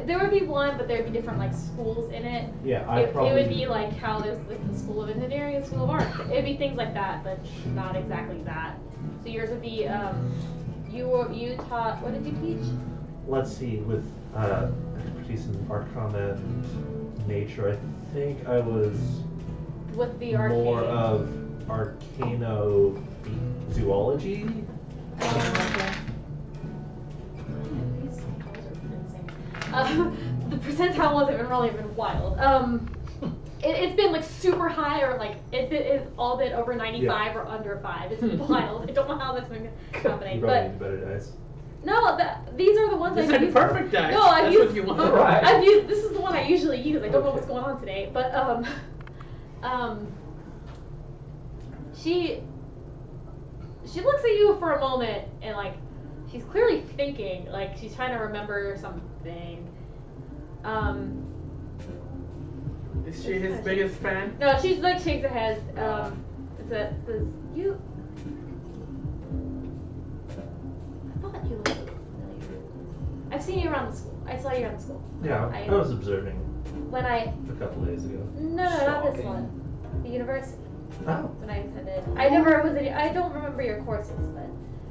there would be one, but there would be different like schools in it. Yeah, I It, it would be like how there's like the School of Engineering and School of Art. It would be things like that, but not exactly that. So yours would be um, you were you taught what did you teach? let's see, with uh, expertise in Arcana and nature, I think I was With the arcane. more of arcano zoology. Okay. These colors are insane. Uh, the percentile wasn't even really even wild. Um, it, it's been like super high or like it's, been, it's all been over 95 or under 5. It's wild. I don't know how that's been You happening. probably But need better dice. no, that, these are the ones These I are the use. perfect dice. No, I've That's used, what you want. Right. I've used, this is the one I usually use. I don't know what's going on today. But, um, um, she, she looks at you for a moment and like, she's clearly thinking, like she's trying to remember something. Um, Is she his biggest fan? no, she's like shakes her head. Um, says, says you. I thought you looked familiar. I've seen you around the school. I saw you around the school. Yeah, I- I was observing When I a couple days ago. no no not this one, the university. Oh. When I attended, I never was. Any, I don't remember your courses, but.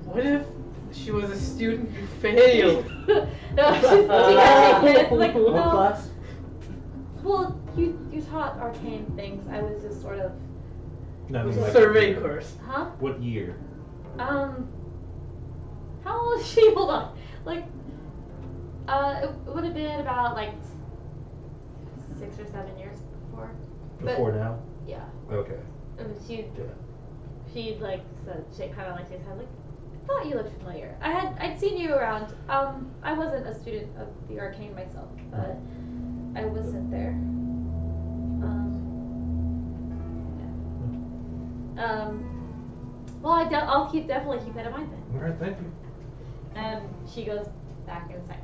What if she was a student who failed? no, she, she got taken. It's like What no. class? Well, you you taught arcane things. I was just sort of, No, I mean, like, Survey course. huh? What year? Um, how old is she? Hold on. Like, uh, it would have been about like six or seven years before. But- Before now? Yeah. Okay. And she, she like said, she kind of like she said like, I thought you looked familiar. I had I'd seen you around. Um, I wasn't a student of the arcane myself, but I was sent there. Um. Yeah. Um. Well, I de- I'll keep definitely keep that in mind then. All right, thank you. And she goes back inside.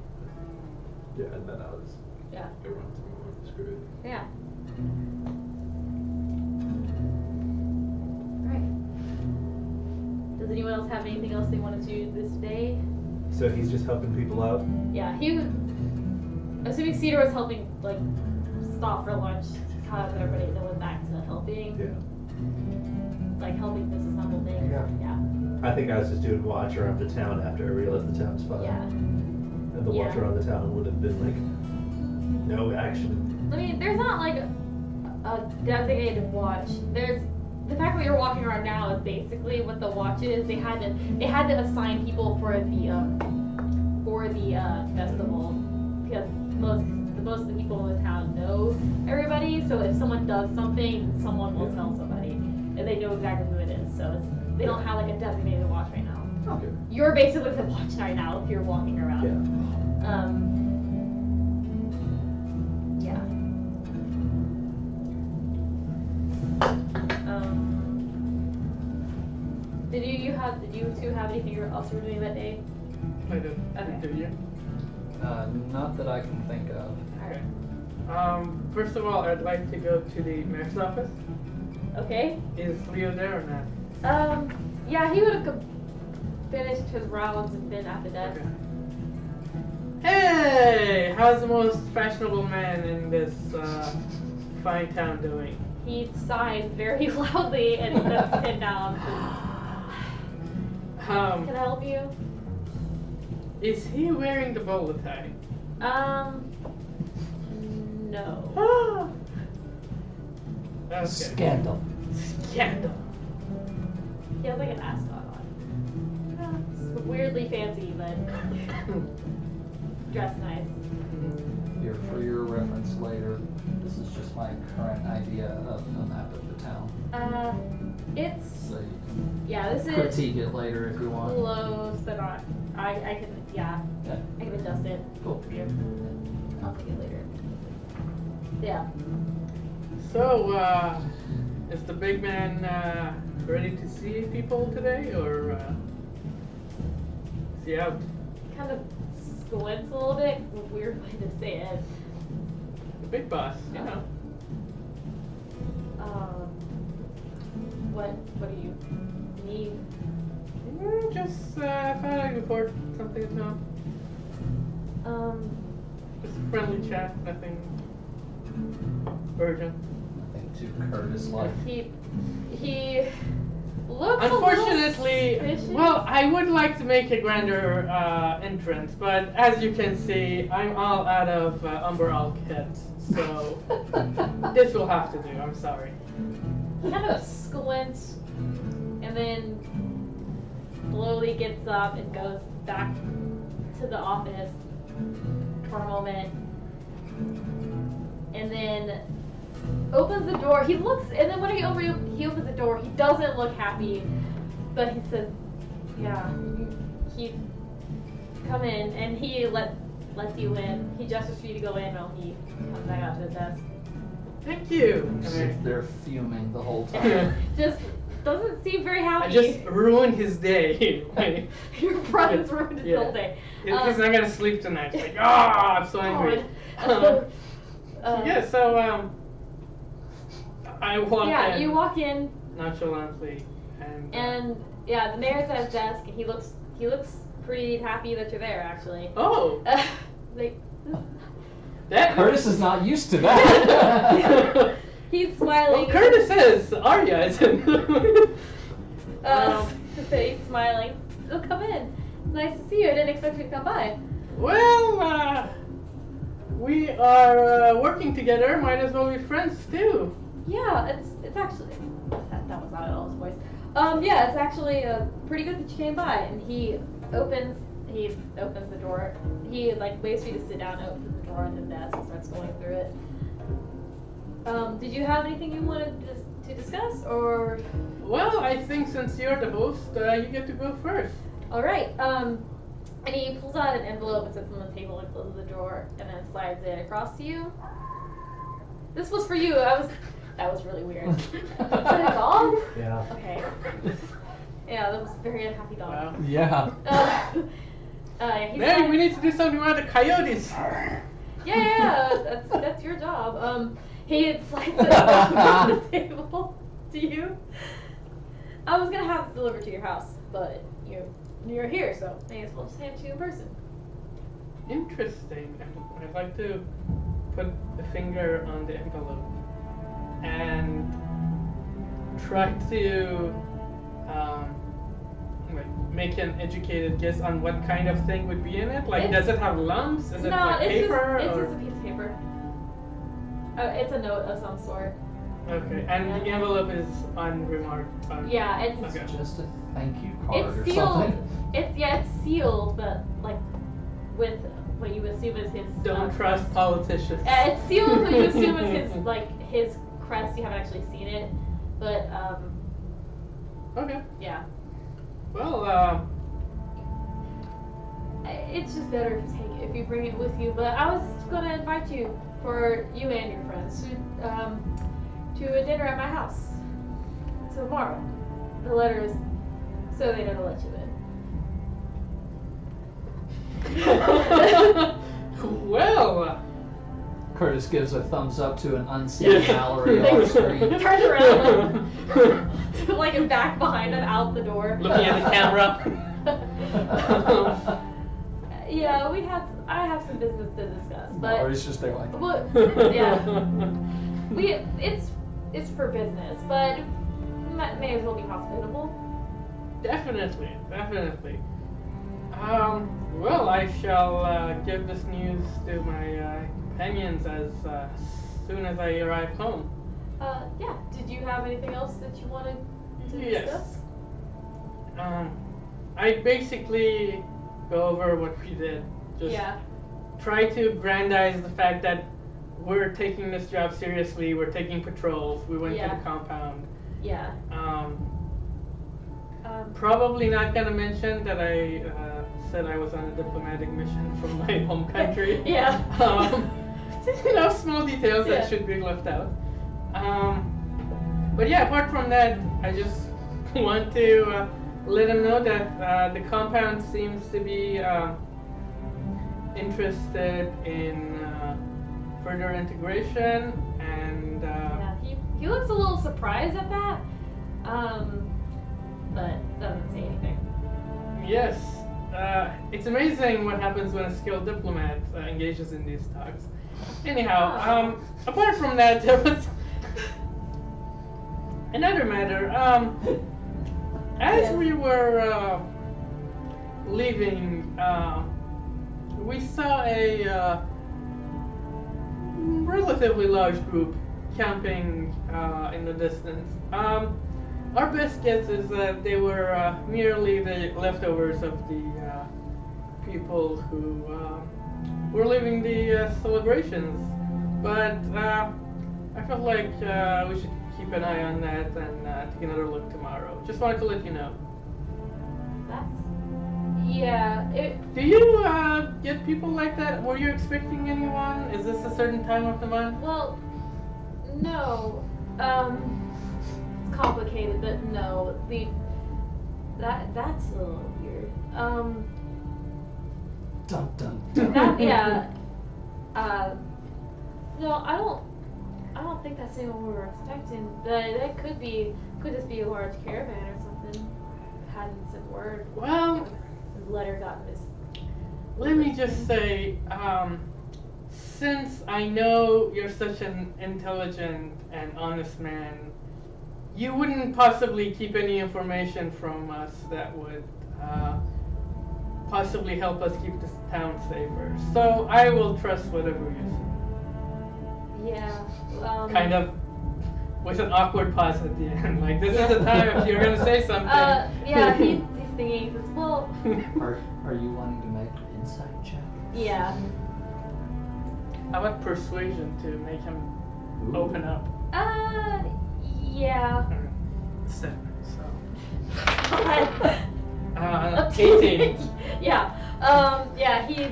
Yeah, and then I was Yeah. around some more screwed. Yeah. Does anyone else have anything else they wanted to do this day? So he's just helping people out. Yeah, he was. Assuming Cedar was helping, like, stop for lunch, caught up with everybody, then went back to helping, Yeah. like, helping disassemble things. Yeah. Yeah. I think I was just doing watch around the town after I realized the town's fine. Yeah. And the watch Yeah. around the town would have been like no action. I mean, there's not like a, a designated watch. There's the fact that you're walking around now is basically what the watch is. They had to they had to assign people for the um for the uh, festival because most the most of the people in the town know everybody. So if someone does something, someone will tell somebody, and they know exactly who it is. So it's, they don't have like a designated watch right now. Okay. You're basically the watch right now if you're walking around. Yeah. Um, yeah. Have did you two have anything else you were doing that day? I don't. Okay. Do you? Uh, not that I can think of. Okay. Um, first of all, I'd like to go to the mayor's office. Okay. Is Leo there or not? Um, yeah, he would have co- finished his rounds and been at the desk. Okay. Hey, how's the most fashionable man in this uh, fine town doing? He sighed very loudly and put his pen down. Um, Can I help you? is he wearing the bolo tie? Um, no. Ah. Okay. Scandal. Scandal. He has like an ascot on. Yeah, it's weirdly fancy, but dressed nice. Here, for your reference later, this is just my current idea of a map of the town. Uh, it's So you yeah, this can is critique it later if you want. close, but not. I I can yeah, Yeah. I can adjust it Cool. for you. I'll take it later. Yeah. So, uh, is the big man uh, ready to see people today, or uh, is he out? Kind of squints a little bit. Weird way to say it. The big boss, you know. Um, what what do you need? Mm, Just uh, I thought I'd report something to him. Um, Just a friendly chat, nothing urgent. Nothing too Curtis like. he he looks Unfortunately, suspicious. well, I would like to make a grander uh, entrance, but as you can see, I'm all out of uh, Umber Alk hits, so this will have to do. I'm sorry. Kind of squints and then slowly gets up and goes back to the office for a moment. And then opens the door. He looks and then when he, he opens the door he doesn't look happy but he says yeah he come in and he let lets you in. He gestures for you to go in while he comes back out to his desk Thank you. As And they're fuming the whole time. just doesn't seem very happy I just ruined his day. Your presence ruined his Yeah. whole day. He's Um, not gonna sleep tonight. He's like, ah, I'm so angry. Um, Uh, yeah, so um, I walk in yeah, in you walk in nonchalantly, and, uh, and yeah, the mayor's at his desk. and He looks he looks pretty happy that you're there actually. oh, like that Curtis is not used to that. he's smiling. Well, Curtis says Arya is in. Uh, Um, so he's smiling. Oh, come in. Nice to see you. I didn't expect you to come by. well, uh, we are uh, working together. Might as well be friends too. Yeah, it's it's actually that, that was not at all his voice. Um, yeah, it's actually uh, pretty good that you came by. And he opens he opens the door. He like waits for you to sit down, opens the drawer on the desk, and starts going through it. Um, did you have anything you wanted to, to discuss, or Well, I think since you're the host, uh, you get to go first. all right? Um, and he pulls out an envelope and sits on the table and closes the drawer, and then slides it across to you. This was for you. I was. That was really weird. Is that a dog? Yeah. Okay. Yeah, that was a very unhappy dog. Wow. yeah. Uh, uh, he's Maybe like- we need to do something about the coyotes. yeah, yeah, that's that's your job. Um, he slides it on the table to you. I was gonna have it delivered to your house, but you you're here, so may as well just hand it to you in person. Interesting. I'd like to put a finger on the envelope and try to um, make an educated guess on what kind of thing would be in it. Like, It's- does it have lumps? Is it no, like it's paper? just it's or... just a piece of paper. Uh, it's a note of some sort. Okay, and the envelope is unremarked. un- Yeah, it's Okay. Just a thank you card it's or sealed. something. It's yeah, it's sealed, but like with what you assume is his. Don't uh, trust politicians. Uh, it's sealed with what you assume is his like his crest. You haven't actually seen it, but um, Okay. yeah, Well, uh, it's just better if you take it, if you bring it with you. But I was gonna invite you for you and your friends to um to a dinner at my house tomorrow. The letter is so they to let you in. well. Curtis gives a thumbs up to an unseen Yeah. Mallory off screen. Turns around, like a back behind him, out the door. Looking at the camera. yeah, we have. I have some business to discuss, but Mallory's just there like, Well, yeah. we it's it's for business, but may, may as well be hospitable. Definitely, definitely. Um, well, I shall uh, give this news to my uh, companions as uh, soon as I arrived home. Uh, yeah. Did you have anything else that you wanted to Yes. discuss? Um, I basically go over what we did. Just yeah. try to grandize the fact that we're taking this job seriously. We're taking patrols. We went Yeah. to the compound. Yeah. Um, Um, probably not gonna mention that I uh, said I was on a diplomatic mission from my home country. Yeah. Um, you know, small details Yeah. that should be left out. Um, but yeah, apart from that, I just want to uh, let them know that uh, the compound seems to be uh, interested in uh, further integration and. Uh, yeah. He he looks a little surprised at that. Um, but doesn't say anything. Yes. Uh, it's amazing what happens when a skilled diplomat uh, engages in these talks. Anyhow, um, apart from that, there was another matter. Um, as Yes. we were uh, leaving, uh, we saw a uh, relatively large group camping uh, in the distance. Um, our best guess is that they were uh, merely the leftovers of the uh, people who uh, were leaving the uh, celebrations. But uh, I felt like uh, we should keep an eye on that and uh, take another look tomorrow. Just wanted to let you know. That's yeah. It Do you uh, get people like that? Were you expecting anyone? Is this a certain time of the month? well, no. Um, it's complicated, but no. The that that's a little weird. Um, Dun dun dun. that yeah. Uh, no, I don't. I don't think that's anyone we were expecting. That that could be could just be a large caravan or something. Hadn't said word. Well, His letter got mis. let me just say, um, since I know you're such an intelligent and honest man, you wouldn't possibly keep any information from us that would uh, possibly help us keep this town safer. So I will trust whatever you say. Yeah. Um, kind of with an awkward pause at the end. Like this is the time if you're gonna say something. Uh, yeah, he's, he's thinking. He says, "Well, Are, are you wanting to make an insight check? yeah. How about persuasion to make him Ooh. open up? Uh, yeah." Seven. So. Uh, 18. yeah. Um. Yeah. He.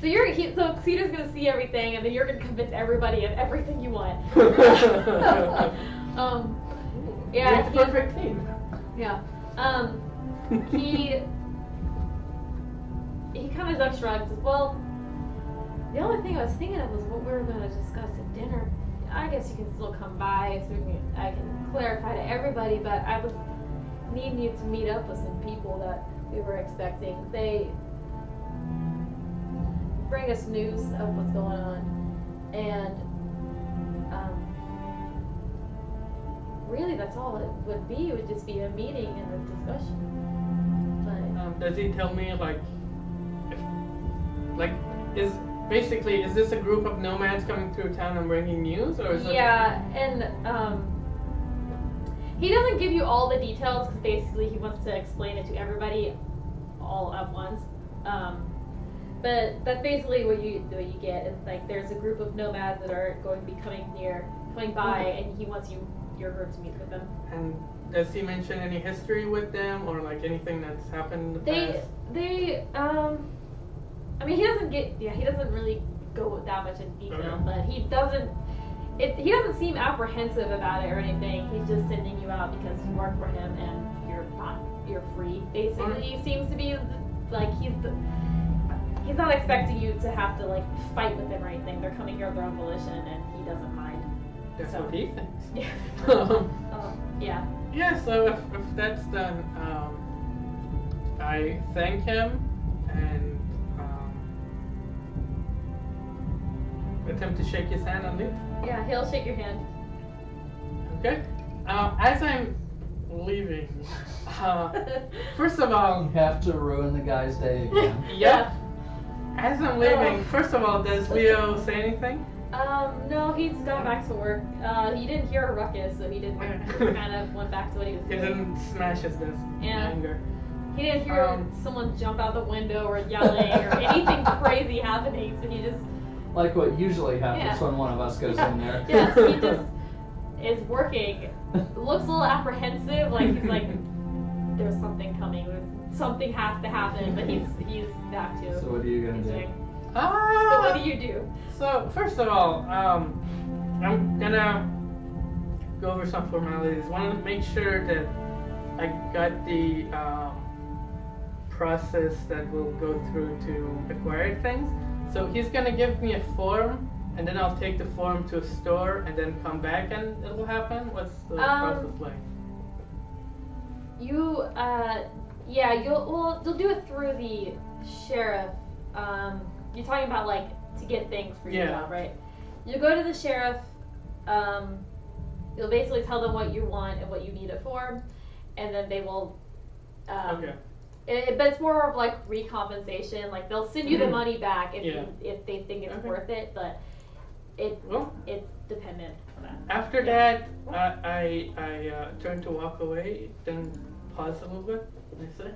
So you're he, so Cedar's gonna see everything, and then you're gonna convince everybody of everything you want. um. Yeah. You're the he- perfect team. Yeah. Um. He. he kind of just shrugs. Says, well, the only thing I was thinking of was what we were going to discuss at dinner. I guess you can still come by so we can, I can clarify to everybody, but I was needing you to meet up with some people that we were expecting. They bring us news of what's going on, and um, really that's all it would be. It would just be a meeting and a discussion. But Um, does he tell me like, if, like is basically is this a group of nomads coming through town and bringing news, or is it? Yeah, and um, he doesn't give you all the details because basically he wants to explain it to everybody all at once. Um, but that's basically what you what you get. It's like there's a group of nomads that are going to be coming near, coming by, and he wants you your group to meet with them. And does he mention any history with them, or like anything that's happened in the They past? they um, I mean he doesn't get yeah he doesn't really go that much in detail, Okay. but he doesn't. It, he doesn't seem apprehensive about it or anything. He's just sending you out because you work for him and you're not you're free. Basically, he seems to be like he's the, he's not expecting you to have to like fight with him or anything. They're coming here of their own volition, and he doesn't mind. That's so- what he thinks. Yeah. um, yeah. yeah. So if, if that's done, um, I thank him and um, attempt to shake his hand and leave. Yeah. He'll shake your hand. Okay. Uh, as I'm leaving, uh, first of all, You have to ruin the guy's day again. Yep. As I'm leaving, Oh. first of all, does Leo say anything? Um, no, he's gone back to work. Uh, he didn't hear a ruckus, so he didn't. He kind of went back to what he was He doing. didn't smash his desk in Yeah. anger. He didn't hear Um, someone jump out the window or yelling or anything crazy happening, so he just Like what usually happens Yeah. when one of us goes in there. yeah, so he just is working. Looks a little apprehensive, like he's like there's something coming, something has to happen, but he's he's back to So what are you gonna he's do? doing. So Ah! what do you do? So first of all, um, I'm gonna go over some formalities. Want to make sure that I got the um, process that we'll go through to acquire things. So he's gonna give me a form, and then I'll take the form to a store, and then come back, and it'll happen. What's the Um, process like? You, uh, yeah, you'll, well, you'll do it through the sheriff. Um, you're talking about, like, to get things for your Yeah. job, right? You'll go to the sheriff, um, You'll basically tell them what you want and what you need it for, and then they will. Um, Okay. it, but it's more of like recompensation. Like they'll send you the Mhm. money back if Yeah. you, if they think it's Okay. worth it, but it Well, it's dependent on that. after that, I I, I uh, turned to walk away, then paused a little bit, and I said,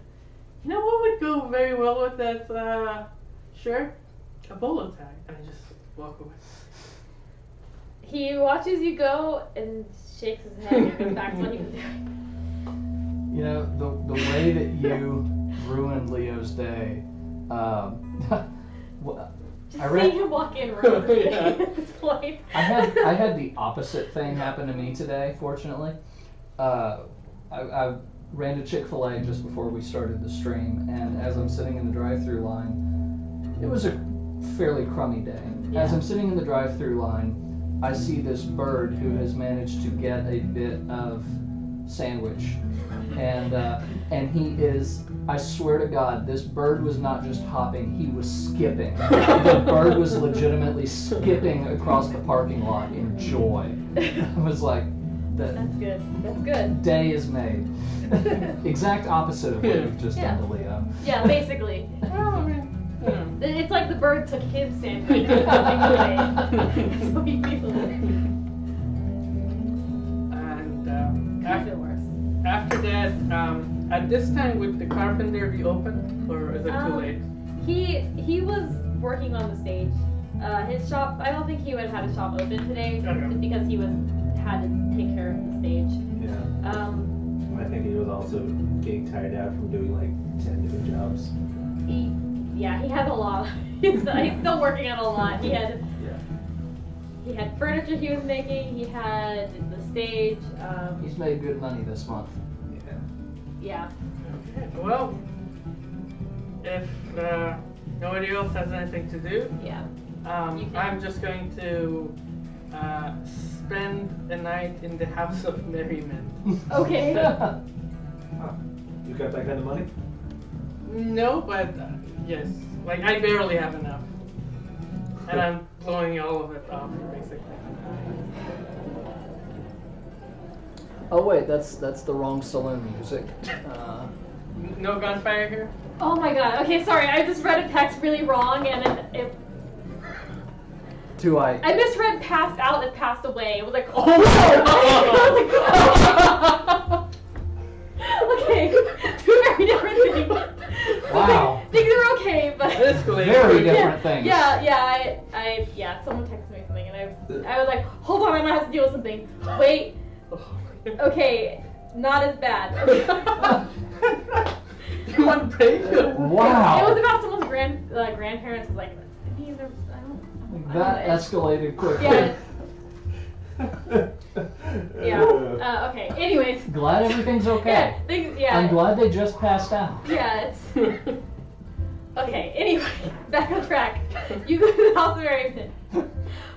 "You know what would go very well with that uh, shirt? A bolo tag." And I just walk away. He watches you go and shakes his head and goes back to what he was doing. You know, the, the way that you ruined Leo's day, um, wha- Just I read- him walk in ruined Yeah. this point. I had I had the opposite thing happen to me today. Fortunately, uh, I, I ran to Chick Fil A just before we started the stream, and as I'm sitting in the drive-through line, it was a fairly crummy day. As I'm sitting in the drive-through line, I see this bird who has managed to get a bit of sandwich, and uh, and he is. I swear to God, this bird was not just hopping; he was skipping. the bird was legitimately skipping across the parking lot in joy. I was like, the That's good. That's good. day is made. exact opposite of what you've just Yeah. done to Leo. Yeah, basically. Well, I mean, you know. It's like the bird took his sandwich and took away. so he feels And um, I after, feel worse. after that, um, at this time, would the carpenter be open, or is it too Um, late? He he was working on the stage. Uh, his shop. I don't think he would have had a shop open today, Okay. just because he was had to take care of the stage. Yeah. Um, I think he was also getting tired out from doing like 10 different jobs. he yeah he has a lot. he's, still, he's still working on a lot. He had Yeah. he had furniture he was making. He had the stage. Um, He's made good money this month. Yeah. yeah. Okay. Well, if uh, nobody else has anything to do, Yeah. Um, I'm just going to uh, spend the night in the house of merriment. Okay. Huh. You got that kind of money? No, but uh, yes, like I barely have enough, and I'm blowing all of it off basically. Oh wait, that's that's the wrong saloon music. Uh, No gunfire here. Oh my god. Okay, sorry. I just read a text really wrong, and it, it do I? I misread passed out and passed away. It was like, oh no! okay, two very different things. Wow. Okay, things are okay, but Escalate. Very yeah, different things. Yeah, yeah, I, I, yeah. Someone texted me something, and I, I was like, hold on, I might have to deal with something. Wait, okay, not as bad. Do you want to break? Wow. It was about someone's grand, uh, grandparents. Like, these are, I don't, I That don't know. escalated quickly. Yeah. Yeah. Uh, okay. Anyways. Glad everything's okay. Yeah. Things, yeah. I'm glad they just passed out. Yeah. It's okay. Anyway, back on track. You go to the House of Merriment.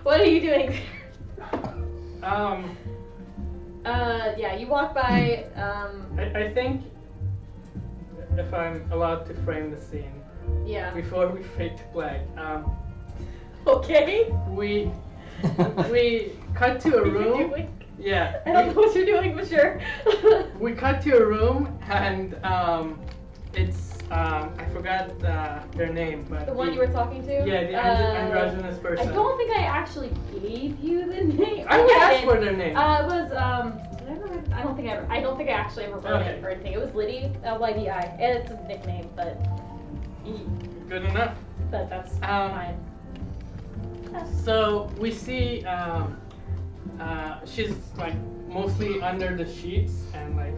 What are you doing? um, Uh, yeah. You walk by. Um, I, I think if I'm allowed to frame the scene yeah. before we fade to black, um, Okay. we we cut to a What are you room. Yeah. I don't we- know what you're doing, but sure. we cut to a room and um, it's um, I forgot uh, their name, but the one the- you were talking to. yeah the Uh, andro- androgynous I don't think I actually gave you the name. I would ask for their name. Uh, it was um. I, I don't think I ever. I don't think I actually ever wrote Okay. it or anything. It was Lydi, L Y D I, it's a nickname, but Good enough. but that's Um, fine. So we see um, uh, she's like mostly under the sheets and like,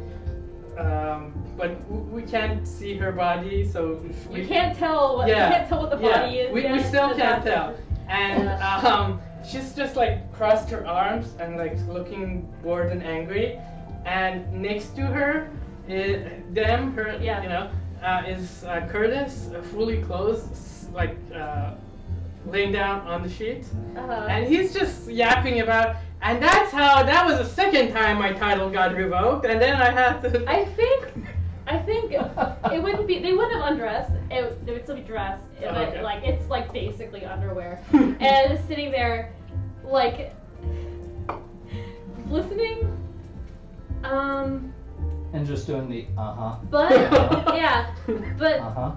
um, but w- we can't see her body, so we You can't tell. What, yeah, You can't tell what the yeah, body is. We, we still can't that's- tell. And um, she's just like crossed her arms and like looking bored and angry. And next to her, is, them, her, Yeah. you know, uh, is uh, Curtis, uh, fully clothed, like uh, laying down on the sheet, Uh-huh. And he's just yapping about, and that's how that was the second time my title got revoked, and then I had to. I think, I think it wouldn't be. They wouldn't have undressed. It, they would still be dressed, oh, but okay. like it's like basically underwear, and sitting there, like, listening. Um. And just doing the uh huh. But yeah, but uh-huh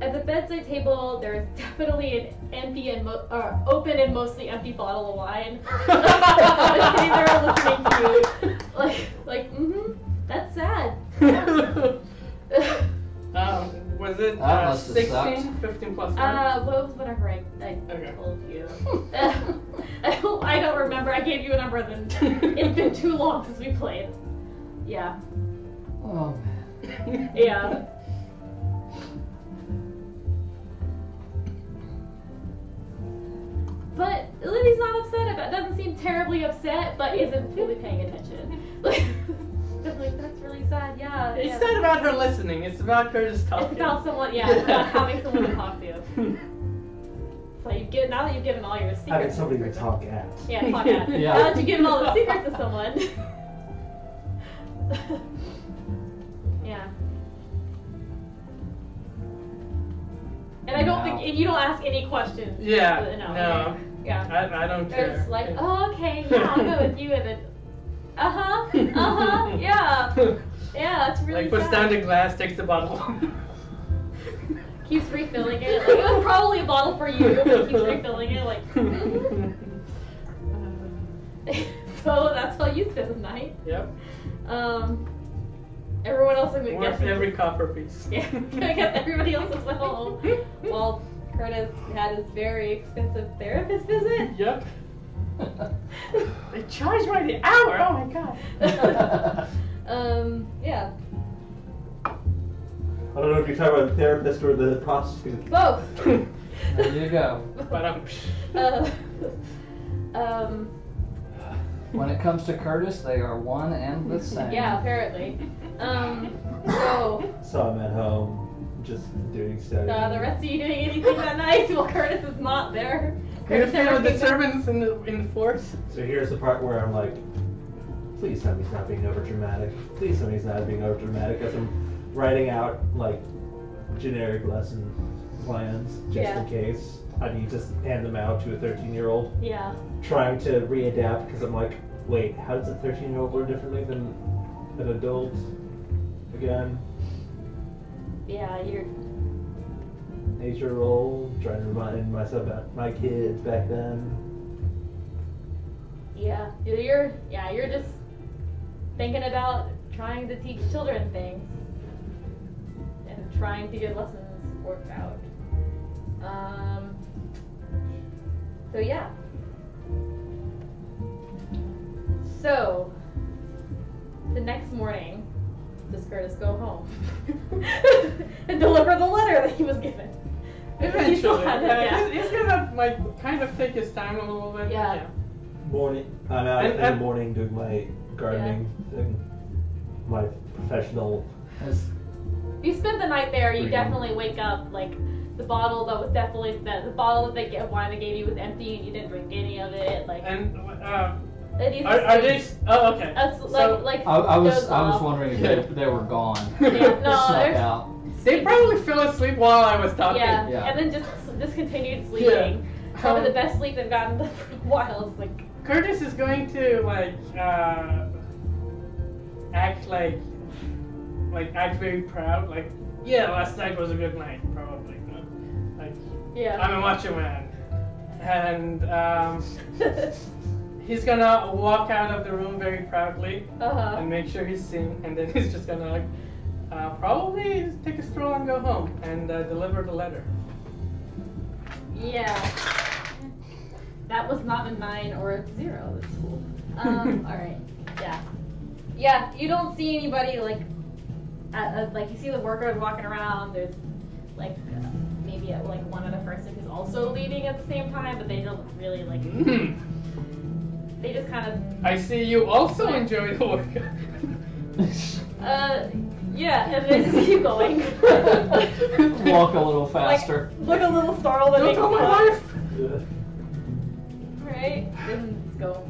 at the bedside table, there's definitely an empty and mo- or open and mostly empty bottle of wine. Just sitting there listening to you, like like mm-hmm. That's sad. um, was it That uh, must have 16, 15 plus 1? Uh, what was whatever I, I Okay. told you? I don't, I don't remember. I gave you a number. Then it's been too long since we played. Yeah, Oh man. yeah. But Lydi's not upset about. Doesn't seem terribly upset, but isn't fully paying attention. Like, just like that's really sad. Yeah. It's yeah. not about her listening, it's about her just talking. It's about someone. Yeah, it's about having someone to talk to. So you get now that you've given all your secrets. Having somebody to talk at. Yeah, talk at. Yeah. Now that you've given all the secrets to someone. yeah. And I don't Now- think and you don't ask any questions. Yeah, no. no. okay. Yeah. I, I don't care. It's like, oh, okay, yeah, I'll go with you, and then, uh huh, uh huh, yeah, yeah, it's really like puts sad. down the glass, takes the bottle. keeps refilling it. Like, it was probably a bottle for you, but keeps refilling it. Like, so that's how you spend the night. yep. Um, everyone else I'm Worth guessing. every copper piece. Yeah, I guess everybody else is at home. While Curtis had his very expensive therapist visit. Yep. They charge by the hour. Oh my god. um, yeah, I don't know if you're talking about the therapist or the prostitute. both. There you go. But um, uh, um, When it comes to Curtis, they are one and the same. yeah, apparently. Um, so, Saw him at home, just doing stuff. uh, the rest of you doing anything that night Well, Curtis is not there? do you Curtis feel never the servants in the in the force? So here's the part where I'm like, please tell me he's not being over dramatic. Please tell me he's not being over dramatic as I'm writing out like generic lesson plans just Yeah. in case. I need to s- hand them out to a 13 year old Yeah, trying to readapt because I'm like, wait, how does a 13 year old learn differently than an adult? Again, yeah, you're. year old, trying to remind myself about my kids back then. Yeah, you're yeah, you're just thinking about trying to teach children things and trying to get lessons worked out. Um. So yeah. So the next morning, does Curtis go home and deliver the letter that he was given? Because he still Eventually, had it, yeah, yeah. he's, he's gonna like kind of take his time a little bit. Yeah. Morning. I'm out And- in the and- morning doing my gardening thing. My professional. It's- you spend the night there, you Freaking- definitely wake up like the bottle that was definitely that the bottle that they get wine they gave you was empty and you didn't drink any of it. Like And uh, it needs are, to are these? Oh, okay. That's So- like like I, I was goes I was wondering if they, they were gone. Yeah, no, Snuck there's- out. They probably fell asleep while I was talking. Yeah, Yeah. and then just discontinued sleeping. Yeah. Probably Um, the best sleep they've gotten for a while. It's like Curtis is going to like uh, act like like act very proud. Like, yeah, last night was a good night, probably. But, like, yeah. I'm a macho man, and um, he's gonna walk out of the room very proudly uh huh. and make sure he's seen, and then he's just gonna like uh, probably take a stroll and go home and uh, deliver the letter. Yeah. That was not a nine or a zero. That's cool. Um, all right. Yeah. Yeah. You don't see anybody like, uh, like you see the workers walking around. There's like uh, maybe uh, like one other person who's also leaving at the same time, but they don't really like. They just kind of. I see you also enjoy the work. Uh, yeah, and they just keep going. Walk a little faster. Like, look a little startled and Don't make tell my wife. Yeah. Right. Then let's go.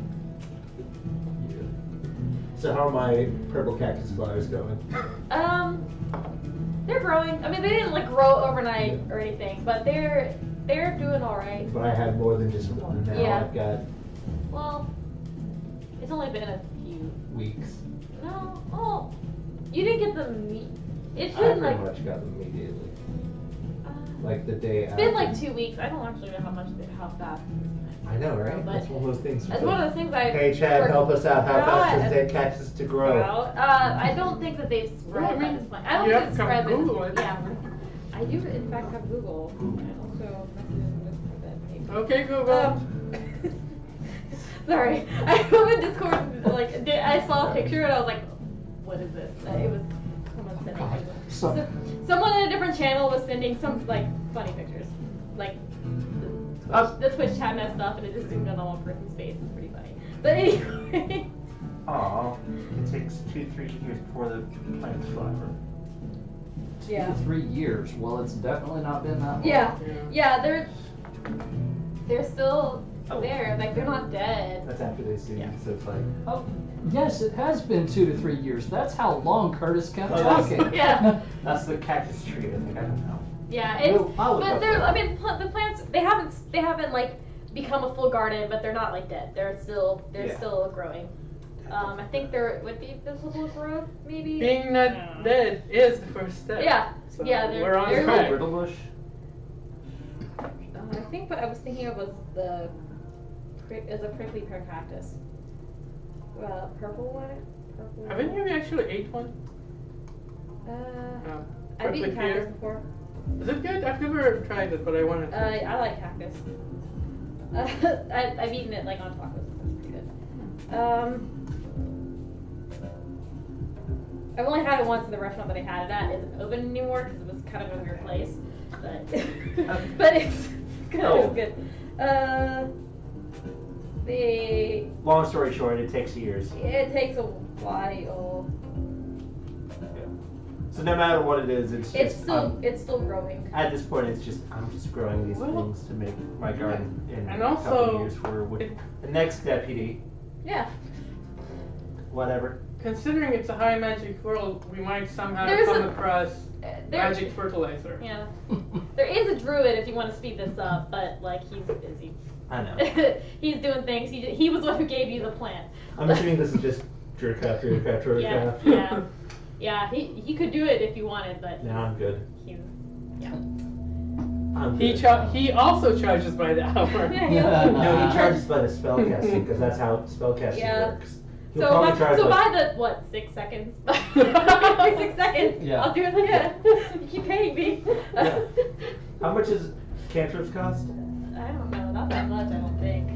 So how are my purple cactus flowers going? Um, they're growing. I mean, they didn't like grow overnight or anything, but they're they're doing all right. But I had more than just one. Now Yeah. I've got Well, it's only been a few. weeks. No, oh, You didn't get the meat. It's I been pretty like. much got them immediately, Uh, like the day it's after. been like two weeks. I don't actually know how much they, how fast. I know, right? but- That's one of those things. That's one of those things I. Hey Chad, worked help us out. How fast God. does it catch us to grow? Uh, I don't think that they've spread Well, I by mean, this point. I don't you think have it's spread by Google it. Yeah. I do in fact have Google. I also messaged in Discord that maybe. Okay, Google. Um, sorry, I have a Discord. Like di- I saw a picture and I was like, "What is this?" Uh, It was someone sending. God. it was- So- so- someone in a different channel was sending some like funny pictures, like the, Uh, the Twitch chat messed up and it just zoomed in on one person's face. It's pretty funny. But anyway, Aw, it takes two, three years before the plants flower. Two yeah, to three years. Well, it's definitely not been that long. yeah, Yeah. yeah. They're they're still Oh. there. Like they're not dead. That's after they see, Yeah. so it's like. Oh, yes, it has been two to three years. That's how long Curtis kept Oh, that's- talking. Yeah. That's the cactus tree, I think. I don't know. Yeah, it's Well, but up they're that. I mean pl- the plants they haven't they haven't like become a full garden, but they're not like dead. They're still they're Yeah. still growing. Um, I think there would be visible growth maybe. Being not Yeah. dead is the first step. Yeah, So yeah, they're- we're on they're track. like- Brittle bush? Uh, I think what I was thinking of was the pri- is a prickly pear cactus. Uh, purple one. Purple. Haven't you actually ate one? Uh, Oh, I've prickly eaten cactus pear. before. Is it good? I've never tried it, but I wanted Uh, to. I like cactus. Uh, I, I've eaten it like on tacos. It's pretty good. Um, I've only had it once in the restaurant that I had it at. It isn't open anymore because it was kind of a weird place. But but it's good. Oh. It's good. Uh, the Long story short, it takes years. it takes a while. So no matter what it is, it's It's just still um, it's still growing. at this point, it's just I'm just growing these Well, things to make my garden in and a also, couple years for it- the next deputy, Yeah. whatever. Considering it's a high magic world, we might somehow There's come a- across Uh, there- magic fertilizer. Yeah. There is a druid if you want to speed this up, but like he's busy. I know. he's doing things. He, he was the one who gave you the plant. I'm assuming this is just Druidcraft, Druidcraft, Yeah, Druidcraft. yeah, yeah. He he could do it if you wanted, but No, I'm good. he's I'm He good. cha- he also charges by the hour. Yeah, Yeah. he- No, he charges by the spellcasting because that's how spellcasting Yeah. works. He'll So, probably by, charge so like, by the what six seconds? By six seconds. Yeah. I'll do it again. you keep paying me. Yeah. How much is cantrips cost? I don't know, not that much. I don't think.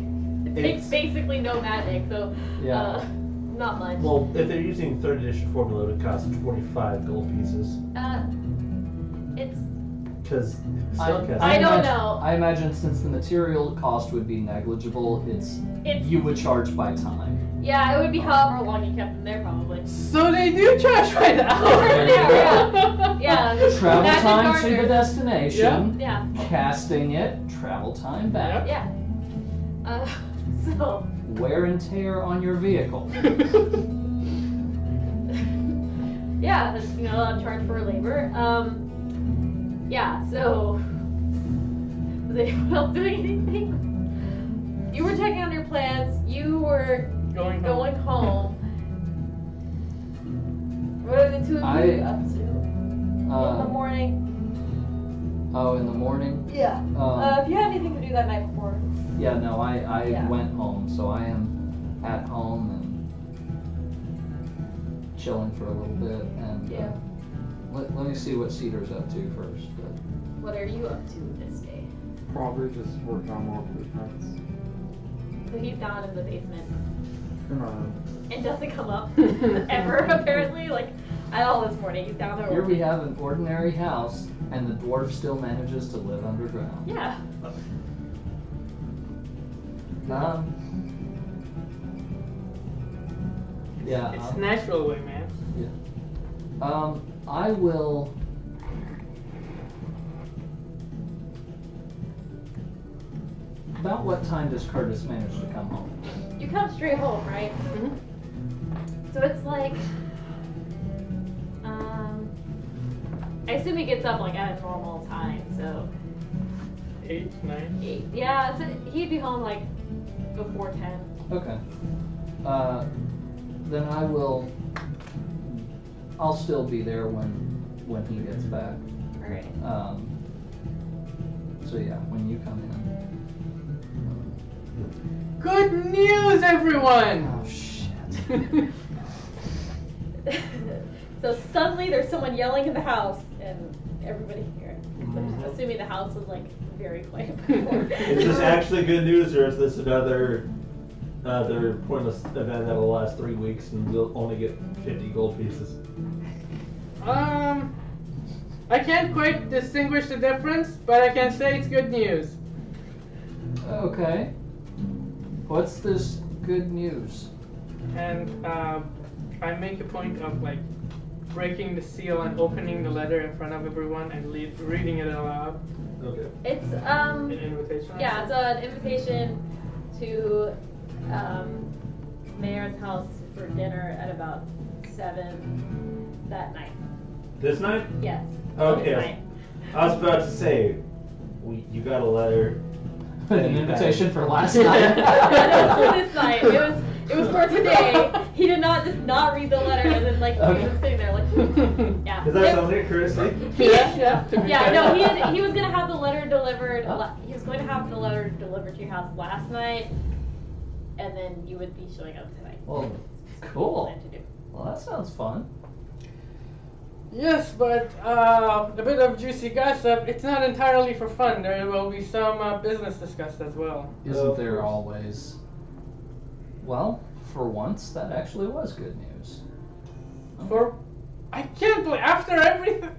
It takes It's- basically no magic, so Yeah. uh, not much. Well, if they're using third edition formula, it would cost 25 gold pieces. uh, it's Because I, spellcasting. I don't imagine- know. I imagine since the material cost would be negligible, it's it's you would charge by time. Yeah, it would be however long you kept them there probably. So they do trash right now. hour. There. Yeah. Yeah. Travel Magic time to gardener. the destination. Yeah. Casting it, travel time back. Yeah. Uh, so Wear and tear on your vehicle. yeah, that's, you know, I'm charged for labor. Um, yeah. So was anyone else doing anything? You were checking on your plans. You were Going home. going home. What are the two of you up to in the Uh, morning? oh, in the morning? Yeah. Um, Uh, if you had anything to do that night before. yeah, no, I, I Yeah. went home, so I am at home and chilling for a little bit. And uh, Yeah. let, let me see what Cedar's up to first. But What are you up to this day? Probably just working on more blueprints. So he's down in the basement. Come on. It doesn't come up ever, apparently. Like, at all this morning. He's down there. here we have an ordinary house, and the dwarf still manages to live underground. Yeah. Um, yeah. It's I'll- natural way, man. Yeah. Um, I will. About what time does Curtis manage to come home? You come straight home, right? Hmm. So it's like, um, I assume he gets up like at a normal time. So Eight, nine. eight. Yeah, so he'd be home like before ten. Okay. Uh, then I will I'll still be there when when he gets back. Alright. Um, so yeah, when you come in. Good news, everyone! Oh shit. so suddenly there's someone yelling in the house, and everybody here. hear it. I'm Mhm. just assuming the house was like very quiet. Before. is this actually good news, or is this another other pointless event that'll last three weeks and we'll only get 50 gold pieces? Um, I can't quite distinguish the difference, but I can say it's good news. Okay. What's this good news? And uh, I make a point of like breaking the seal and opening the letter in front of everyone and le- reading it aloud. Okay. It's um An invitation. yeah, it's an invitation to um, mayor's house for dinner at about seven that night. This night? Yes. Okay. This night. I was about to say, we, you got a letter. An invitation for last night. no, for this night. It was it was for today. He did not just not read the letter and then like he Okay. was sitting there like yeah. Is that It- something courtesy? Yeah, yeah. Yeah, no, he had, he was gonna have the letter delivered. la- He was going to have the letter delivered to your house last night, and then you would be showing up tonight. Well, cool. To do. Well, that sounds fun. Yes, but uh, a bit of juicy gossip. It's not entirely for fun. There will be some uh, business discussed as well. Isn't Of there always? Well, for once, that actually was good news. For I can't believe after everything.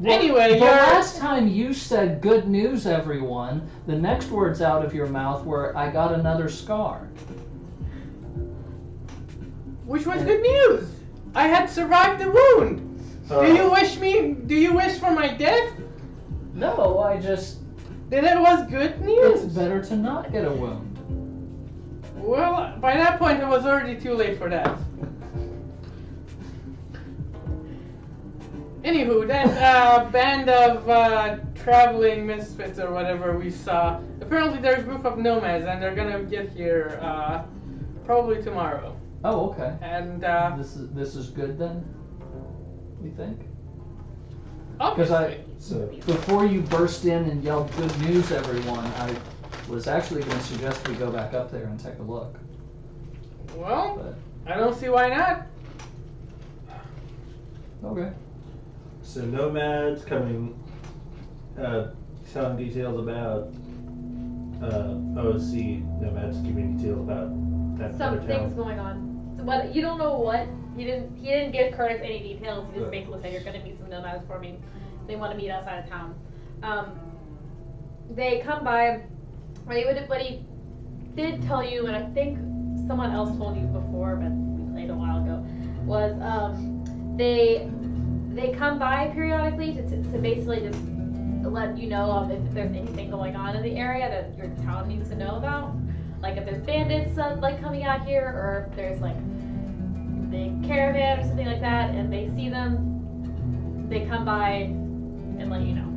Well, anyway, the you're last time you said "good news, everyone," the next words out of your mouth were "I got another scar." which was good news. I had survived the wound. Uh, Do you wish me? Do you wish for my death? No, I just. Then it was good news. It's better to not get a wound. Well, by that point, it was already too late for that. Anywho, that uh, band of uh, traveling misfits or whatever we saw, apparently they're a group of nomads and they're gonna get here uh, probably tomorrow. Oh, okay. And uh, This is this is good then. We think. Because I So, before you burst in and yelled "good news, everyone," I was actually going to suggest we go back up there and take a look. well, But I don't see why not. okay. so nomads coming, uh, telling details about uh, OC nomads giving details about that other Something's going on. What you don't know what he didn't he didn't give Curtis any details. He just basically said you're gonna meet some nomads for me. They want to meet outside of town. Um, they come by. What he, would, what he did tell you, and I think someone else told you before, but we played a while ago, was um, they they come by periodically to, to, to basically just let you know if there's anything going on in the area that your town needs to know about. Like if there's bandits uh, like coming out here, or if there's like big caravan or something like that, and they see them, they come by and let you know.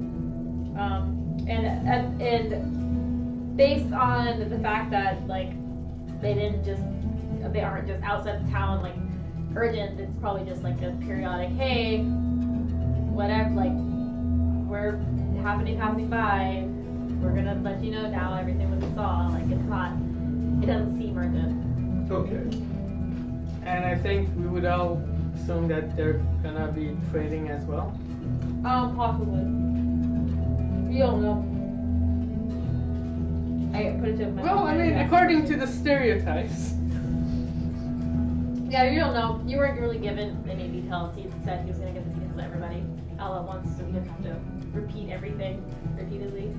Um, and and based on the fact that like they didn't just they aren't just outside the town like urgent. It's probably just like a periodic hey, whatever. Like we're happening passing by. We're gonna let you know now everything we saw. Like it's not. It doesn't seem urgent. Okay. And I think we would all assume that they're gonna be trading as well. Um, possibly. You don't know. I put it to my. Well, I mean, according to the stereotypes. Yeah, you don't know. You weren't really given any details. He said he was gonna give the details to everybody all at once, so we didn't have to repeat everything repeatedly.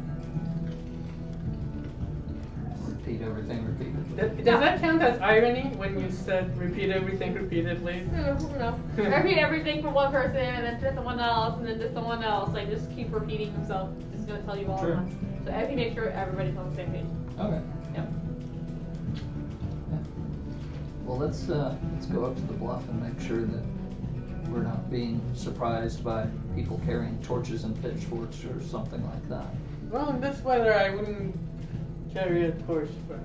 Repeat everything repeatedly. Does does that count as irony when you said repeat everything repeatedly? No, no. Repeat everything for one person and then to someone else and then to someone else. Like just keep repeating himself. Just gonna tell you all Sure. at once. So I can make sure everybody's on the same page. Okay. Yep. Yeah. Well, let's uh, let's go up to the bluff and make sure that we're not being surprised by people carrying torches and pitchforks or something like that. Well, in this weather, I wouldn't carry a torch, but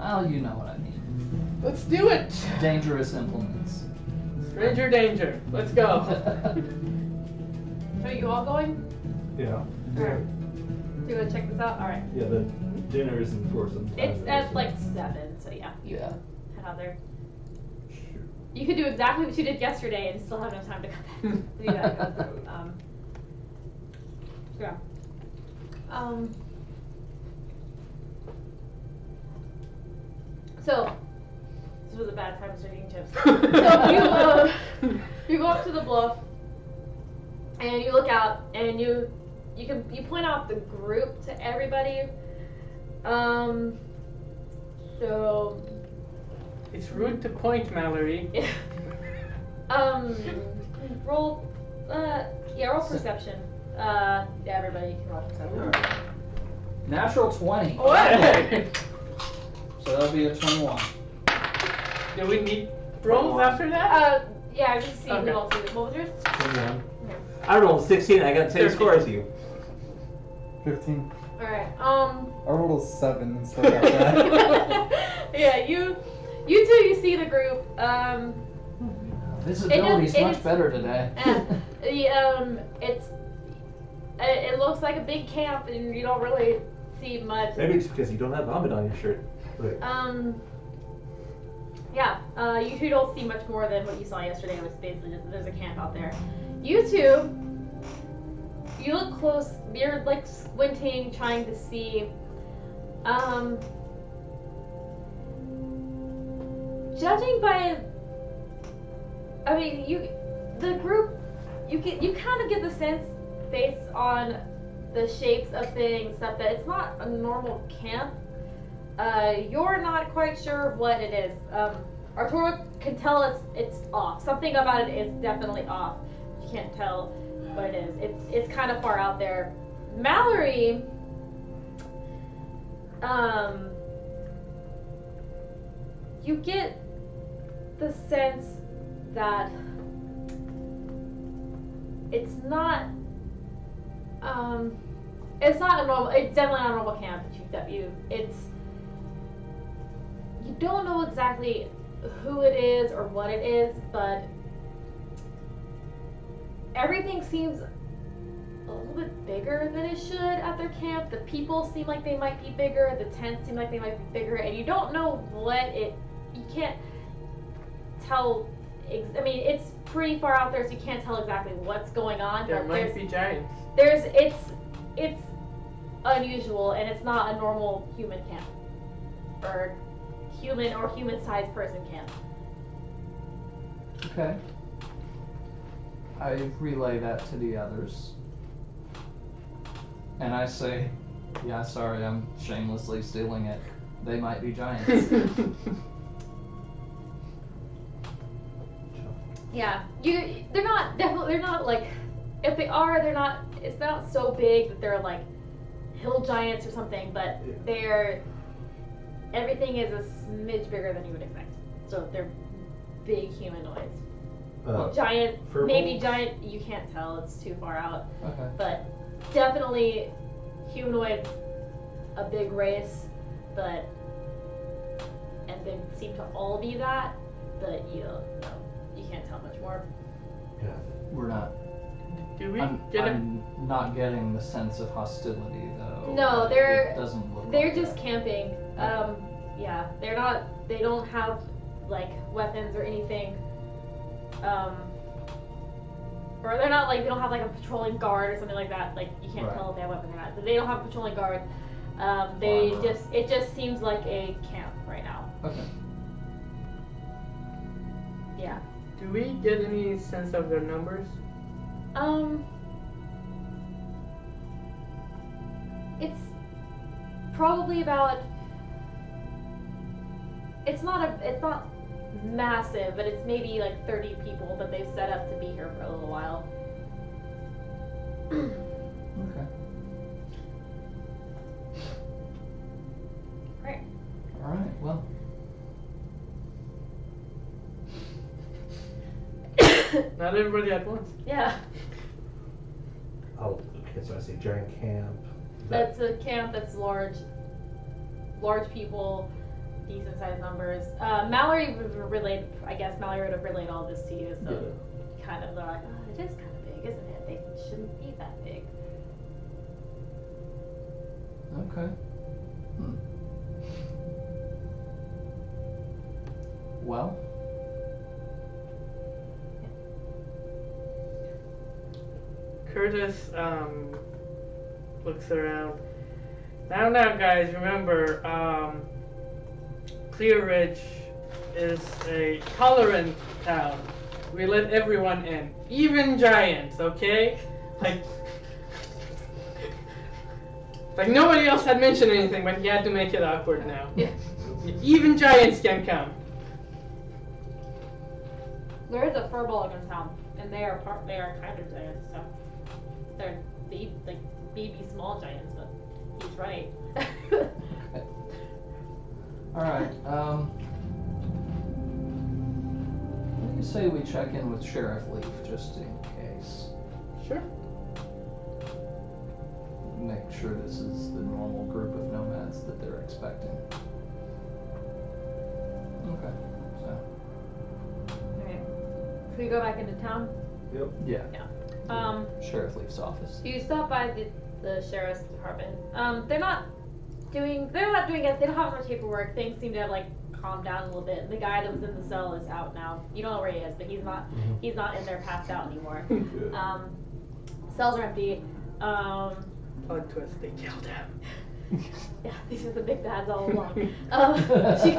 Oh, you know what I mean. let's do it. Dangerous implements. Let's danger. Let's go. Are you all going? Yeah. Alright. So you want to check this out? Alright. Yeah, the dinner's in Forson. It's at like 7, so yeah. You Yeah. head out there. You could do exactly what you did yesterday and still have enough time to come back to do that. um, yeah. Um, so, this was a bad time to start eating chips. so you, uh, you go up to the bluff and you look out and you you can you point out the group to everybody. Um, so It's rude to point, Mallory. um, roll, uh, yeah, roll perception. Uh, yeah, everybody can roll perception. Natural 20. What? So that'll be a 21. Do we need rolls after that? Uh, yeah, I just see Okay. who else did it. What was yours? 21. I rolled 16. I got the same Thirteen. score as you. 15. Alright, um. I rolled a 7 and still got that. yeah, you, you two, you see the group. Um, Visibility's it much is- better today. and the, um, it's, it, it looks like a big camp and you don't really see much. Maybe it's because you don't have vomit on your shirt. Um, yeah, uh, you two don't see much more than what you saw yesterday. It was basically just there's a camp out there. You two, you look close. You're like squinting, trying to see. Um, judging by, I mean, you, the group, you get you kind of get the sense based on the shapes of things stuff that it's not a normal camp. Uh, you're not quite sure what it is. Um, Arturo can tell it's it's off. Something about it is definitely off. You can't tell what it is. It's it's kind of far out there. Mallory, um, you get the sense that it's not um it's not a normal it's definitely not a normal camp that you that you it's don't know exactly who it is or what it is but everything seems a little bit bigger than it should at their camp the people seem like they might be bigger the tents seem like they might be bigger and you don't know what it you can't tell ex- i mean it's pretty far out there so you can't tell exactly what's going on There might be giants. there's it's it's unusual and it's not a normal human camp or human or human sized person can. Okay. I relay that to the others. And I say, yeah, sorry, I'm shamelessly stealing it. They might be giants. yeah you they're not definitely they're not like if they are they're not it's not so big that they're like hill giants or something but Yeah. they're everything is a smidge bigger than you would expect so they're big humanoids Uh, giant Firbolgs? maybe giant you can't tell it's too far out okay. but definitely humanoid, a big race, but and they seem to all be that, but you know. You can't tell much more. yeah. We're not. Do we I'm, get a I'm not getting the sense of hostility though. No, they're- It doesn't look. They're like just that. camping. Um, yeah, they're not. They don't have like weapons or anything. Um, or they're not like they don't have like a patrolling guard or something like that. Like you can't Right. tell if they have weapons or not. But they don't have a patrolling guard. Um, they Wow. just it just seems like a camp right now. Okay. Yeah. do we get any sense of their numbers? Um, it's probably about. It's not a. It's not massive, but it's maybe like thirty people that they've set up to be here for a little while. Okay. Right. All right. Well, Not everybody at once. yeah, Oh, okay, so I see giant camp. That's a camp that's large. Large people. Decent sized numbers. Uh, Mallory would have relayed. I guess Mallory would have relayed all this to you, so you kind of they're like, oh, it is kind of big, isn't it? They shouldn't be that big. Okay. Hmm. Well, Curtis um, looks around. Now, now, guys, remember, um, Clear Ridge is a tolerant town. We let everyone in, even giants. Okay, like, like nobody else had mentioned anything, but he had to make it awkward now. Yeah. Even giants can come. There is a firbolg in town, and they are part. They are kind of giants, so they're baby, like baby small giants. But he's right. all right. Um, what do you say we check in with Sheriff Leaf just in case? Sure. Make sure this is the normal group of nomads that they're expecting. Okay. So okay. Should we go back into town? Yep. Yeah, Um. Sheriff Leaf's office. You stop by the, the sheriff's department. Um, they're not doing they're not doing it. They don't have much paperwork. Things seem to have like calmed down a little bit. The guy that was in the cell is out now. You don't know where he is, but he's not Mhm. he's not in there passed out anymore. Um, cells are empty. Um, Plot twist: They killed him. yeah, these are the big bads all along. Um, she,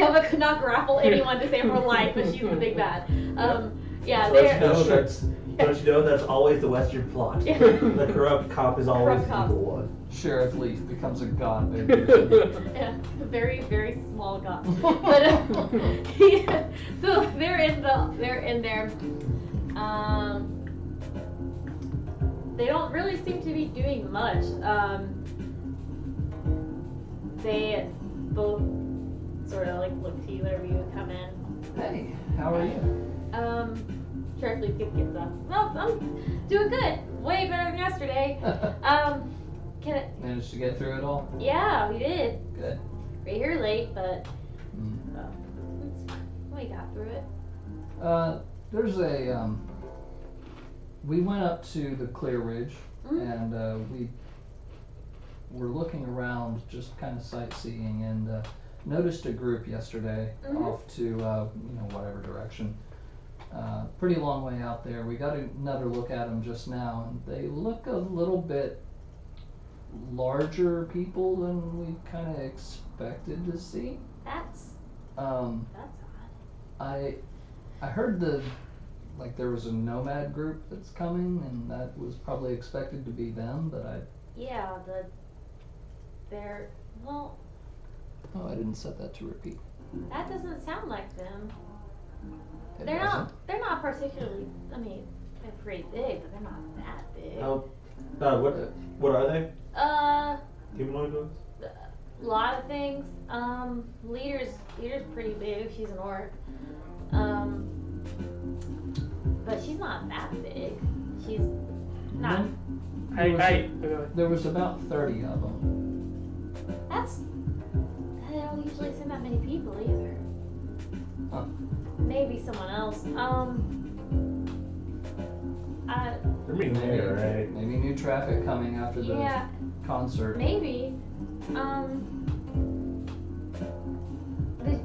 Yelva could not grapple anyone to save her life, but she's the big bad. Um, yeah, Don't you they're know that's don't you know that's always the Western plot. Yeah. the corrupt cop is always the cop. evil one. Sheriff Leaf becomes a god, baby. Yeah, a very very small god. but uh, he, so they're in the they're in there. Um, they don't really seem to be doing much. Um, they both sort of like look to you whenever you come in. hey, how are you? Um, Lee gets gets up. No, I'm doing good. Way better than yesterday. Um, can it, Managed to get through it all? yeah, we did. Good. We're here late, but Mm. uh, we got through it. Uh, there's a, um, we went up to the Clear Ridge Mhm. and uh, we were looking around, just kind of sightseeing, and uh, noticed a group yesterday Mhm. off to, uh, you know, whatever direction. Uh, pretty long way out there. We got another look at them just now, and they look a little bit larger people than we kind of expected to see. That's Um, that's odd. I I heard the like there was a nomad group that's coming, and that was probably expected to be them, but I Yeah, the they're well, oh I didn't set that to repeat. that doesn't sound like them. It they're doesn't. not they're not particularly. I mean, they're pretty big, but they're not that big. Oh, uh, what what are they? Uh, Humanoid ones? a lot of things. Um, leader's leader's pretty big. She's an orc. Um, but she's not that big. She's not. Then I, was- uh, There was about thirty of them. That's. I don't usually send that many people either. Huh. Maybe someone else. Um. I They're meeting Maybe, there, right? maybe new traffic coming after the yeah concert. maybe. Um. Did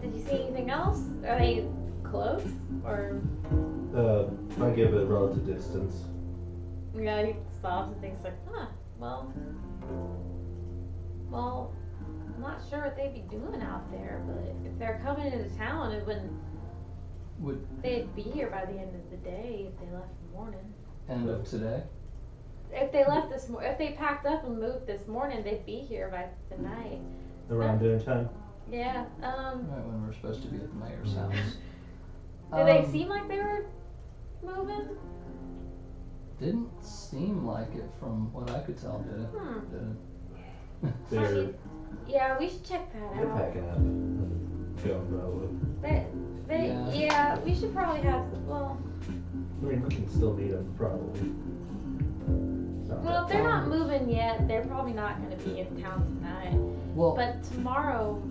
Did you see anything else? Are they close or? Uh, I give it relative distance. Yeah, he stops and thinks like, huh, well, well, I'm not sure what they'd be doing out there, but if they're coming into town, it wouldn't. Would They'd be here by the end of the day if they left in the morning. end of today. If they left this, mor- if they packed up and moved this morning, they'd be here by the night. Around dinner time. Yeah. Um. Right when we're supposed to be at the mayor's house. Did they Um, seem like they were moving? Didn't seem like it from what I could tell. Did it? Hmm. Did it? They're Yeah, we should check that they're out. packing up. and Going probably. They, they, Yeah. yeah. we should probably have. Well, I mean, we can still meet them probably. It's not well, if they're far. not moving yet, they're probably not going to be in town tonight. Well, But tomorrow,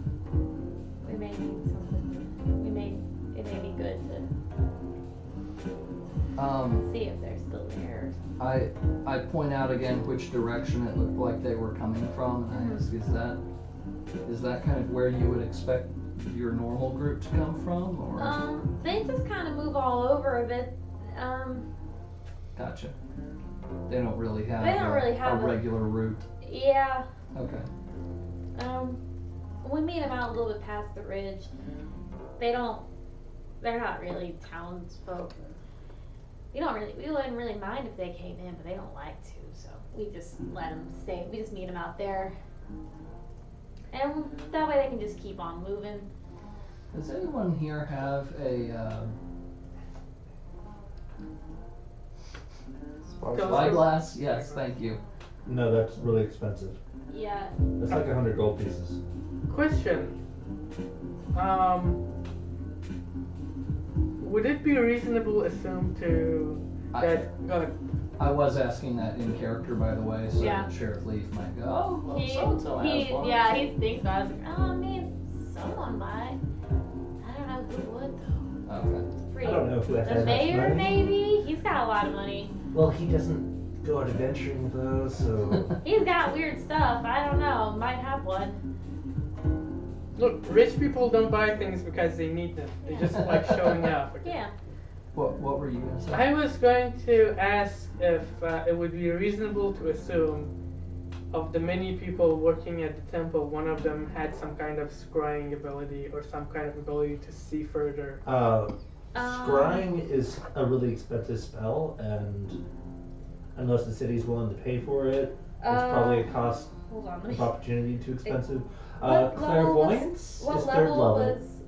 we may need something. It may it may be good to Um, see if they're still there. I I point out again which direction it looked like they were coming from, and I ask, is that is that kind of where you would expect your normal group to come from, or Um, they just kind of move all over a bit. Um, gotcha? They don't really have, They don't a, really have a a- regular route. yeah. Okay. Um, we meet them out a little bit past the ridge. They don't. They're not really townsfolk. We don't really. We wouldn't really mind if they came in, but they don't like to. So we just let them stay. We just meet them out there, and that way they can just keep on moving. Does anyone here have a uh, Goes- spyglass? Yes, thank you. No, that's really expensive. Yeah. That's like a hundred gold pieces. Question. Um, would it be reasonable to assume to I, that? Go ahead. I was asking that in character, by the way, so Yeah. that Sheriff Leaf might go, oh, well, He, so and so has he, one. yeah, he thinks about it. I was like, oh, I mean, someone might. I don't know who would though. Okay. It's I don't know who has The that much mayor, maybe. He's got a lot of money. Well, he doesn't go out adventuring though, so He's got weird stuff. I don't know. Might have one. Look, rich people don't buy things because they need them. They just like showing off. okay? Yeah. What What were you gonna say? I was going to ask if uh, it would be reasonable to assume of the many people working at the temple, one of them had some kind of scrying ability or some kind of ability to see further. uh, Um, scrying is a really expensive spell, and unless the city's willing to pay for it, it's probably a cost Hold on. Of opportunity too expensive. What Uh, level clairvoyance What is third level level. was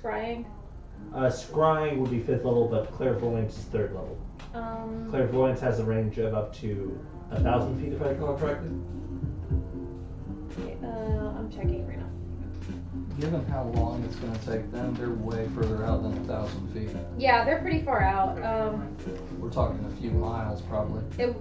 scrying? Uh, scrying would be fifth level, but clairvoyance is third level. Um. Clairvoyance has a range of up to a thousand feet, if I recall correctly. okay, Uh, I'm checking right now. Given how long it's gonna take them, they're way further out than a thousand feet. Yeah, they're pretty far out. Um. We're talking a few miles, probably. It.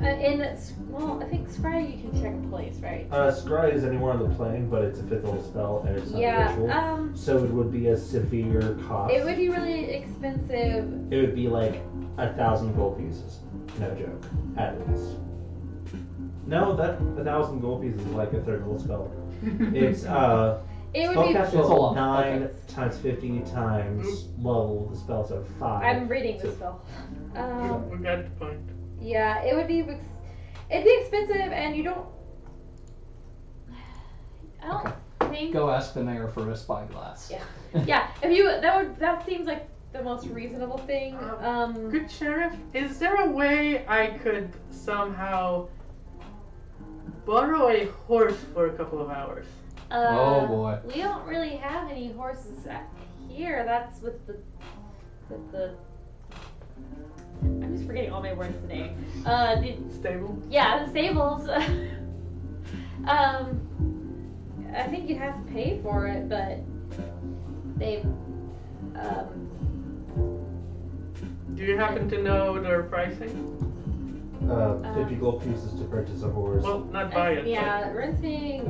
Uh, and it's well, I think scrying you can check a place, right? Uh, scry is anywhere on the plane, but it's a fifth level spell and it's not yeah. ritual. Um. so it would be a severe cost. It would be really expensive. It would be like a thousand gold pieces. No joke. At least. No, that a thousand gold pieces is like a third level spell. It's uh It would be. spellcast It's level nine Okay. times fifty times level the spell's so five. I'm reading the spell. Um. we got the point. Yeah, it would be. It'd be expensive, and you don't. I don't think. Go ask the mayor for a spyglass. Yeah. Yeah, if you that would that seems like the most reasonable thing. Um. Good sheriff, is there a way I could somehow borrow a horse for a couple of hours? Uh, Oh, boy. We don't really have any horses here. That's with the with the. I'm just forgetting all my words today. Uh, the, Stable? yeah, the stables. um, I think you'd have to pay for it, but they. Um, Do you happen to know their pricing? Uh, fifty gold pieces to purchase a horse. Well, not buy it. but- yeah, renting.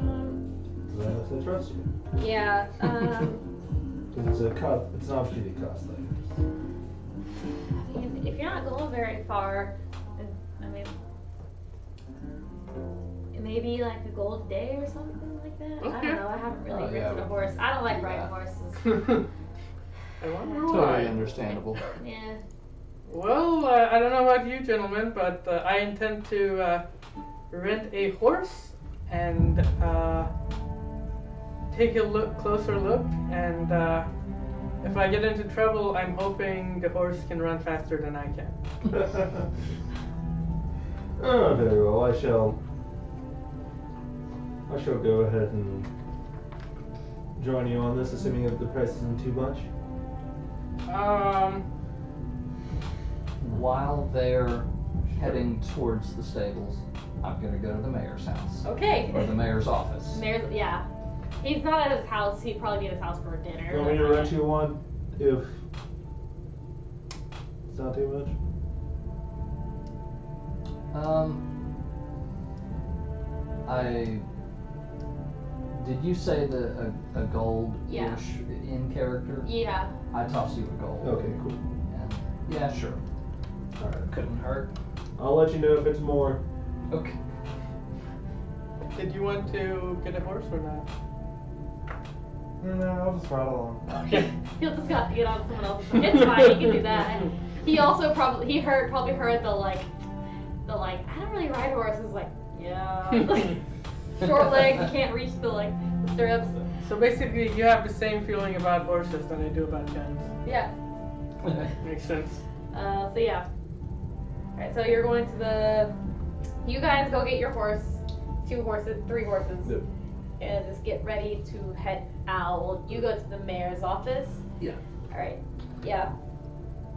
Um, Then if trust you, yeah. Um. Because it's a cost. It's an opportunity cost. Like. I mean, if you're not going very far, I mean, maybe like a gold day or something like that. I don't know. I haven't really Oh, ridden yeah, a horse. I don't like do riding that. horses. I wonder Totally why. understandable. Yeah. Well, uh, I don't know about you gentlemen, but uh, I intend to uh, rent a horse and uh, take a look, closer look. And uh, if I get into trouble, I'm hoping the horse can run faster than I can. oh, very well. I shall. I shall go ahead and join you on this, assuming that the price isn't too much. Um, While they're heading towards the stables, I'm gonna go to the mayor's house Okay. or the mayor's office. Mayor's, yeah. He's not at his house. He'd probably be at his house for dinner. You want me to rent you one if it's not too much? Um, I. Did you say the a, a gold Yeah. in character? Yeah. I toss you a gold. Okay, cool. And, yeah, sure. All right. Couldn't hurt. I'll let you know if it's more. Okay. Did you want to get a horse or not? No, I'll just ride along. Okay. He'll just have to get on someone else's. It's fine. He can do that. He also probably he heard probably heard the like the like I don't really ride horses. Like yeah, like, short legs. You can't reach the like the stirrups. So basically, you have the same feeling about horses than I do about guns. Yeah. Makes sense. Uh, so yeah. Alright, so you're going to the. You guys go get your horse, two horses, three horses, Yep. And just get ready to head out. You go to the mayor's office. Yeah. Alright. Yeah.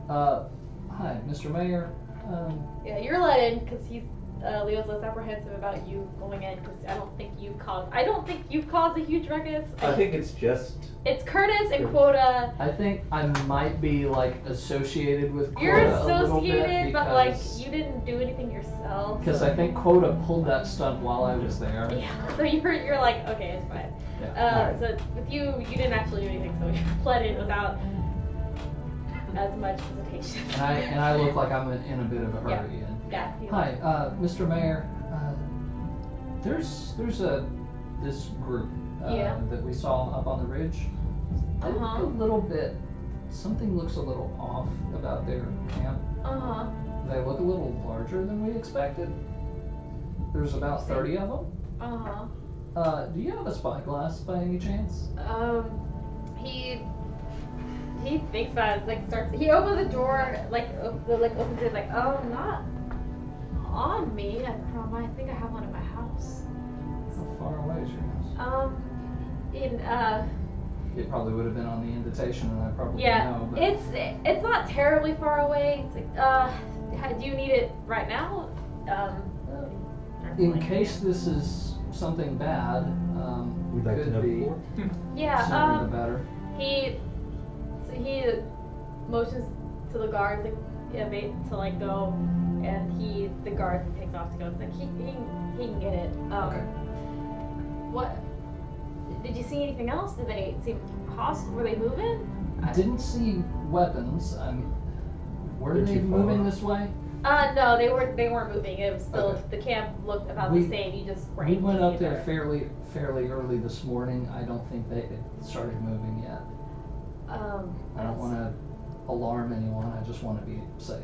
Uh, hi, Mr. Mayor. Um, Yeah, you're let in because he's uh, Leo's less apprehensive about you going in because I don't think you caused. I don't think you've caused a huge ruckus. I think it's just. it's Curtis and Quota. I think I might be like associated with Quota You're a little bit associated, but like because- you didn't do anything yourself. Because I think Quota pulled that stunt while I was there. Yeah, so you're you're like okay, it's fine. Yeah. Uh, Alright. So with you, you didn't actually do anything, so you fled in without as much hesitation. And I and I look like I'm in, in a bit of a hurry. And yeah. hi, uh, Mr. Mayor. Uh, there's there's a this group uh, Yeah. that we saw up on the ridge. Uh-huh. a little bit. Something looks a little off about their camp. Uh huh. They look a little larger than we expected. There's about thirty of them. Uh huh. Uh, do you have a spyglass by any chance? Um, he he thinks about it. Like starts. He opens the door. Like op- like opens it. Like oh, not on me. I, um, I think I have one in my house. How far away is your house? Um, in uh. It probably would have been on the invitation, and I probably Yeah, know. But it's it's not terribly far away. It's like, uh, do you need it right now? Um, in case this is something bad, um, We'd like could to know be before. yeah, sooner um, the better. he so he motions to the guard to yeah, to like go, and he the guard takes off to go. It's like he he, can- he can get it. Um, Okay. What? Did you see anything else? Did they seem hostile? Were they moving? I didn't see weapons. I mean, were They're they too far. moving this way? Uh, no, they were they weren't moving. It was still Okay. the camp looked about We- the same. You just We went up there fairly fairly early this morning. I don't think they had started moving yet. Um, I don't want to alarm anyone. I just want to be safe.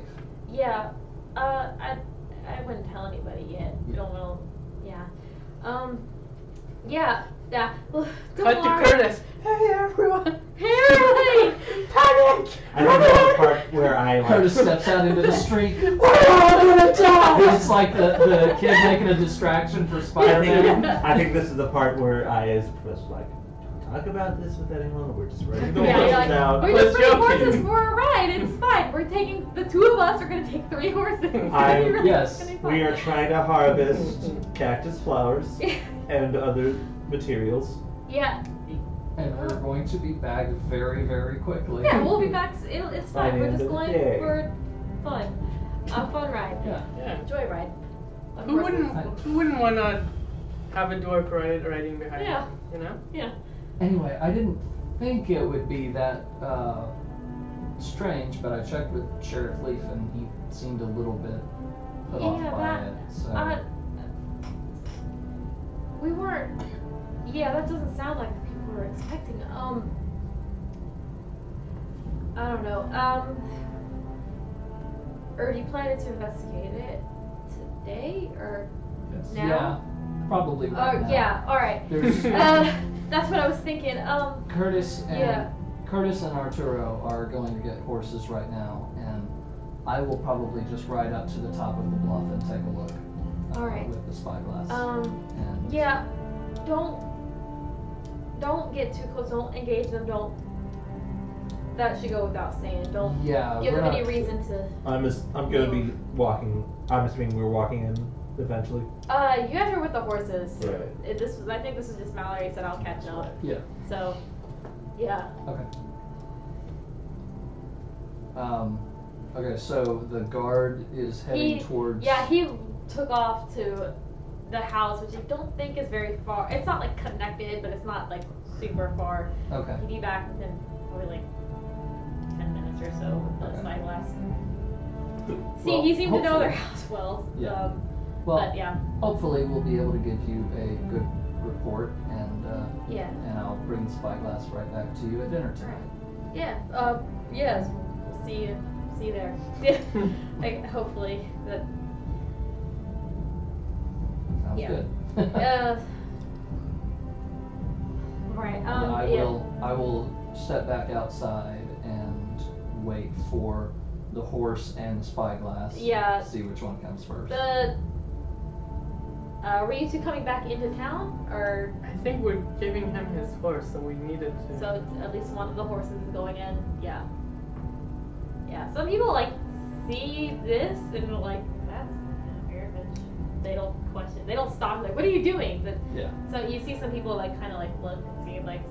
Yeah. Uh, I I wouldn't tell anybody yet. Yeah. Don't know. Yeah. Um. Yeah. Yeah. Don't Cut to Curtis. Hey everyone. Hey! Panic! I think that's the part where I like. Curtis steps out into the street. We're all gonna die. It's like the, the kid making a distraction for I Spider-Man. think, I think this is the part where I, as professor, like, don't talk about this with anyone. We're just ready the go Yeah, you're horses like, now. we're Let's just three horses for a ride. It's fine. We're taking the two of us are gonna take three horses. I'm- really yes, We are trying to harvest cactus flowers and other materials. yeah. And we're going to be back very, very quickly. Yeah. We'll be back. It'll, it's fine. the We're just going day. for fun. A fun ride. Yeah. Yeah. Joyride. Who horses. wouldn't? Who wouldn't want to have a dwarf ride, riding behind? Yeah. You know. Yeah. Anyway, I didn't think it would be that uh, strange, but I checked with Sheriff Leaf and he seemed a little bit put off by that- it. So Uh, we weren't. Yeah, that doesn't sound like the people we were expecting. Um, I don't know. Um, or do you plan to investigate it today or now? Yeah, probably right Oh now. yeah. All right. There's Uh, that's what I was thinking. Um, Curtis and Yeah. Curtis and Arturo are going to get horses right now, and I will probably just ride up to the top of the bluff and take a look. uh, All right. With the spyglass. um, and yeah. Don't don't get too close. Don't engage them. Don't. That should go without saying. Don't yeah, give them not- any reason to. I'm as, I'm gonna be walking. I'm assuming we're walking in eventually. Uh, you guys are with the horses. Right. It, this was, I think this was just Mallory said I'll catch up. Yeah. So, yeah. Okay. Um, okay, so the guard is heading He- towards. Yeah, he took off to the house, which I don't think is very far. It's not like connected, but it's not like super far. Okay. He'd be back within probably like ten minutes or so with the Okay. spyglass. See, Well, he seemed to know their hopefully- house well. Yeah. Um, Well, but yeah, hopefully we'll be able to give you a good report, and uh, yeah, and I'll bring the spyglass right back to you at dinner tonight. yeah. Uh, yes, we'll see you. See you there. Yeah. like, hopefully that. Sounds Yeah. good. Uh, right. Um. I yeah. will I will step back outside and wait for the horse and the spyglass. Yeah. See which one comes first. The. Uh, were you two coming back into town, or I think we're giving him his horse, so we needed to. so it's at least one of the horses is going in? Yeah. Yeah. Some people like see this and are like, "That's kind of weird," but they don't question. They don't stop. Like, what are you doing? But yeah. So you see some people like kind of like look and see like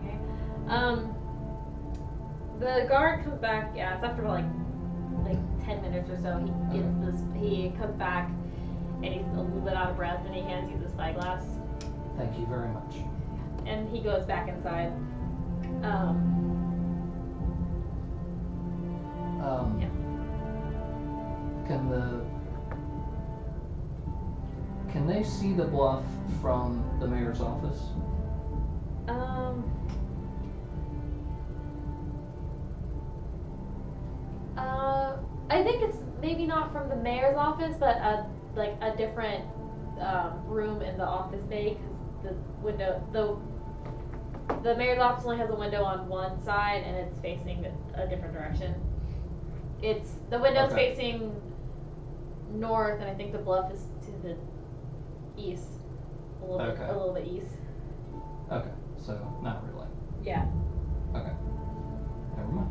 okay. Um, the guard comes back. Yeah, it's after like like ten minutes or so. He gets this. He comes back and he's a little bit out of breath and he hands you the spyglass Thank you very much. and he goes back inside. Um, Um, Yeah. Can the can they see the bluff from the mayor's office? um. Uh, I think it's maybe not from the mayor's office, but a like a different um, room in the office bay because the window the the mayor's office only has a window on one side and it's facing a, a different direction. It's the window's Okay. facing north, and I think the bluff is to the east, a little bit, Okay. a little bit east. Okay, so not really. Yeah. Okay. Never mind.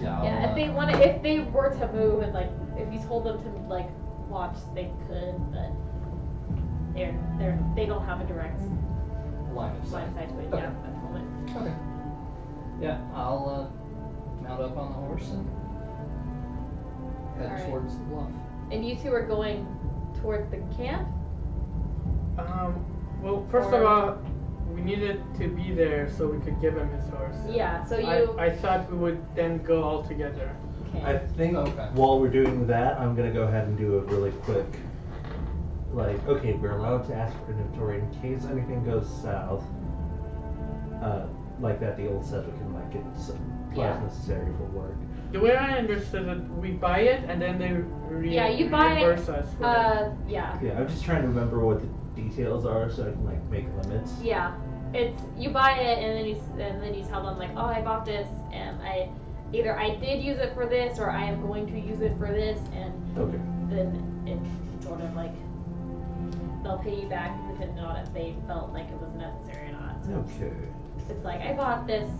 Yeah. I'll, Yeah, if uh, they want to, if they were to move and like, if you told them to like watch, they could, but they're they're they don't have a direct line of sight. line of sight to it. Okay. Yeah, at the moment. Okay. Yeah, I'll uh, mount up on the horse and head Alright. towards the bluff. And you two are going towards the camp. Um. Well, first Or- of all, we needed to be there so we could give him his horse. Yeah. So you. I, I thought we would then go all together. Okay. I think Okay. while we're doing that, I'm gonna go ahead and do a really quick, like, okay, we're allowed to ask for inventory in case anything goes south. Uh, like that, the old says we can like get supplies Yeah. necessary for work. The way I understood it, we buy it and then they re- Yeah, you buy it, reimburse us for it. uh, yeah. Yeah, I'm just trying to remember what the details are so I can like make limits. Yeah, it's you buy it and then you s- and then you tell them like, oh, I bought this and I either I did use it for this or I am going to use it for this, and Okay. then it's sort of like they'll pay you back depending on if they felt like it was necessary or not. So Okay. it's like I bought this,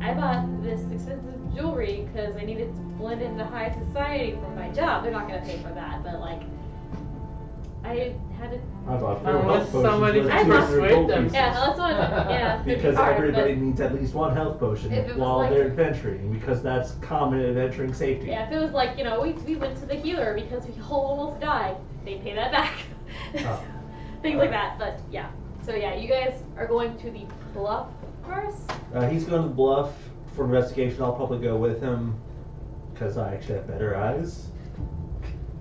I bought this expensive jewelry because I needed to blend into high society for my job. They're not gonna pay for that, but like. I had to I bought four Unless health potions somebody worth can 200 persuade gold them. pieces. Yeah, that's what. Yeah. Because Alright, everybody but- needs at least one health potion If it was while like- they're adventuring, because that's common in adventuring safety. Yeah, if it was like you know we, we went to the healer because we almost died, they pay that back. Oh. Things like that. But yeah. So yeah, you guys are going to the bluff first. Uh, he's going to the bluff for investigation. I'll probably go with him because I actually have better eyes.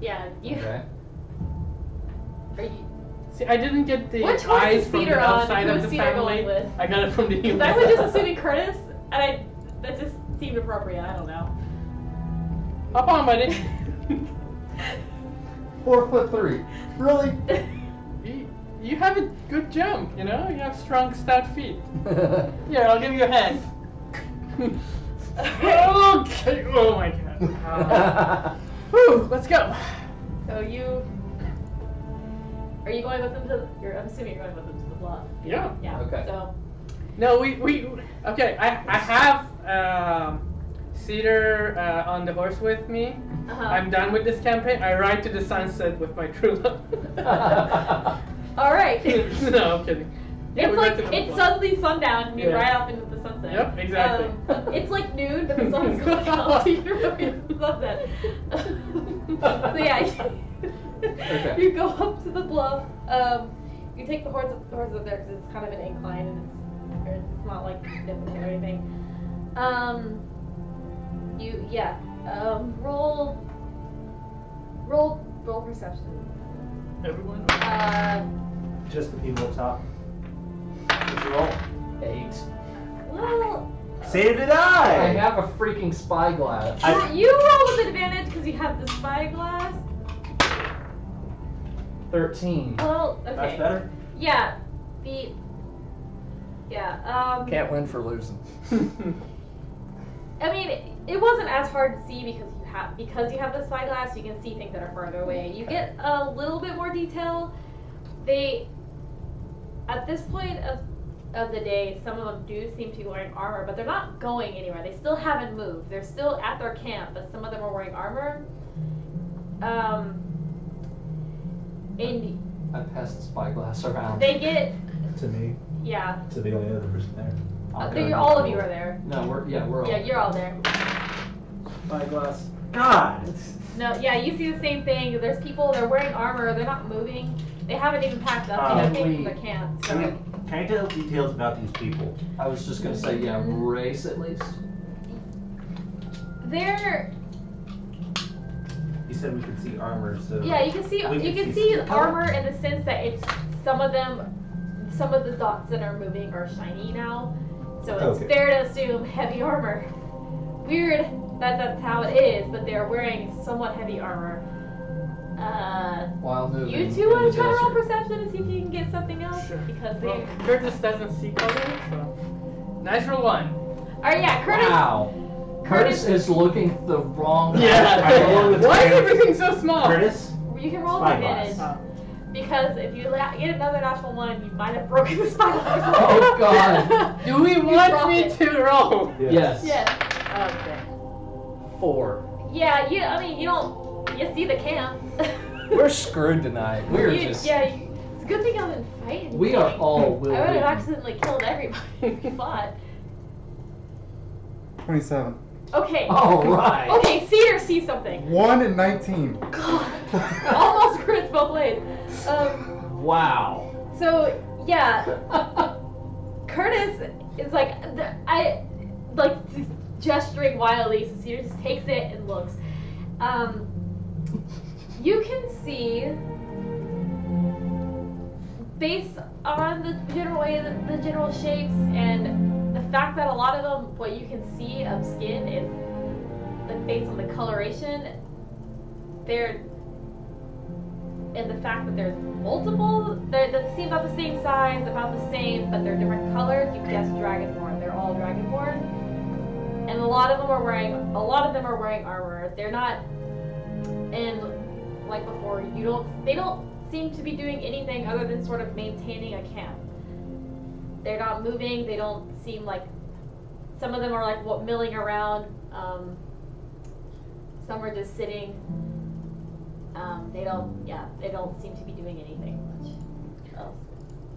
Yeah. You. Okay. Are you? See, I didn't get the Which horse eyes is from Peter the on? outside Who's of the Peter family. going with? I got it from the Because I was just assuming Curtis, and I that just seemed appropriate. I don't know. Hop on, buddy. Four foot three. Really? you, you have a good jump, you know? You have strong, stout feet. Here, I'll give you a hand. okay. Oh my god. Whew, let's go. So you. Are you going with them to? You're, I'm assuming you're going with them to the bluff. Yeah. Yeah. Okay. So. No, we, we okay. I, I have um, Cedar uh, on the horse with me. Uh-huh. I'm done with this campaign. I ride to the sunset with my true love. All right. no, I'm kidding. Yeah, it's like went it's bluff. suddenly sundown and you Yeah. ride off into the sunset. Yep, exactly. Um, it's like noon, but the sun's going out, so you're going into the sunset. so yeah, Okay. you go up to the bluff. Um, you take the horse, the horse up there because it's kind of an incline and it's, it's not like difficult or anything. Um, you yeah. Um, roll. Roll roll perception. Everyone. Uh, Just the people up top. What'd you roll? Eight. well, Say did I I? have a freaking spyglass. I- you roll with advantage because you have the spyglass. Thirteen. Well, okay. That's better. Yeah, the. Yeah. Um. Can't win for losing. I mean, it, wasn't as hard to see because you have because you have the spyglass. You can see things that are farther away. You get a little bit more detail. They, at this point of of the day, some of them do seem to be wearing armor, but they're not going anywhere. They still haven't moved. They're still at their camp, but some of them are wearing armor. Um. And I passed the spyglass around. they get To me, yeah. to the only other person there. I'll Uh, go. they- all of you are there. No, we're yeah, we're all. Yeah, you're all there. Spyglass. God. No, yeah, you see the same thing. There's people, they're wearing armor, they're not moving. They haven't even packed up Um, anything we- from their camp. I So. mean, can you tell details about these people? I was just gonna say yeah, race at least. They're, You said we could see armor, so. yeah, you can see We you can can see see armor in the sense that it's some of them, some of the dots that are moving are shiny now. So it's Okay. fair to assume heavy armor. Weird that that's how it is, but they're wearing somewhat heavy armor. Uh, While moving. you in two want the to try to roll desert. perception and see if you can get something else Sure. because they. Well, Curtis doesn't see color, so natural one. All right, yeah, Curtis. Wow. Curtis is looking the wrong I direction. Why is everything so small? Curtis? You can roll with Spyglass. advantage Uh, because if you la- get another natural one, you might have broken the spyglass. Oh, God. do we want dropped me it. to roll? Yes. Yes. Okay. Four. Yeah. You. I mean, you don't. You see the camp. We're screwed tonight. We're You- just. Yeah. You, it's a good thing I didn't fight. We are all will I would have accidentally killed everybody if we fought. 27. Okay. All right. Okay. See or see something. 1 and 19. God. Almost crits both ways. Um. Wow. So yeah. Curtis is like the, I like just gesturing wildly. So Cedar just takes it and looks. Um, you can see, based on the general way, the, the general shapes, and the fact that a lot of them, what you can see of skin is like, based on the coloration. They're and the fact that there's multiple that seem about the same size, about the same, but they're different colors, you guess dragonborn. They're all dragonborn. And a lot of them are wearing a lot of them are wearing armor. They're not and like before, you don't they don't seem to be doing anything other than sort of maintaining a camp. They're not moving, they don't seem like some of them are like what milling around. Um, some are just sitting. Um, they don't, yeah, they don't seem to be doing anything much else.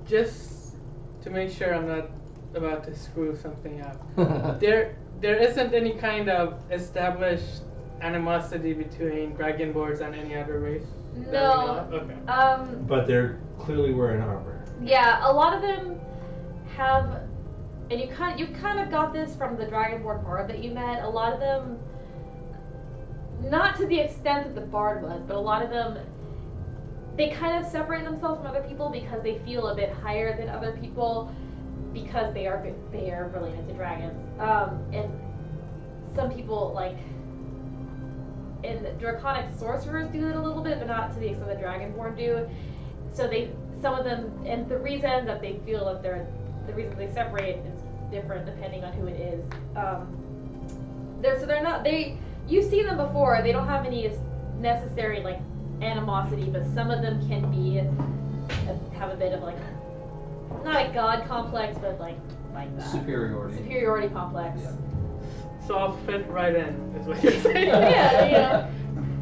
Just to make sure I'm not about to screw something up. There, there isn't any kind of established animosity between dragonborns and any other race. That we know No. Okay. um, But they're clearly wearing armor. yeah, a lot of them have, and you kind, you kind of got this from the dragonborn bard that you met. A lot of them, not to the extent that the bard was, but a lot of them they kind of separate themselves from other people because they feel a bit higher than other people because they are they are related to dragons. Um, and some people like and draconic sorcerers do it a little bit, but not to the extent that dragonborn do. So they some of them and the reason that they feel that they're the reason they separate is different depending on who it is. Um, they're so they're not they you've seen them before. They don't have any necessary like animosity, but some of them can be have a bit of like not a god complex, but like like that Superiority. superiority complex. Yeah. So I'll fit right in, is what you're saying. yeah, you know.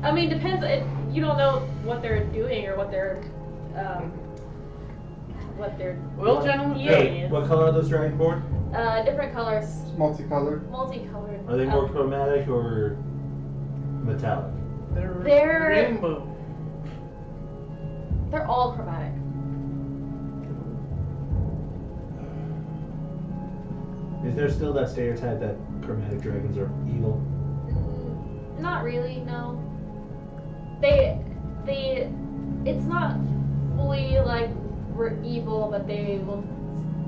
I mean, depends. It, you don't know what they're doing or what they're um, what they're Well, gentlemen, Hey, what color are those dragonborn? uh, different colors, Multicolored. multicolored. Are they more Um, chromatic or metallic? they're, They're- rainbow. They're all chromatic. Is there still that stereotype that chromatic dragons are evil? Mm, Not really, no. They, they, it's not fully like we're evil, but they will.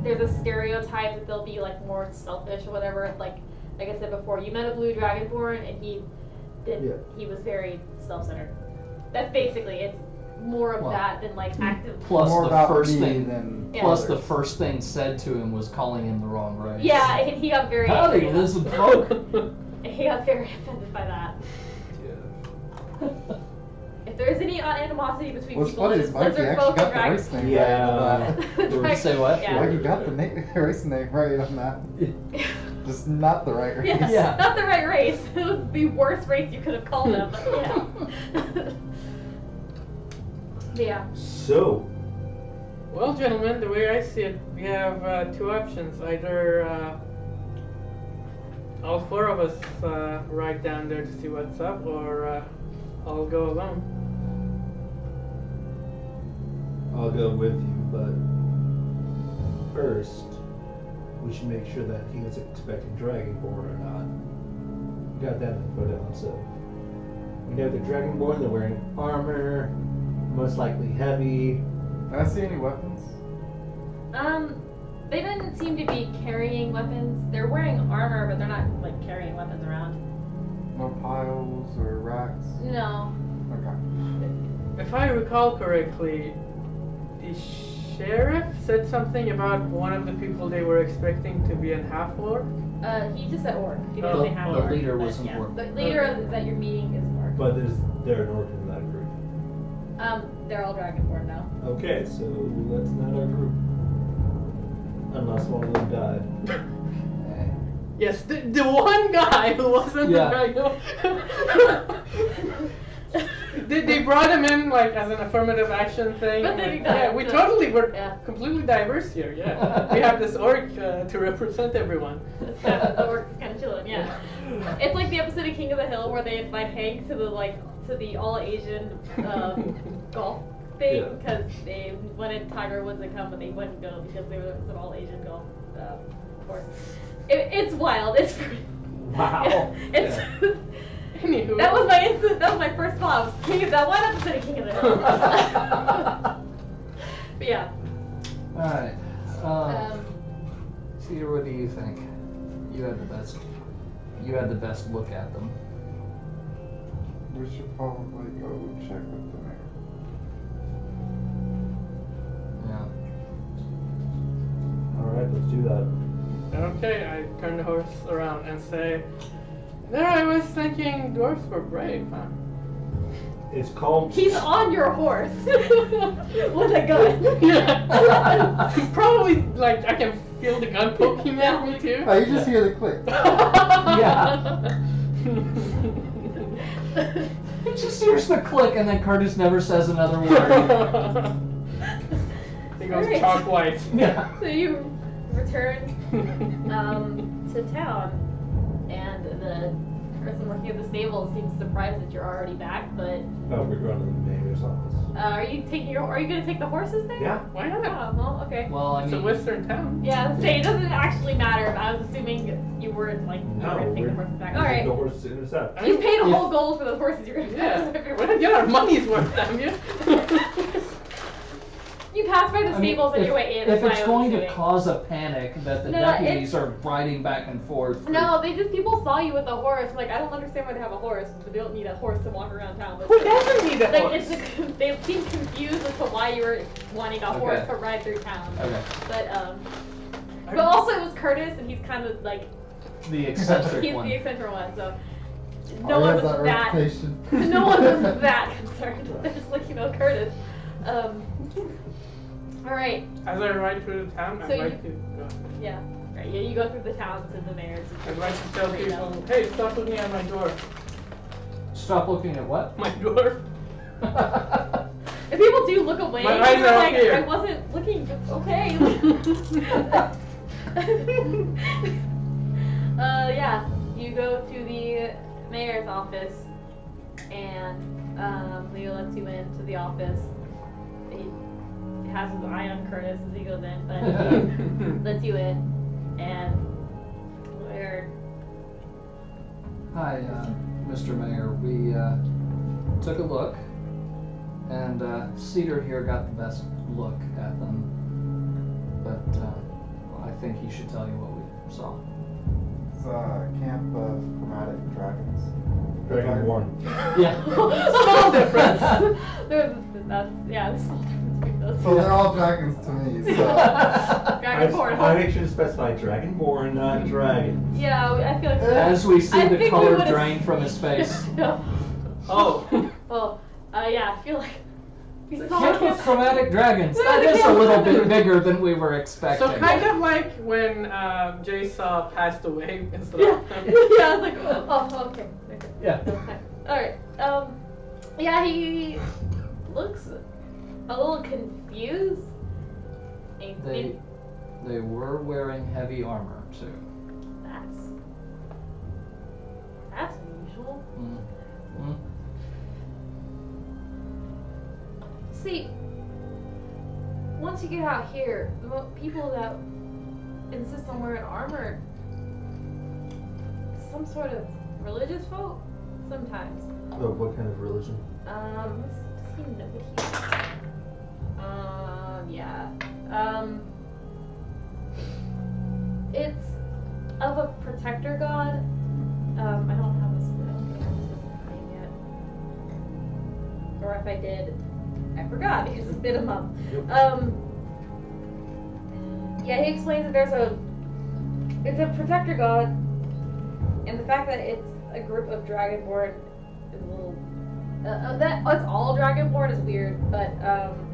There's a stereotype that they'll be like more selfish or whatever. Like, like I said before, you met a blue dragonborn and he did. Yeah. He was very self-centered. That's basically it's more of Well, that than like active. Plus More the about first me thing. than Yeah. Plus the first thing said to him was calling him the wrong race. Yeah, and he got very. Howdy, angry. lizard folk. He got very offended by that. If there's any uh, animosity between What's people, funny it's is Mikey actually folk got and the race name Yeah. right on that. Say what? Yeah. Mikey got the, na- the race name right on that. Just not the right race. Yeah, Yeah. not the right race. It was the worst race you could have called them. But yeah. Yeah. So, Well, gentlemen, the way I see it, we have uh, two options. Either uh, all four of us uh, ride down there to see what's up, or uh, I'll go alone. I'll go with you, but first, we should make sure that he was expecting Dragonborn or not. We Got that info down, so. We know the Dragonborn, they're wearing armor, most likely heavy. Did I see any weapons? Um, they didn't seem to be carrying weapons. They're wearing armor, but they're not like carrying weapons around. No piles or racks? No. Okay. If I recall correctly, the sheriff said something about one of the people they were expecting to be a half orc. Uh, he just said orc. He didn't Oh, say half the leader was an yeah. orc. The leader of- that you're meeting is an orc. But there's they're an orc in that group. Um, they're all dragonborn now. Okay, so that's not our group. Unless one of them died. Yes, the, the one guy who wasn't Yeah. the guy. they, they brought him in like as an affirmative action thing. But they like, got yeah, we yeah. totally were Yeah. completely diverse here. Yeah, we have this orc uh, to represent everyone. yeah, the orc kind of chilling. Yeah. It's like the episode of King of the Hill where they invite Hank to the like to the all Asian um, golf thing Yeah. because they wanted Tiger Woods to come, but they wouldn't go because they were an all Asian golf uh, course. It, it's wild. It's Wow. it's Anywho, that was my instant. That was my first thought. Was King of that one episode of King of the Hill. but yeah. Alright. Uh, Um, Peter, what do you think? You had the best. You had the best look at them. We should probably go check with the mayor. Yeah. Alright, let's do that. okay. I turn the horse around and say, "There, I was thinking dwarfs were brave, huh?" It's called. he's on your horse with a gun. Yeah. Probably like I can feel the gun poking at me too. Oh, you just hear the click. yeah. It just hears the click, and then Curtis never says another word. He goes Alright. chalk white. yeah. So you return um, to town, and the person working at the stable seems surprised that you're already back. But Oh, we're going to the mayor's office. uh, are you taking your? Are you going to take the horses there? Yeah. Why not? Oh, well, okay. Well, I It's a western town. Yeah, say it doesn't actually matter. But I was assuming you weren't like you No, were going to take the we're- horses back. We All take right. The horse to intercept. I You paid a if- whole gold for those horses. You're going to Yeah. pass We're gonna get our money's worth, damn you. You pass by the I mean, stables on if, your way in. if is what it's I was going to assuming. cause a panic that the No, deputies are riding back and forth. No, they just people saw you with a horse. Like I don't understand why they have a horse. But they don't need a horse to walk around town with. Who doesn't need a Like horse? it's they seem confused as to why you were wanting a horse Okay. to ride through town. Okay. But um, but also it was Curtis, and he's kind of like The eccentric he's one. the eccentric one. So no Ari one has was that that. reputation. no one was that concerned. They're just like you know Curtis. Um, all right. As I ride through the town, So I'd you- like to go. Yeah. Right. Yeah. You go through the town to the mayor's. I'd like to tell people, hey, stop looking at my door. Stop looking at what? My door. If people do look away, My eyes you're like, here. I wasn't looking. Okay. uh, yeah. You go to the mayor's office, and um, Leo lets you into the office. He has his eye on Curtis as he goes in, but he lets you in, and we're Hi, uh, Mr. Mayor. We uh, took a look, and uh, Cedar here got the best look at them. But uh, well, I think he should tell you what we saw. It's a camp of chromatic dragons. Dragonborn. Yeah. small difference. There's that's yeah, there's a small difference between those. So they're all dragons to me. So I, Dragonborn. I make sure to specify Dragonborn, not dragon. Yeah, I feel like As we see I the think we color would've- drain from his face. no. Oh. Well, uh, yeah, I feel like we The saw camp it. of chromatic dragons. Yeah, That a little bit bigger than we were expecting. So kind of like when um, Jay Saw passed away and stuff. Yeah, yeah, I was like, oh, okay. okay. Yeah. Okay. All right. Um, yeah, he looks a little confused. They they were wearing heavy armor too. That's that's unusual. Mm. Mm. See, once you get out here, the people that insist on wearing armor, some sort of religious folk, sometimes. Oh, what kind of religion? Um, let's does he know what he? Um, yeah. Um, it's of a protector god. Um, I don't have a I don't think I have a specific name yet. Or if I did, I forgot because it's been a month. Yep. Um, yeah, he explains that there's a it's a protector god, and the fact that it's a group of dragonborn is a little uh, uh, that it's all dragonborn is weird, but um,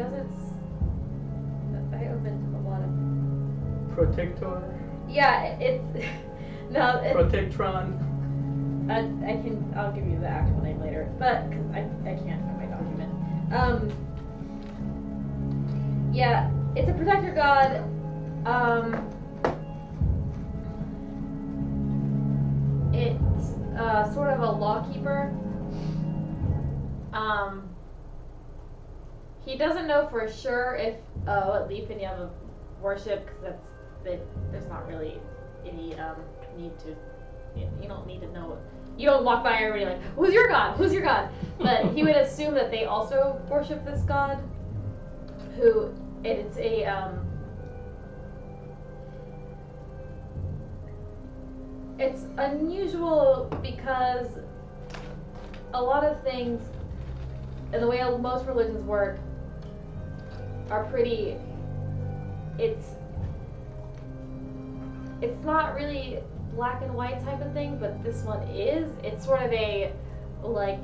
doesn't. I opened a lot of. Protector, Yeah, it's no. It, Protectron. I, I can. I'll give you the actual name later, but because I, I can't find my document. Um. Yeah, it's a protector god. Um. It's uh, sort of a lawkeeper. Um. He doesn't know for sure if uh, what Leaf and Yama worship, because that's that. There's not really any um, need to you, don't need to know. You don't walk by everybody like, "Who's your god? Who's your god?" But he would assume that they also worship this god, who it's a um, it's unusual because a lot of things, and the way most religions work, are pretty. It's it's not really black and white type of thing, but this one is. It's sort of a like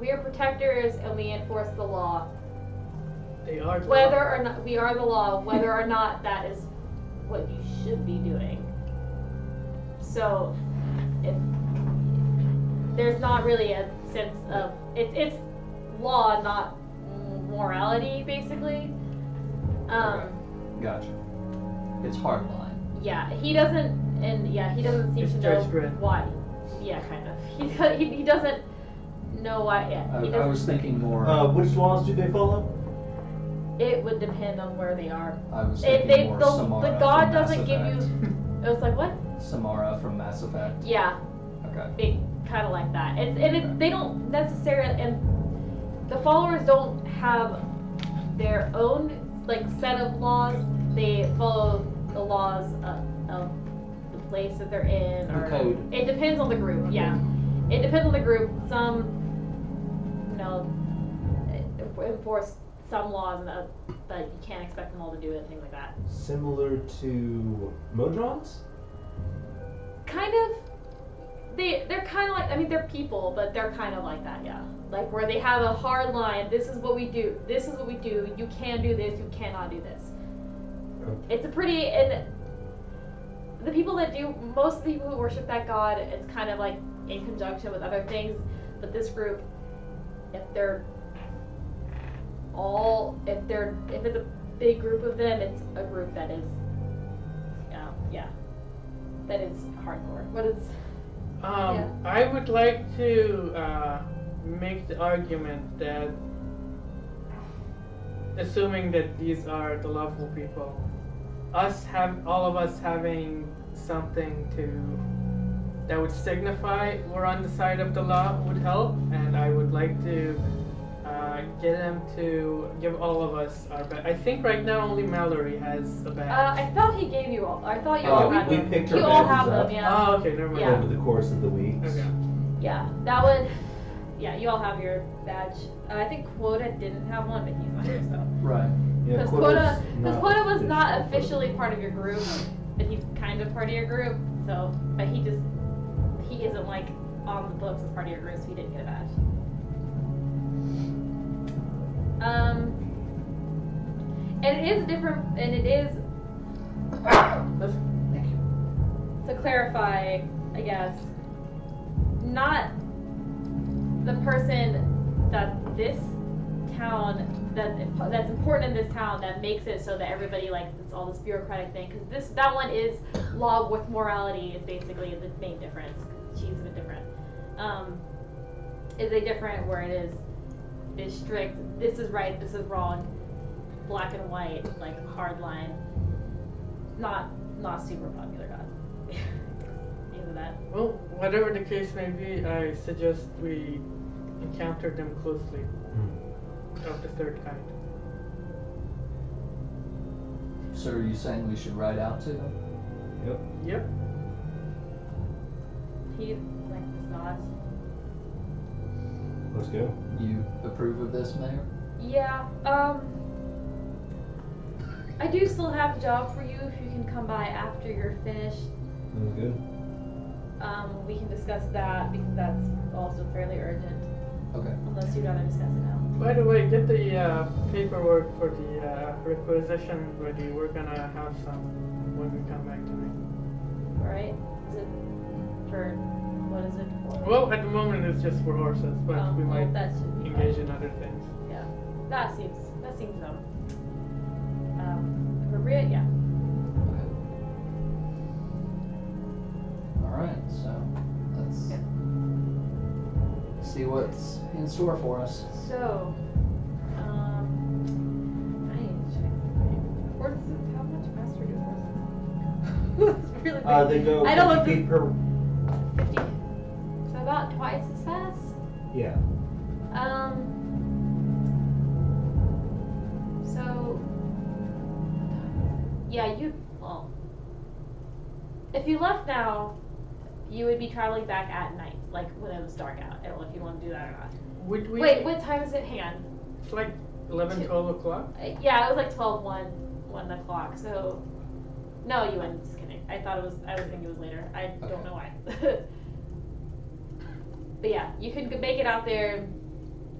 we are protectors and we enforce the law. They are. the- Whether or not we are the law, whether or not that is what you should be doing. So if there's not really a sense of it's it's law, not morality, basically. Um, Gotcha. It's hard line. Yeah, he doesn't, and yeah, he doesn't seem It's to know Judge why. Yeah, kind of. He he, he doesn't know why. Yeah, I, he I doesn't. was thinking more. Uh, which laws do they follow? it would depend on where they are. I was It, thinking they, more the, Samara the god from doesn't give you. It was like what? Samara from Mass Effect. Yeah, Okay. it kind of like that. It's and it, they don't necessarily and the followers don't have their own like set of laws. They follow the laws of, of the place that they're in. The Or code. It depends on the group. Yeah, it depends on the group. Some, you know, enforce some laws, and that, but you can't expect them all to do it. Things like that. Similar to Modrons? kind of they they're kind of like I mean they're people, but they're kind of like that, yeah. Like where they have a hard line. This is what we do. This is what we do. You can do this. You cannot do this. It's a pretty and the people that do most of the people who worship that god, it's kind of like in conjunction with other things. But this group, if they're all if they're if it's a big group of them, it's a group that is, yeah, yeah, that is hardcore. What is um, yeah. I would like to uh, make the argument that, assuming that these are the lawful people, us have all of us having something to that would signify we're on the side of the law would help, and I would like to uh, get them to give all of us our badge. I think right now only Mallory has a Uh, badge. I thought he gave you all. I thought you Oh, all we- had we them. picked our you all badges have up. them, yeah. oh, okay, never mind. Yeah. Over the course of the week. Okay. Yeah, that would. Yeah, you all have your badge. Uh, I think Quota didn't have one, but he's not here, so. Right. Yeah, Because quota's Quota, because Quota was not officially part of your group, but he's kind of part of your group. So, but he just he isn't like on the books as part of your group, so he didn't get a badge. Um, and it is different, and it is to clarify, I guess, not the person that this town that that's important in this town that makes it so that everybody like it's all this bureaucratic thing because this that one is law with morality is basically the main difference. She's a bit different. Um, is a different where it is is strict. This is right. This is wrong. Black and white, like hard line. Not not super popular. God. Either that. well, whatever the case may be, I suggest we encounter them closely hmm. of the third kind. So are you saying we should ride out to them? Yep. Yep. He like just nods. Let's go. You approve of this, Mayor? Yeah. Um. I do still have a job for you if you can come by after you're finished. Sounds good. Um, we can discuss that because that's also fairly urgent. Okay. Unless you'd rather discuss it now. By the way, get the uh, paperwork for the uh, requisition ready. We're gonna have some when we come back tonight. All right. Is it for what is it for? Well, at the moment it's just for horses, but Oh, we well, might that engage fine. in other things. Yeah. That seems that seems um um appropriate. Yeah. Okay. All right. So let's see what's in store for us. So, um, I need to check. Horses, how much faster do horses? It's really Uh, they go I don't 50 look feet per. 50. So about twice as fast. Yeah. Um. So. Yeah, you. Well. If you left now, you would be traveling back at night, like when it was dark out. I don't know if you want to do that or not. Would we? Wait, what time is it? Hang on. It's like 11, 12 o'clock. Uh, Yeah, it was like 12, 1, 1 o'clock. So, no, you wouldn't. Just kidding. I thought it was, I was thinking it was later. I Okay. don't know why. but yeah, you could make it out there,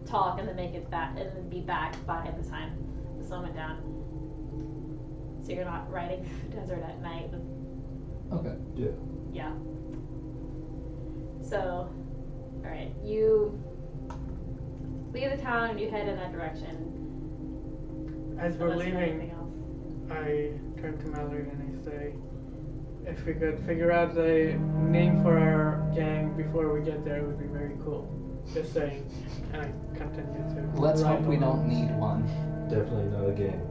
talk, and then make it back, and then be back by the time the sun went down. So you're not riding the desert at night. Okay. Yeah. So, alright, you leave the town and you head in that direction. As we're Unless you have anything leaving, else. I turn to Mallory and I say, if we could figure out the name for our gang before we get there, it would be very cool. Just saying. And I continue to. Let's ride hope we don't need one. Definitely not a gang.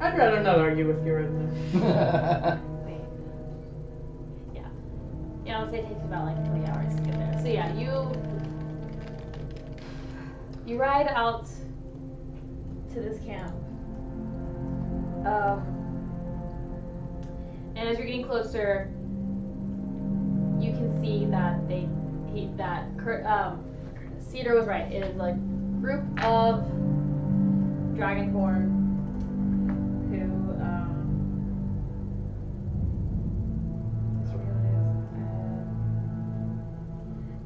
I'd rather not argue with you right now. Wait. Yeah. Yeah, I would say it takes about like three hours to get there. So yeah, you you ride out to this camp. Um, and as you're getting closer, you can see that they he, that um, Cedar was right. It is a group of dragonborn who um,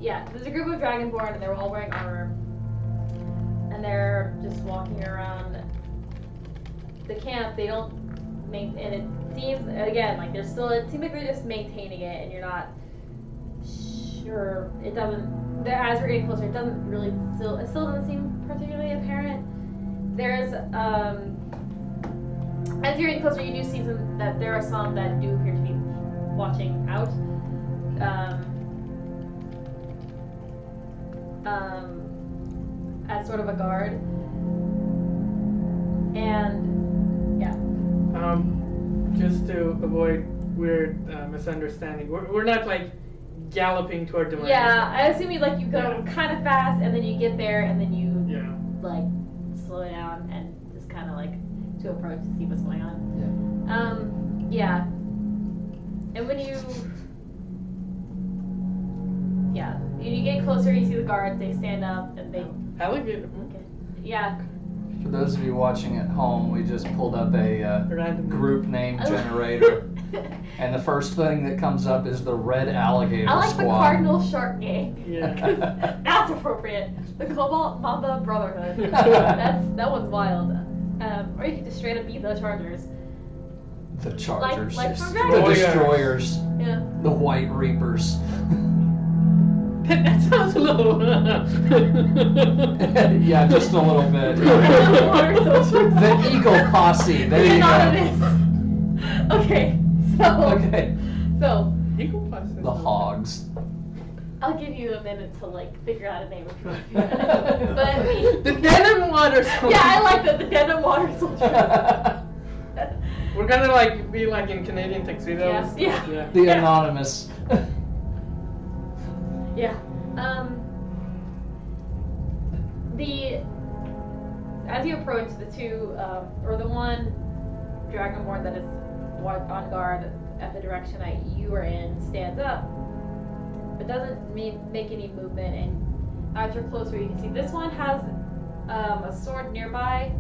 yeah, there's a group of dragonborn and they're all wearing armor. And they're just walking around the camp. They don't make and it seems again like they're still it seems like they're just maintaining it and you're not sure it doesn't as we're getting closer it doesn't really still it still doesn't seem particularly apparent. There's um as you're getting closer, you do see some that there are some that do appear to be watching out. Um, um, as sort of a guard. And Um, just to avoid weird uh, misunderstanding, we're, we're not like galloping toward the yeah. I assume you like you go Yeah. kind of fast, and then you get there, and then you Yeah. like slow down and just kind of like to approach to see what's going on. Yeah. Um. Yeah. And when you yeah, when you get closer, you see the guards. They stand up and they Alligator. okay. Yeah. For those of you watching at home, we just pulled up a uh, group name generator, and the first thing that comes up is the Red Alligator I like the Cardinal Shark Gang. Yeah. That's appropriate. The Cobalt Mamba Brotherhood. That's that one's wild. Um, or you could just straight up be the Chargers. The Chargers, like from the Destroyers, Yeah. the White Reapers. That, that sounds a little. yeah, just a little bit. The Eagle Posse. There The you go. Anonymous. Okay, so Okay. so Eagle Pass is The Hogs. I'll give you a minute to like figure out a name of it. but the, The denim water soldiers. yeah, I like the the denim water soldiers. We're gonna like be like in Canadian tuxedos. Yeah. Yeah. the Yeah. Anonymous. Yeah. Um. The as you approach the two, um, or the one dragonborn that is on guard at the direction that you are in stands up, but doesn't mean, make any movement. And as you're closer, you can see this one has um, a sword nearby,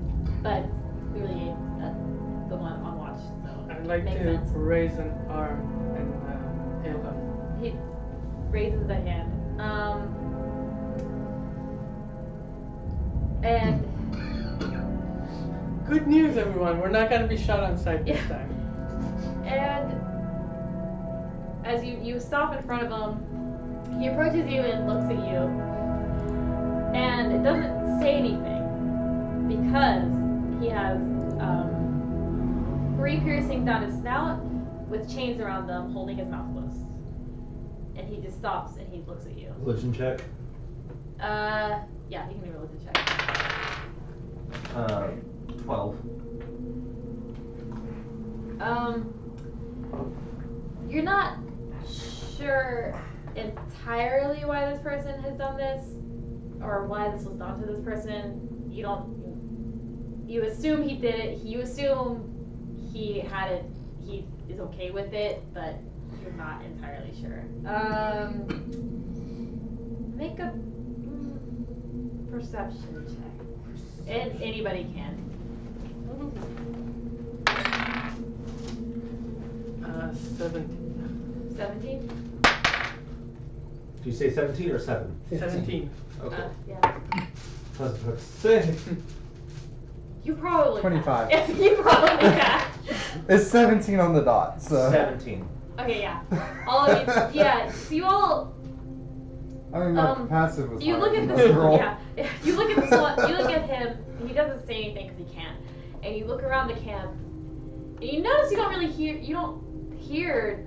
but clearly uh, the one on watch. So I'd like to sense. raise an arm and uh, hail them. He raises a hand. Um, and Good news, everyone. We're not gonna be shot on sight this Yeah. time. and as you you stop in front of him, he approaches you and looks at you, and it doesn't say anything because he has um, three piercings down his snout with chains around them, holding his mouth. And he just stops and he looks at you. Religion check. Uh, yeah, you can give me a look check. Uh, twelve. Um, you're not sure entirely why this person has done this, or why this was done to this person. You don't. You assume he did it. You assume he had it. He is okay with it, but you're not entirely sure. Um, make a mm, perception check, and anybody can. Uh, seventeen. Seventeen. Do you say seventeen or seven? Seventeen. Okay. Uh, yeah. I was about to say. You probably 25. Have. you probably have. It's 17 on the dot, so. Seventeen. Okay, yeah. All of you, yeah. So you all, I mean, my Um, passive was you higher look at than this, the roll. yeah. You look at this one. You look at him. and He doesn't say anything because he can't. And you look around the camp, and you notice you don't really hear. You don't hear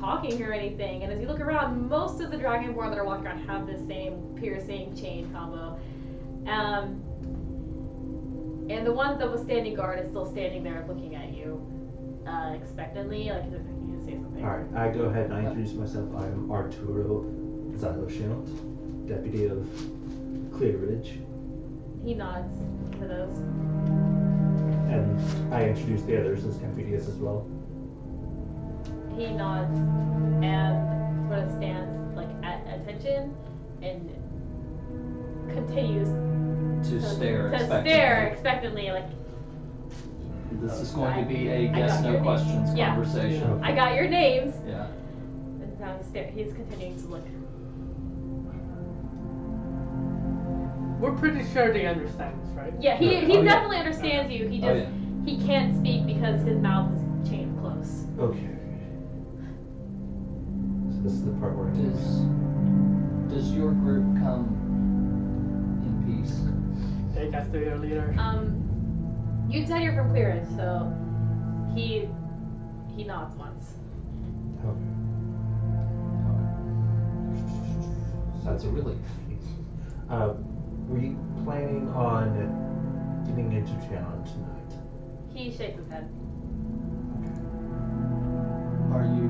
talking or anything. And as you look around, most of the dragonborn that are walking around have the same piercing chain combo. Um, and the one that was standing guard is still standing there looking at you, uh, expectantly, like he's expecting you to say something. Alright, I go ahead and I introduce myself. I am Arturo Xyloshield, deputy of Clear Ridge. He nods to those. And I introduce the others as deputies as well. He nods and sort of stands like at attention and continues To stare to expectantly. stare expectantly like This is going to be a yes, no your name. questions Yeah. conversation. I got your names Yeah. and now he's stare he's continuing to look. We're pretty sure they understand us, right? Yeah, he, Oh, he yeah. definitely understands you. He Oh, just he can't speak because his mouth is chained close. Okay. So this is the part where I Does does your group come in peace? Take us to your leader. Um you said you're from Clearance, so he he nods once. So that's a relief. Uh, were you planning on getting into town tonight? He shakes his head. Are you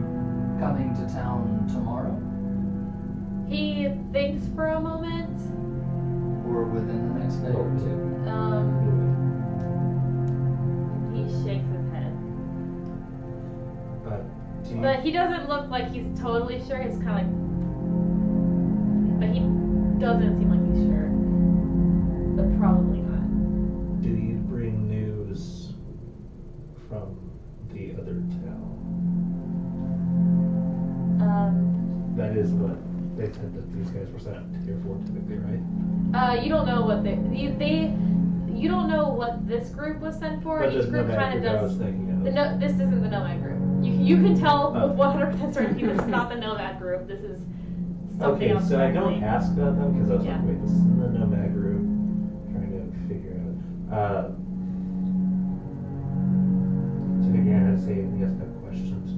coming to town tomorrow He thinks for a moment. or within the next day or two? Um, he shakes his head. But do you, But he doesn't look like he's totally sure. He's kind of like. But he doesn't seem like he's sure. But probably not. do you bring news from the other town? Um, That is what they said that these guys were sent here for typically, right? uh, you don't know what they. You, they. You don't know what this group was sent for. But Each group kind of I does. thinking. The no, this isn't the Nomad group. You, you can tell Oh. with 100% certainty this is not the Nomad group. This is something Okay, else. so I don't ask about them because I was Yeah. like, wait, this is the Nomad group. Trying to figure out. Uh, so how to say yes no questions.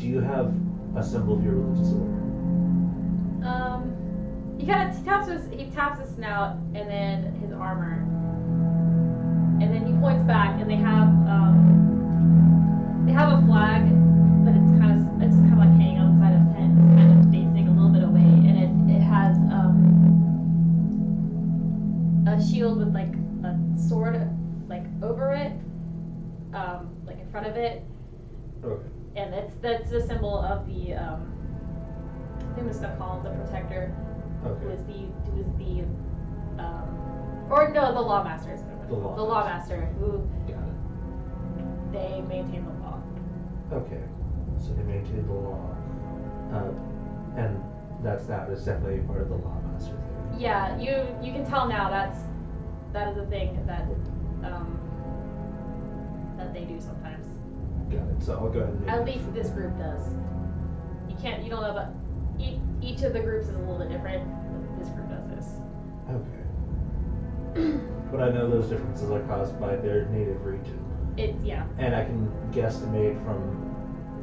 Do you have a symbol of your religious order? Um, he kind of taps his he taps his snout and then his armor, and then he points back, and they have um, they have a flag, but it's kind of it's kind of like hanging on the side of the tent, it's kind of facing a little bit away, and it it has um, a shield with like a sword like over it, um, like in front of it, Okay. and it's that's the symbol of the um, I think we're just call him the protector, who Okay. is the who is the um, or no the law master is The law the law master. master who Got it. they maintain the law. Okay. So they maintain the law. Uh, and that's that is definitely part of the law master thing. Yeah, you you can tell now that's that is a thing that um, that they do sometimes. Got it. So I'll go ahead and. At least this group does. You can't you don't know about each of the groups is a little bit different. This group does this. Okay. but I know those differences are caused by their native region. It's yeah. And I can guesstimate from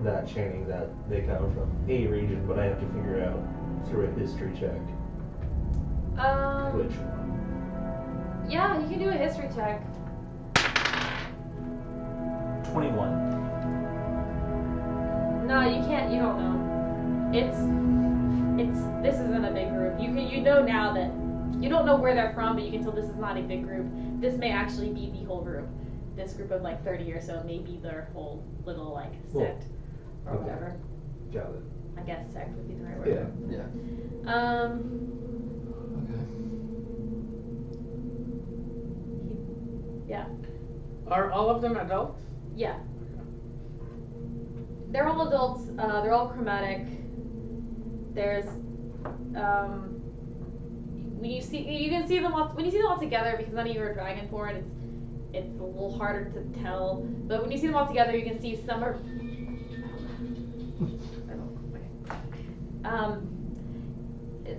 that chaining that they come from a region, but I have to figure out through a history check Um, which one. Yeah, you can do a history check. 21. No, you can't. You don't know. It's it's this isn't a big group. You can you know now that you don't know where they're from, but you can tell this is not a big group. This may actually be the whole group. This group of like 30 or so may be their whole little like Cool. sect or Okay. whatever. Got it. I guess sect would be the right word. Yeah. Yeah. Um. Okay. Yeah. Are all of them adults? Yeah. They're all adults. Uh, they're all chromatic. There's, um, when you see you can see them all when you see them all together because none of you are dragonborn. It's it's a little harder to tell. But when you see them all together, you can see some are. Um,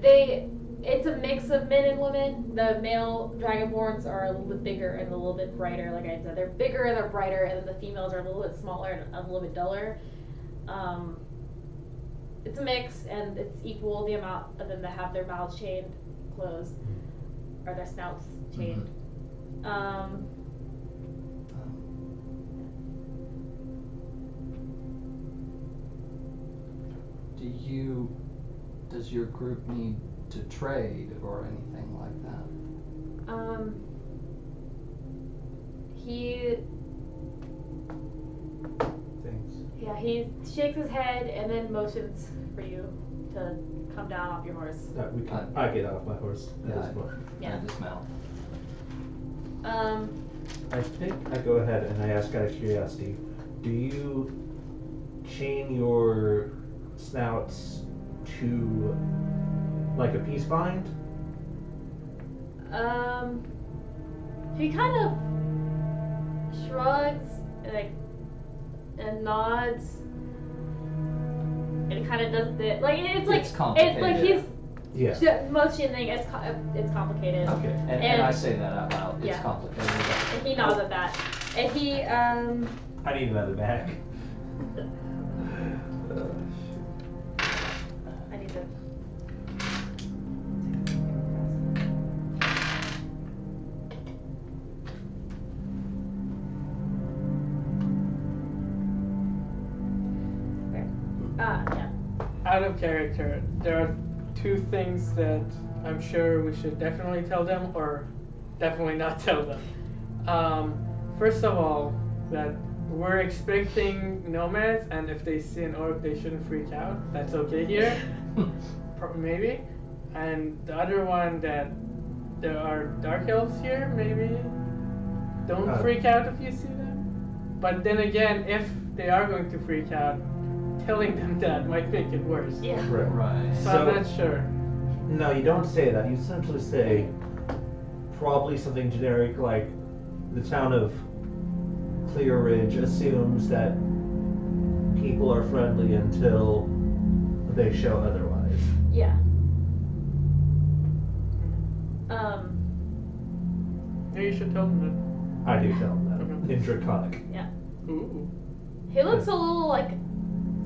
they it's a mix of men and women. The male dragonborns are a little bit bigger and a little bit brighter. Like I said, they're bigger and they're brighter, and then the females are a little bit smaller and a little bit duller. Um, it's a mix, and it's equal the amount of them that have their mouths chained closed or their snouts chained. Um, Do you, does your group need to trade or anything like that? um, he. Yeah, he shakes his head and then motions for you to come down off your horse. Uh, we can, I get off my horse at yeah, this point. Yeah. I dismount. Um, I think I go ahead and I ask out of curiosity, do you chain your snouts to like a peace bind? um, he kind of shrugs, and like, and nods, and kind of does the like it's like It's complicated. like he's Yeah. ju- motioning. It's co- it's complicated. Okay. And, and, And- I say that out loud. It's Yeah. complicated. And he nods at that, and he um. I need another bag. there are two things that I'm sure we should definitely tell them or definitely not tell them. Um, first of all, that we're expecting nomads, and if they see an orc, they shouldn't freak out. That's okay here, maybe. And the other one that there are dark elves here, maybe. Don't Uh. freak out if you see them. But then again, if they are going to freak out, telling them that might make it worse. Yeah. Right. Right. So, So- I'm not sure. No, you don't say that. You essentially say probably something generic like the town of Clear Ridge assumes that people are friendly until they show otherwise. Yeah. Um, Yeah, you should tell them that. I do tell them that Mhm. in Draconic. yeah. Ooh. He looks a little like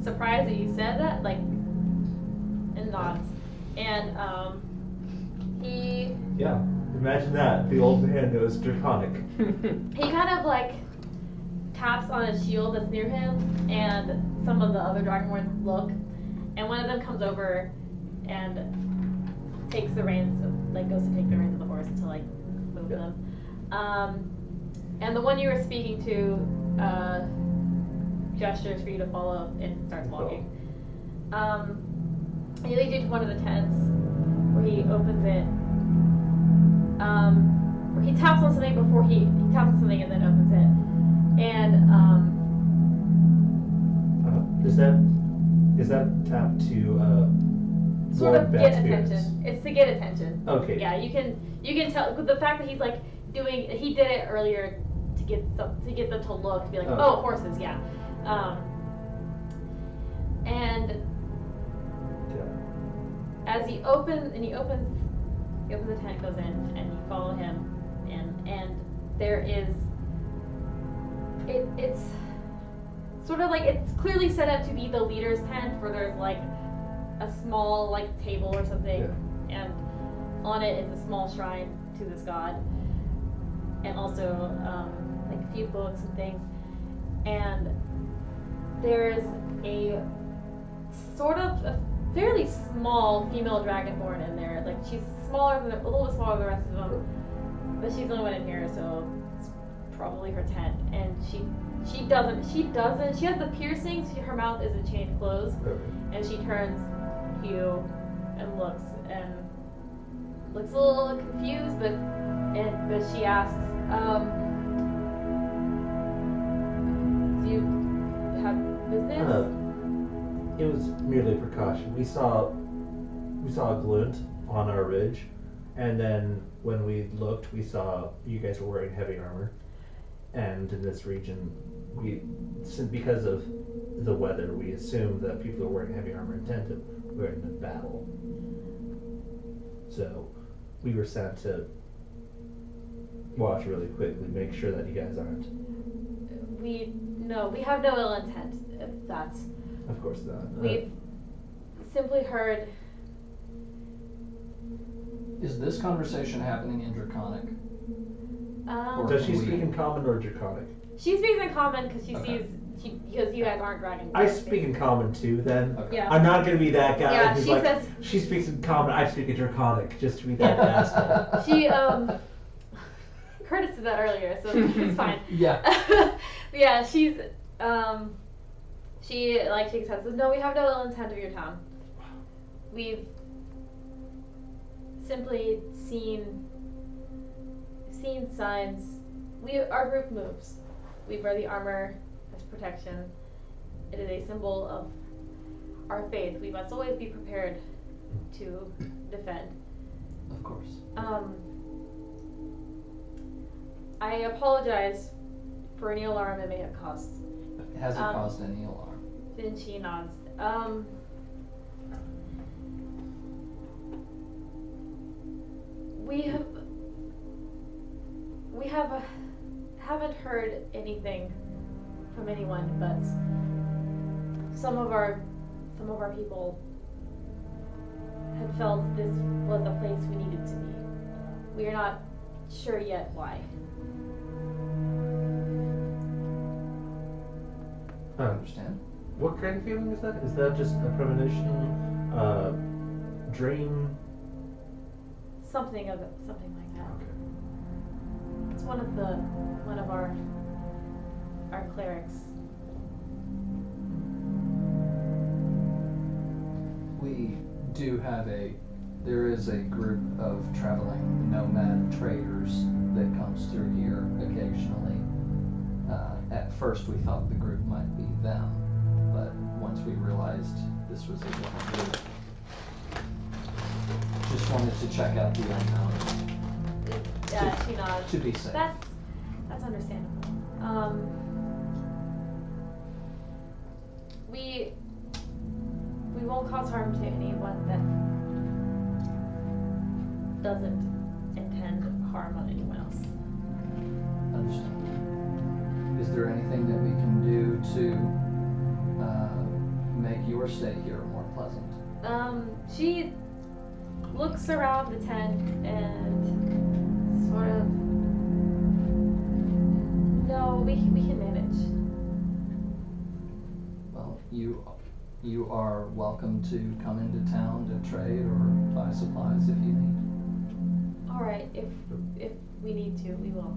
surprised that you said that, like, and nods. And um, he Yeah, imagine that. The old man knows Draconic. he kind of like taps on his shield that's near him, and some of the other dragonborn look, and one of them comes over and takes the reins, of, like goes to take the reins of the horse to like move Yeah. them. Um, and the one you were speaking to uh, gestures for you to follow and starts walking. Um, he leads you to one of the tents where he opens it. Um, where he taps on something before he, he taps on something and then opens it. And um, Uh, is that is that tap to uh, sort of get spirits? attention. It's to get attention. Okay. Yeah, you can you can tell the fact that he's like doing he did it earlier to get to get them to look to be like Oh. oh, horses yeah, um, and Yeah. as he opens and he opens he opens the tent goes in and you follow him and and there is it it's sort of like it's clearly set up to be the leader's tent where there's like a small like table or something. And on it is a small shrine to this god. And also um, like a few books and things. And there's a sort of a fairly small female dragonborn in there. Like she's smaller than a little bit smaller than the rest of them but she's the only one in here so it's probably her tent. And she she doesn't she doesn't she has the piercings she, her mouth isn't chained closed and she turns to you and looks and looks a little confused, but and but she asks, um, "Do you have business?" Uh, it was merely precaution. We saw we saw a glint on our ridge, and then when we looked, we saw you guys were wearing heavy armor. And in this region, we because of the weather, we assumed that people who are wearing heavy armor intended were in a battle. So we were sent to watch really quickly, make sure that you guys aren't. We no, we have no ill intent. If that's Of course not. Uh, we've simply heard. Is this conversation happening in Draconic? Um, does she speak in common or draconic? she speaks in common because she Okay. sees because you guys aren't dragon. I speak in common too. Then Okay. Yeah. I'm not gonna be that guy Yeah, who's she like says- she speaks in common. I speak in draconic just to be that asshole. She um. Curtis did that earlier, so it's fine. Yeah. yeah, she's um she like her says, No, we have no ill intent of your town. We've simply seen seen signs we our group moves. We wear the armor as protection. It is a symbol of our faith. We must always be prepared to defend. Of course. Um, I apologize for any alarm it may have caused. Has it Um, caused any alarm? Then she nods. Um, we have we have uh, haven't heard anything from anyone, but some of our some of our people had felt this was the place we needed to be. We are not sure yet why. I understand. What kind of feeling is that? Is that just a premonition? Uh, dream? Something of something like that. Okay. It's one of the one of our our clerics. We do have a, there is a group of traveling nomad traders that comes through here occasionally. Uh, at first, we thought the group might be them, but once we realized this was a different group, just wanted to check out the unknown Yeah, she nods. to be safe. That's that's understandable. Um, we we won't cause harm to anyone that doesn't intend harm on anyone else. Understand. Is there anything that we can do to uh, make your stay here more pleasant? Um, she looks around the tent and sort of. No, we we can manage. Well, you you are welcome to come into town to trade or buy supplies if you need. All right, if if we need to, we will.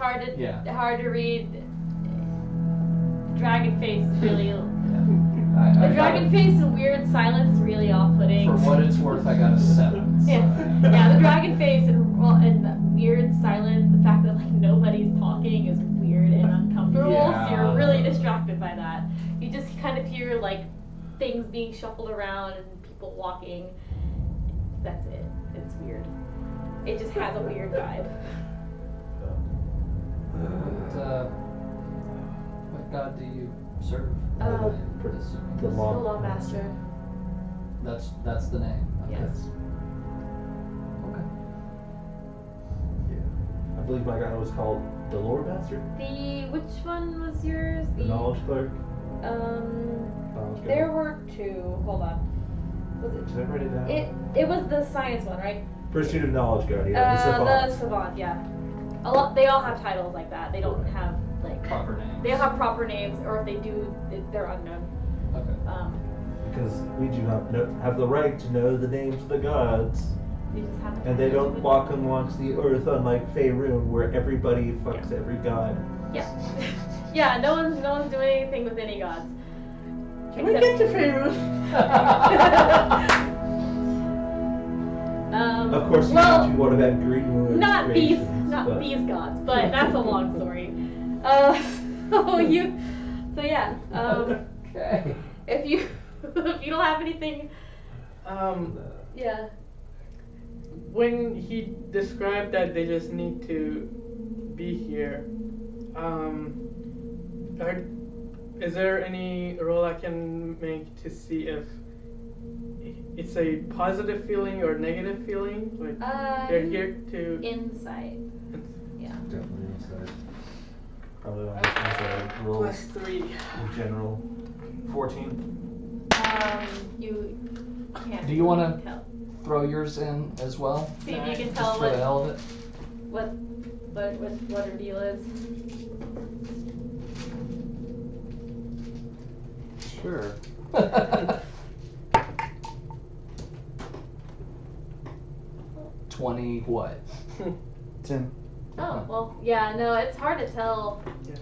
Hard to Yeah. hard to read. Dragon face is really. yeah. I, I The dragon face and weird silence is really off-putting. For what it's worth, I got a seven. so- Yeah, yeah, the dragon face and well, and the weird silence. The fact that like nobody's talking is weird and uncomfortable. Yeah. So you're really distracted by that. You just kind of hear like things being shuffled around and people walking. That's it. It's weird. It just has a weird vibe. What, uh, what god do you serve? Uh, The The law. law master. That's that's the name. Okay. Yes. Okay. Yeah. I believe my god was called the Lord Master. The which one was yours? the knowledge clerk. Um, Knowledge there were two. Hold on. Was it? Did I write it down? It it was the science one, right? Pursuit of knowledge guard. Yeah, the uh, savant. the savant, yeah. A lot. They all have titles like that. They don't have like. Proper name. They don't have proper names, or if they do, they're unknown. Okay. Um, Because we do not know, have the right to know the names of the gods, they just have. and they don't walk amongst the earth unlike Faerun, where everybody fucks every god. Yeah. yeah. No one's no one's doing anything with any gods. Can we get to Faerun? Um, Of course, you well, do what about Greenwood? not these creations, not but- these gods but that's a long story uh so you so yeah um Okay. if you if you don't have anything Um, yeah when he described that they just need to be here, um, are, is there any role I can make to see if it's a positive feeling or negative feeling? Like uh they're here to. insight yeah Definitely insight. Probably on insight Plus rules three. in general. 14. um you can't Do you wanna- Throw yours in as well, see if you can just tell for the what hell of it. what what what what her deal is Sure. Twenty what? Ten. oh well yeah no it's hard to tell Yeah.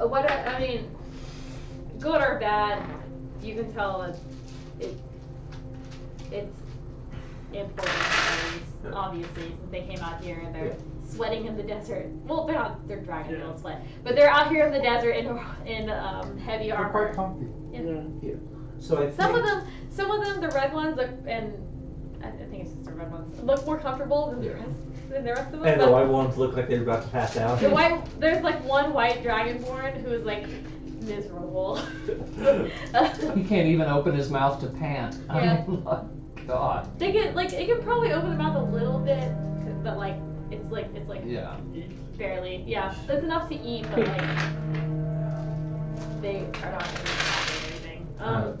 Uh, What I I mean, good or bad, you can tell that it it's important stories, obviously, since they came out here and they're sweating in the desert. Well, they're not. They're dragons. They Yeah. don't sweat, but they're out here in the desert in in um, heavy They're quite comfy. Yeah. So I Some of them, some of them, the red ones look, and I I think it's just the red ones look more comfortable than the rest. and the rest of us. And the but- white ones look like they're about to pass out. The white, there's like one white dragonborn who is like miserable. He can't even open his mouth to pant. Yeah. I'm like, God. they can like it can probably open the mouth a little bit, but like it's like it's like Yeah. barely. Yeah, it's enough to eat, but like they are not gonna or anything. Um,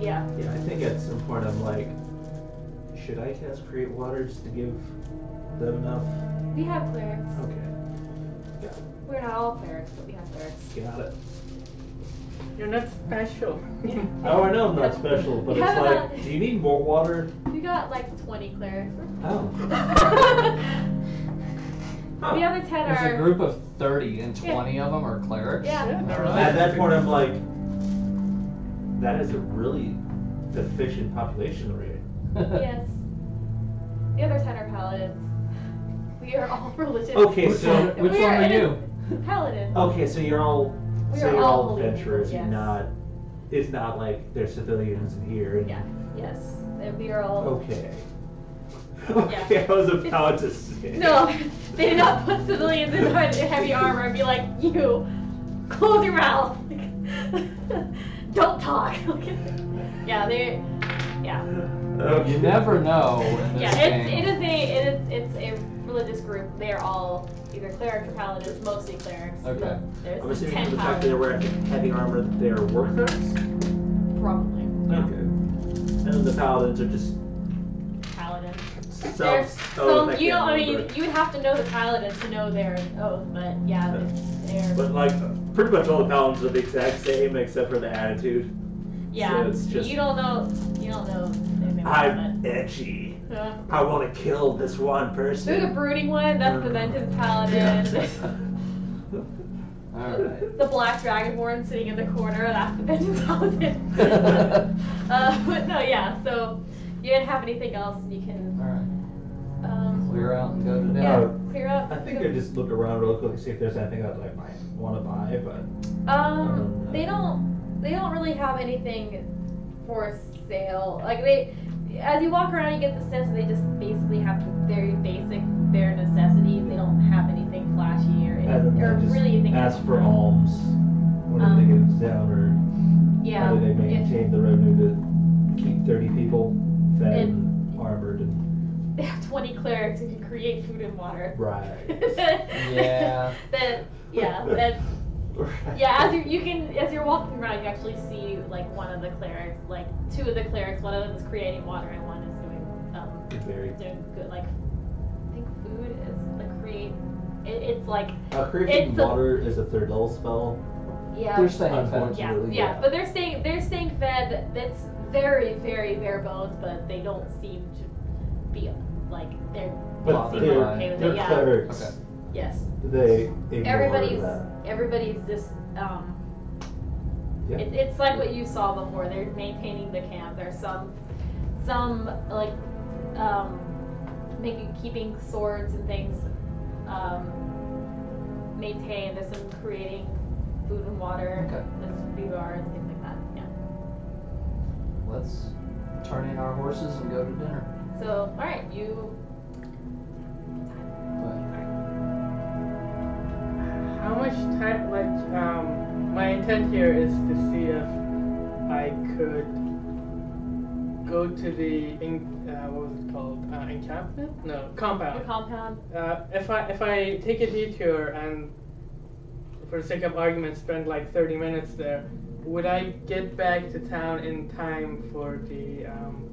yeah. Yeah, I think at some point I'm like, should I cast create water just to give them enough? We have clerics. Okay, We're not all clerics, but we have clerics. got it. You're not special. Oh, I know I'm not special, but it's like, but- do you need more water? We got like 20 clerics. Oh. the other 10 There's are. a group of 30 and 20 of them are clerics. Yeah. At that point, I'm like, that is a really deficient population rate. yes. The other 10 are paladins. We are all religious. Okay, Which so one, which We one are are in you? a- Paladin. okay, so you're all We so are you're all all believers, adventurers. You're not. It's not like they're civilians in here. and- Yeah. Yes. And we are all. Okay. Okay, I was about to say. No, they did not put civilians in he- heavy armor and be like, you, close your mouth. Don't talk. yeah, they. Yeah. Okay. You never know in this Yeah, game. it's, it is a it is it's a religious group. They are all either clerics or paladins, mostly clerics. Okay. but There's I'm assuming from the fact that they're wearing heavy armor, they're warlocks. probably Okay. And then the paladins are just paladins. self. There's oh, some you I mean you would have to know the paladin to know their oath, but yeah, it's, they're But like, pretty much all the paladins are the exact same except for the attitude. yeah. so it's just- You don't know you don't know anything I'm edgy. it. Uh, I want to kill this one There's a person. brooding one. That's the Vengeance Paladin. Alright. the black dragonborn sitting in the corner. That's the Vengeance Paladin. uh, but no, yeah. So you didn't have anything else, and you can Alright. Clear out and go to dinner. yeah clear up. I think I just look around real quick to see if there's anything that I might want to buy, but Um, they don't. They don't really have anything for sale. Like they, as you walk around, you get the sense that they just basically have very basic, bare necessities. They don't have anything flashy or, and then or just really anything. ask for alms whenever Um, they get down, or Yeah. how do they it- maintain the revenue to keep 30 people fed It- and armored and they have 20 clerics who can create food and water. right? Yeah. that yeah, that yeah. As you you can as you're walking around, you actually see like one of the clerics, like two of the clerics. One of them is creating water, and one is doing um Very. doing good like I think food is the create. It, it's like Uh, creating It's a- water is a third level spell. yeah. They're staying fed. yeah, Unfortunately, yeah, yeah. but they're staying they're staying fed. That's very very bare bones, but they don't seem to be like they're they But seem they're, okay with they're it. Yeah. clerics. Okay. Yes. They ignore everybody's that. everybody's just um Yeah. it, it's like what you saw before they're maintaining the camp there's some some like um making keeping swords and things um maintained there's some creating food and water Okay. there's food guards things like that yeah Let's turn in our horses and go to dinner. So all right you How much time? Like, um, my intent here is to see if I could go to the in, uh, what was it called? Uh, encampment? No, compound. the compound. Uh, if I if I take a detour and, for the sake of argument, spend like thirty minutes there, would I get back to town in time for the um?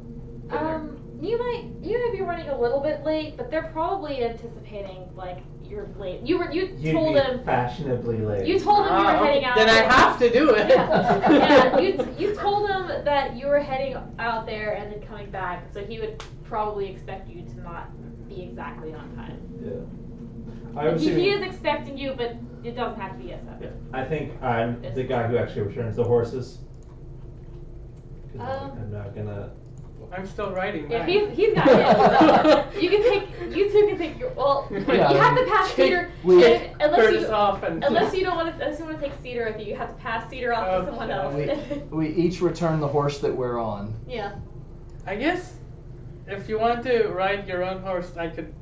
dinner? Um, you might you might be running a little bit late, but they're probably anticipating like you're late. You were you You'd told be him fashionably late. you told him you were heading out. Then I have to do it. Yeah, yeah. You you told him that you were heading out there and then coming back, so he would probably expect you to not be exactly on time. Yeah. I was He, he is expecting you, but it doesn't have to be as Yeah, I think I'm the guy who actually returns the horses. 'Cause Um, I'm not gonna. I'm still writing. Yeah, mine. he's he's got it. You can take you two can take your well. Yeah, you have to pass Take Cedar unless you off and unless you don't want to unless you want to take Cedar with you. You have to pass Cedar off to someone else. We, we each return the horse that we're on. yeah. I guess if you want to ride your own horse, I could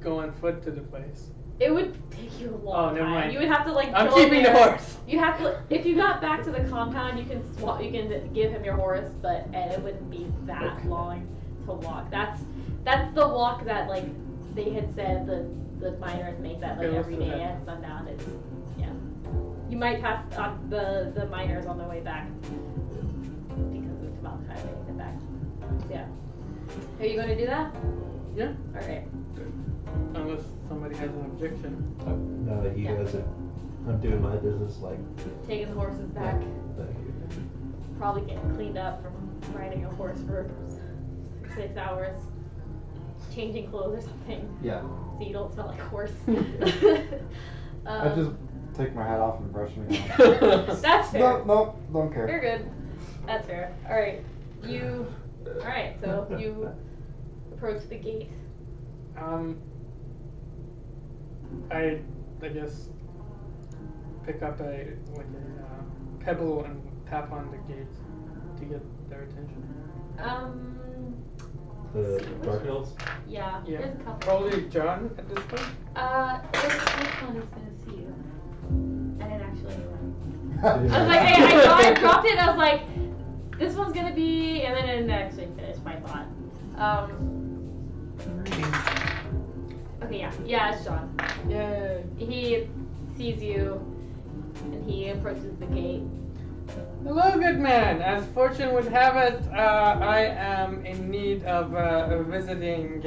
go on foot to the place. It would take you a long Oh, never time. mind. You would have to like. I'm keeping the horse. You have to. If you got back to the compound, you can swap. You can give him your horse, but and it wouldn't be that Okay. long to walk. That's that's the walk that like they had said the the miners make that like Okay, every day at sundown. It's yeah. You might pass uh, the the miners on the way back because it's about time to get back. Yeah. Are you going to do that? Yeah, All right. unless somebody has an objection. No, you Yeah. guys are. I'm doing my business like Taking the horses back. back here. probably getting cleaned up from riding a horse for six hours, changing clothes or something, Yeah. so you don't smell like a horse. I um, just take my hat off and brush me off. that's fair. no, no, don't care. You're good. That's fair. All right, you. All right, so you approach the gate. Um, I, I guess, pick up a like a uh, pebble and tap on the gate to get their attention. Um. The Dark Elves. Yeah. Yeah, There's a couple. probably John at this point. Uh, which, which one is gonna see you? I didn't actually. I I was like, I, I, I dropped it. I was like, this one's gonna be, and then I didn't actually finish my thought. Um, okay, yeah, yeah, it's John. Yay! He sees you, and he approaches the gate. Hello, good man. As fortune would have it, uh, I am in need of uh, visiting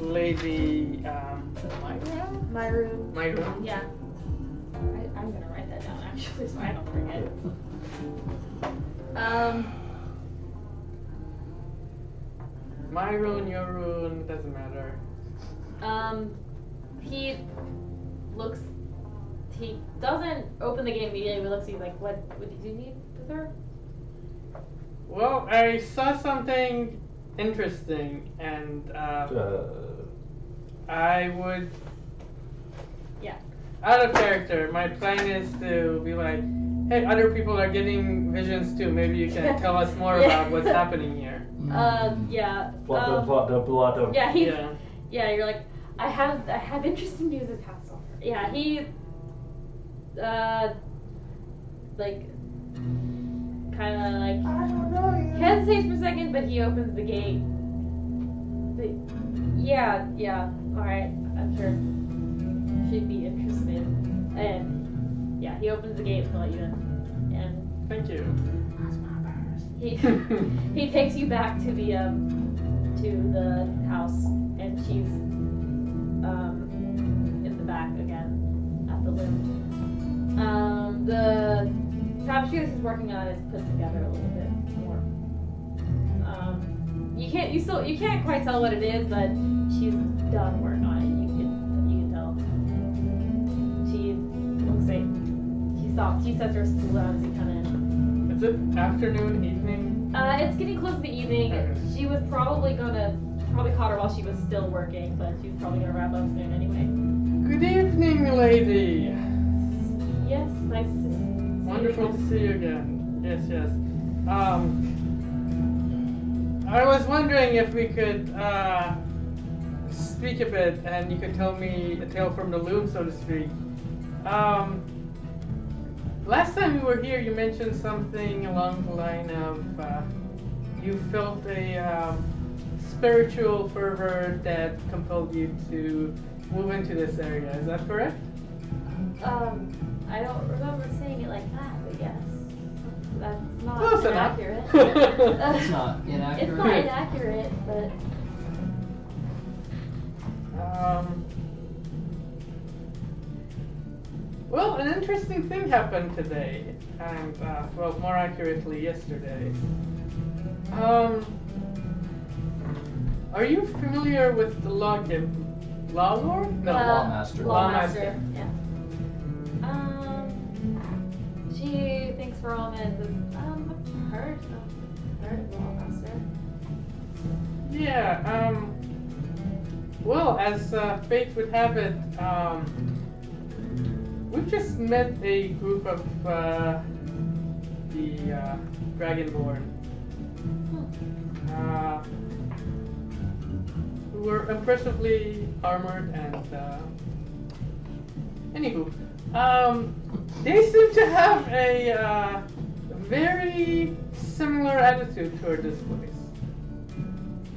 Lady um, Myra. My room. Myra. Yeah. I, I'm gonna write that down actually, so I don't forget. Um, My rune, your rune, doesn't matter. Um, he looks. He doesn't open the gate immediately. But looks. He's like, "What? What did you need with her?" Well, I saw something interesting, and uh, Uh, I would. Yeah. Out of character, my plan is to be like, hey, other people are getting visions too. Maybe you can tell us more Yeah. about what's happening here. Um, yeah. plot, um, plot, plot, plot, Yeah, he. Yeah. Yeah, you're like, I have, I have interesting news this past summer. Yeah, he, uh, like, kind of like I don't know. He hesitates for a second, but he opens the gate. But, yeah, yeah, all right, I'm sure she'd be interested. And yeah, he opens the gate to let you in, and Thank you. he he takes you back to the um to the house and she's um in the back again at the loom. Um the tapestry that she's working on is put together a little bit more. Um you can't you still you can't quite tell what it is, but she's done work on it. You can you can tell. She looks like she stops she sets her stool down as you come in. Is it afternoon, evening? Uh, it's getting close to the evening. Okay. She was probably gonna, probably caught her while she was still working, but she's probably gonna wrap up soon anyway. Good evening, lady. Yes, nice to see you Wonderful to see you again. Yes, yes. Um, I was wondering if we could uh, speak a bit, and you could tell me a tale from the loom, so to speak. Um, last time we were here, you mentioned something along the line of uh, you felt a um, spiritual fervor that compelled you to move into this area. Is that correct? Um, I don't remember saying it like that, but yes, that's not Close enough. inaccurate. It's not It's inaccurate. not inaccurate, but Um, well, an interesting thing happened today, and uh, well, more accurately, yesterday. Um, are you familiar with the log law lord? No. uh, Lawmaster. Lawmaster, yeah. Um, she thinks for all men. Says, um, I've heard of, heard of Lawmaster. Yeah. Um. Well, as uh, fate would have it, um, we've just met a group of uh, the uh, Dragonborn. Uh, who were impressively armored and. Uh, anywho, um, they seem to have a uh, very similar attitude toward this place.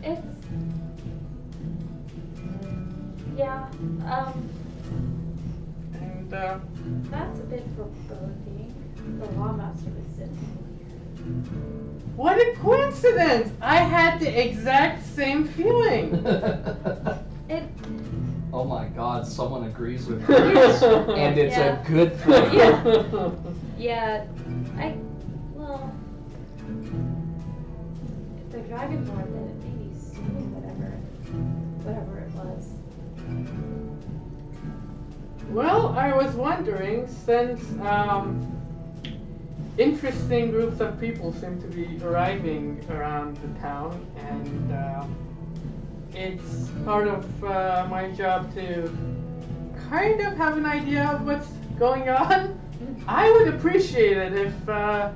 It's yeah. Um, And uh, that's a bit foreboding. The lawmaster was sitting what a coincidence! I had the exact same feeling. It oh my god, someone agrees with me. and it's Yeah. a good thing. Yeah. yeah. I well. If they're dragonborn, then it may be soon. Whatever. Whatever it was. Well, I was wondering, since um, interesting groups of people seem to be arriving around the town, and um it's part of uh, my job to kind of have an idea of what's going on. I would appreciate it if uh,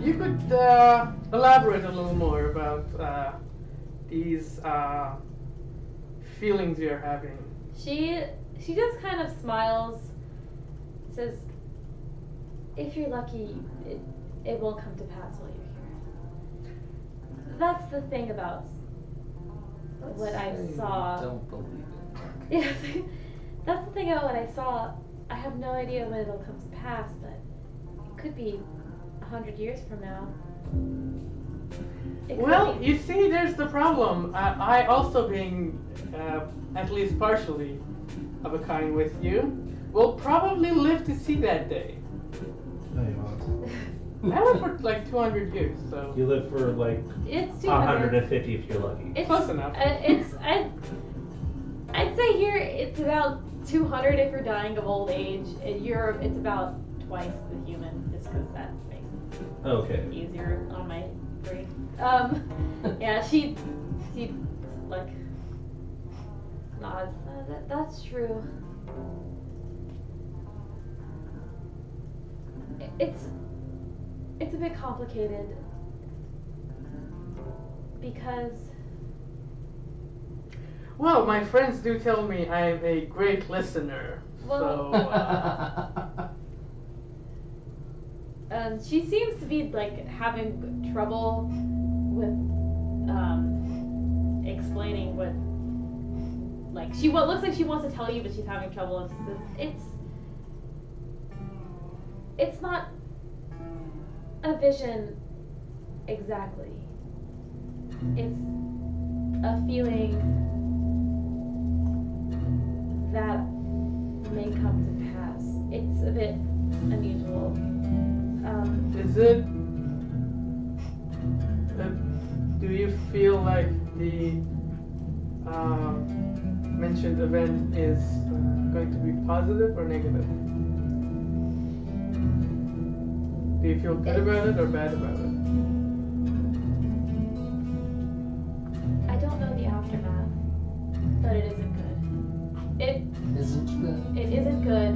you could uh, elaborate a little more about uh, these uh, feelings you're having. She she just kind of smiles, says, "If you're lucky, it it will come to pass while you're here." That's the thing about what I Say you saw. Don't believe it. Yes, that's the thing about what I saw. I have no idea when it'll come to pass, but it could be a hundred years from now. It Well, be- you see, there's the problem. Uh, I also being uh, at least partially of a kind with you will probably live to see that day. No, you won't. I live for like 200 years, so You live for like it's two hundred. 150 if you're lucky. It's Close enough. Uh, it's I. I'd say here it's about 200 if you're dying of old age. In Europe, it's about twice the human, just because that makes Okay. it easier on my brain. Um, yeah, she, she, like, nods. Uh, that, that's true. It's, it's a bit complicated because well, my friends do tell me I'm a great listener. Well- so uh, Um, she seems to be like having trouble with um, explaining what. Like she what looks like she wants to tell you, but she's having trouble. It's it's it's not a vision exactly. It's a feeling that may come to pass. It's a bit unusual. Um, is it? Uh, do you feel like the um, mentioned event is going to be positive or negative? Do you feel good about it or bad about it? I don't know the aftermath, but it isn't good. It Isn't the it isn't good,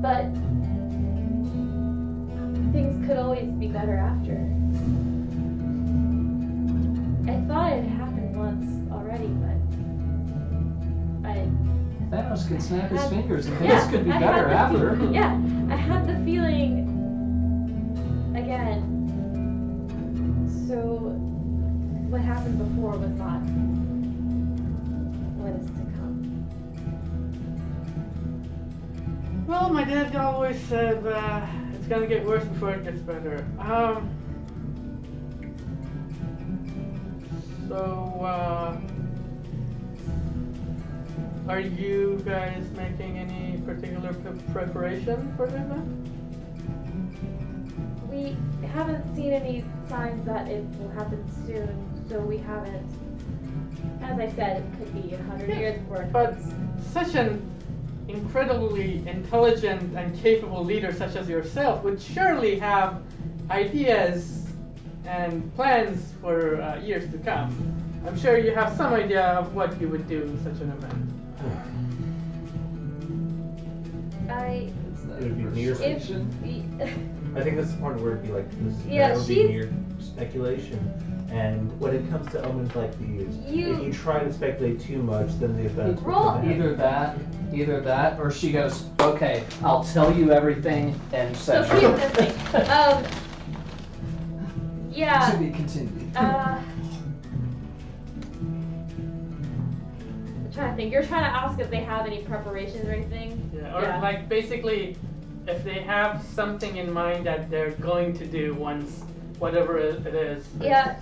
but things could always be better after. I thought it Thanos could snap his fingers and yeah, things could be I better the- after. Yeah, I had the feeling again. So what happened before was not what is to come. Well, my dad always said uh, it's gonna get worse before it gets better. Um. So, uh, are you guys making any particular p- preparation for the event? We haven't seen any signs that it will happen soon, so we haven't. As I said, it could be a hundred years before But such an incredibly intelligent and capable leader such as yourself would surely have ideas and plans for uh, years to come. I'm sure you have some idea of what you would do in such an event. I Is that It would be near- if persuasion? I think that's the part where it'd be like, this is Yeah, that would be she's- speculation. And when it comes to omens like these, You- if you try to speculate too much, then the events Roll- Either that, either that, or she goes, okay, I'll tell you everything and So set. here's the thing. Um, yeah. To be continued. Uh, trying to think. You're trying to ask if they have any preparations or anything. Yeah, or Yeah. like basically, if they have something in mind that they're going to do once, whatever it it is. Yeah.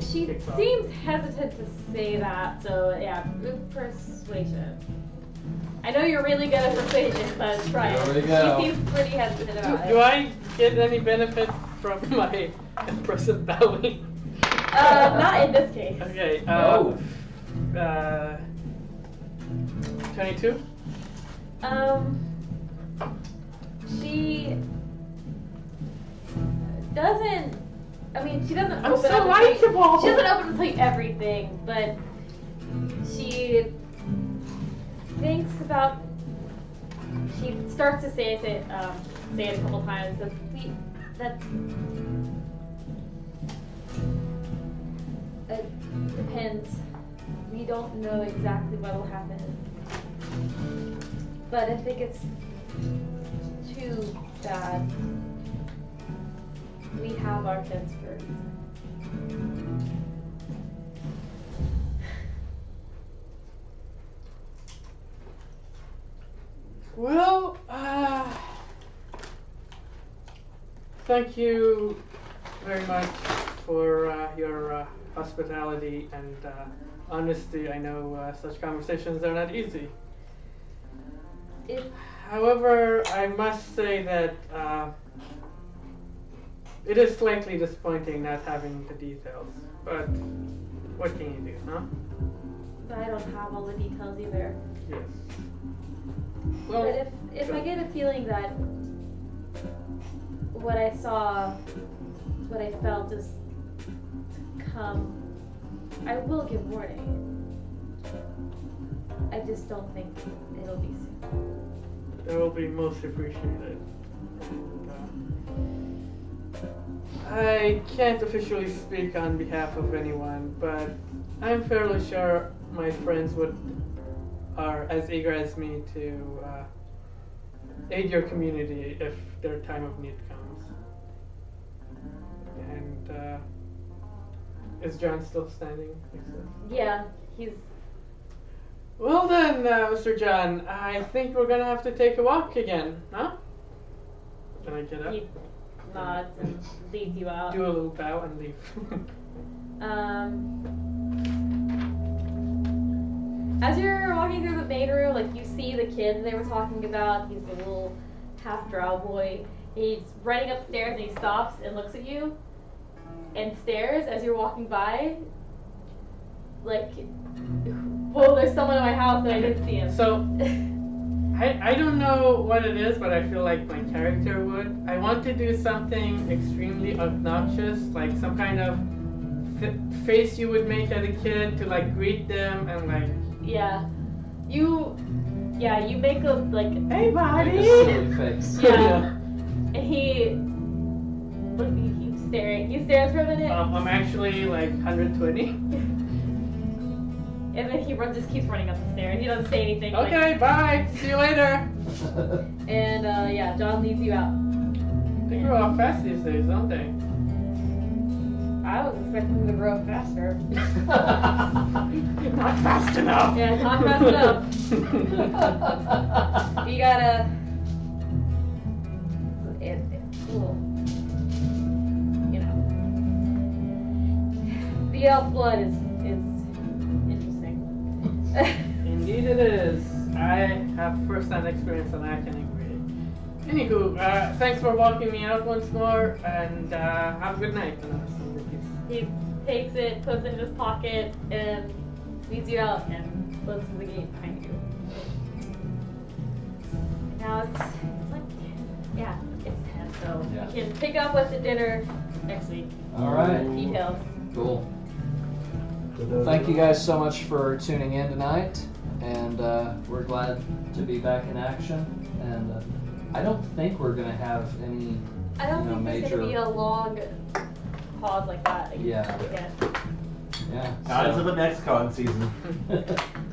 She seems hesitant to say that, so yeah, group persuasion. I know you're really good at persuasion, but try it. There go. She seems pretty hesitant Do, about do it. I get any benefit from my impressive bowing? Uh, not in this case. Okay. Uh, Oh. uh, Twenty-two. Um, she doesn't. I mean, she doesn't I'm open so up. likable. She doesn't open tell everything, but she thinks about. She starts to say it, um, say it a couple times. That we, that. It depends. We don't know exactly what will happen. But if it gets too bad, we have our kids first. Well, uh, thank you very much for uh, your uh, hospitality and uh, honesty. I know uh, such conversations are not easy. If However, I must say that uh, it is slightly disappointing not having the details. But what can you do, huh? But I don't have all the details either. Yes. but Well, if if I get a feeling that what I saw, what I felt is to come, I will give warning. I just don't think it'll be soon. That will be most appreciated. I can't officially speak on behalf of anyone, but I'm fairly sure my friends would are as eager as me to uh, aid your community if their time of need comes. And uh, is John still standing? Yeah, he's Well then, uh, Mr. John, I think we're gonna have to take a walk again, huh? Can I get up? he nods and leads you out. Do a little bow and leave. Um, as you're walking through the main room, like you see the kid they were talking about. He's a little half drow boy. He's running upstairs and he stops and looks at you and stares as you're walking by. Like, whoa, there's someone in my house and I didn't see him. so, I, I don't know what it is, but I feel like my character would. I want to do something extremely obnoxious, like some kind of f- face you would make at a kid to like greet them and like, yeah, you, yeah, you make a like, hey Make buddy. a silly face. Yeah. and he, look, he keeps staring. He stares for a minute. Um, I'm actually like 120. And then he runs, just keeps running up the stairs. And He doesn't say anything. like- Okay, bye. See you later. and uh, yeah, John leads you out. They grow up fast these days, don't they? I was expecting them to grow up faster. Not fast enough. Yeah, not fast enough. You gotta. It, it's a. You know. The elf blood is is interesting. Indeed it is. I have first-hand experience and I can agree. Anywho, uh, thanks for walking me out once more and uh, have a good night. he takes it, puts it in his pocket, and leads you out and closes the gate behind you. Now it's, it's like, yeah, it's 10, so Yeah. you can pick up what's at dinner next week. All right. Details. Cool. Thank you guys so much for tuning in tonight, and uh, we're glad to be back in action. And uh, I don't think we're gonna have any. I don't You know, think there's major- gonna be a long pause like that. Yeah. Again. Yeah. On to so- the next con season.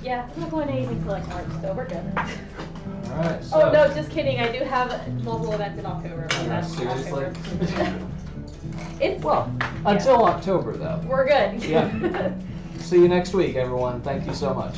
Yeah, I'm not going to anything till like March, so we're good. All right. So, Oh no, just kidding. I do have multiple events in October. but Yeah, that's seriously? October. it's Well, until October though. we're good. Yeah. See you next week, everyone. Thank you so much.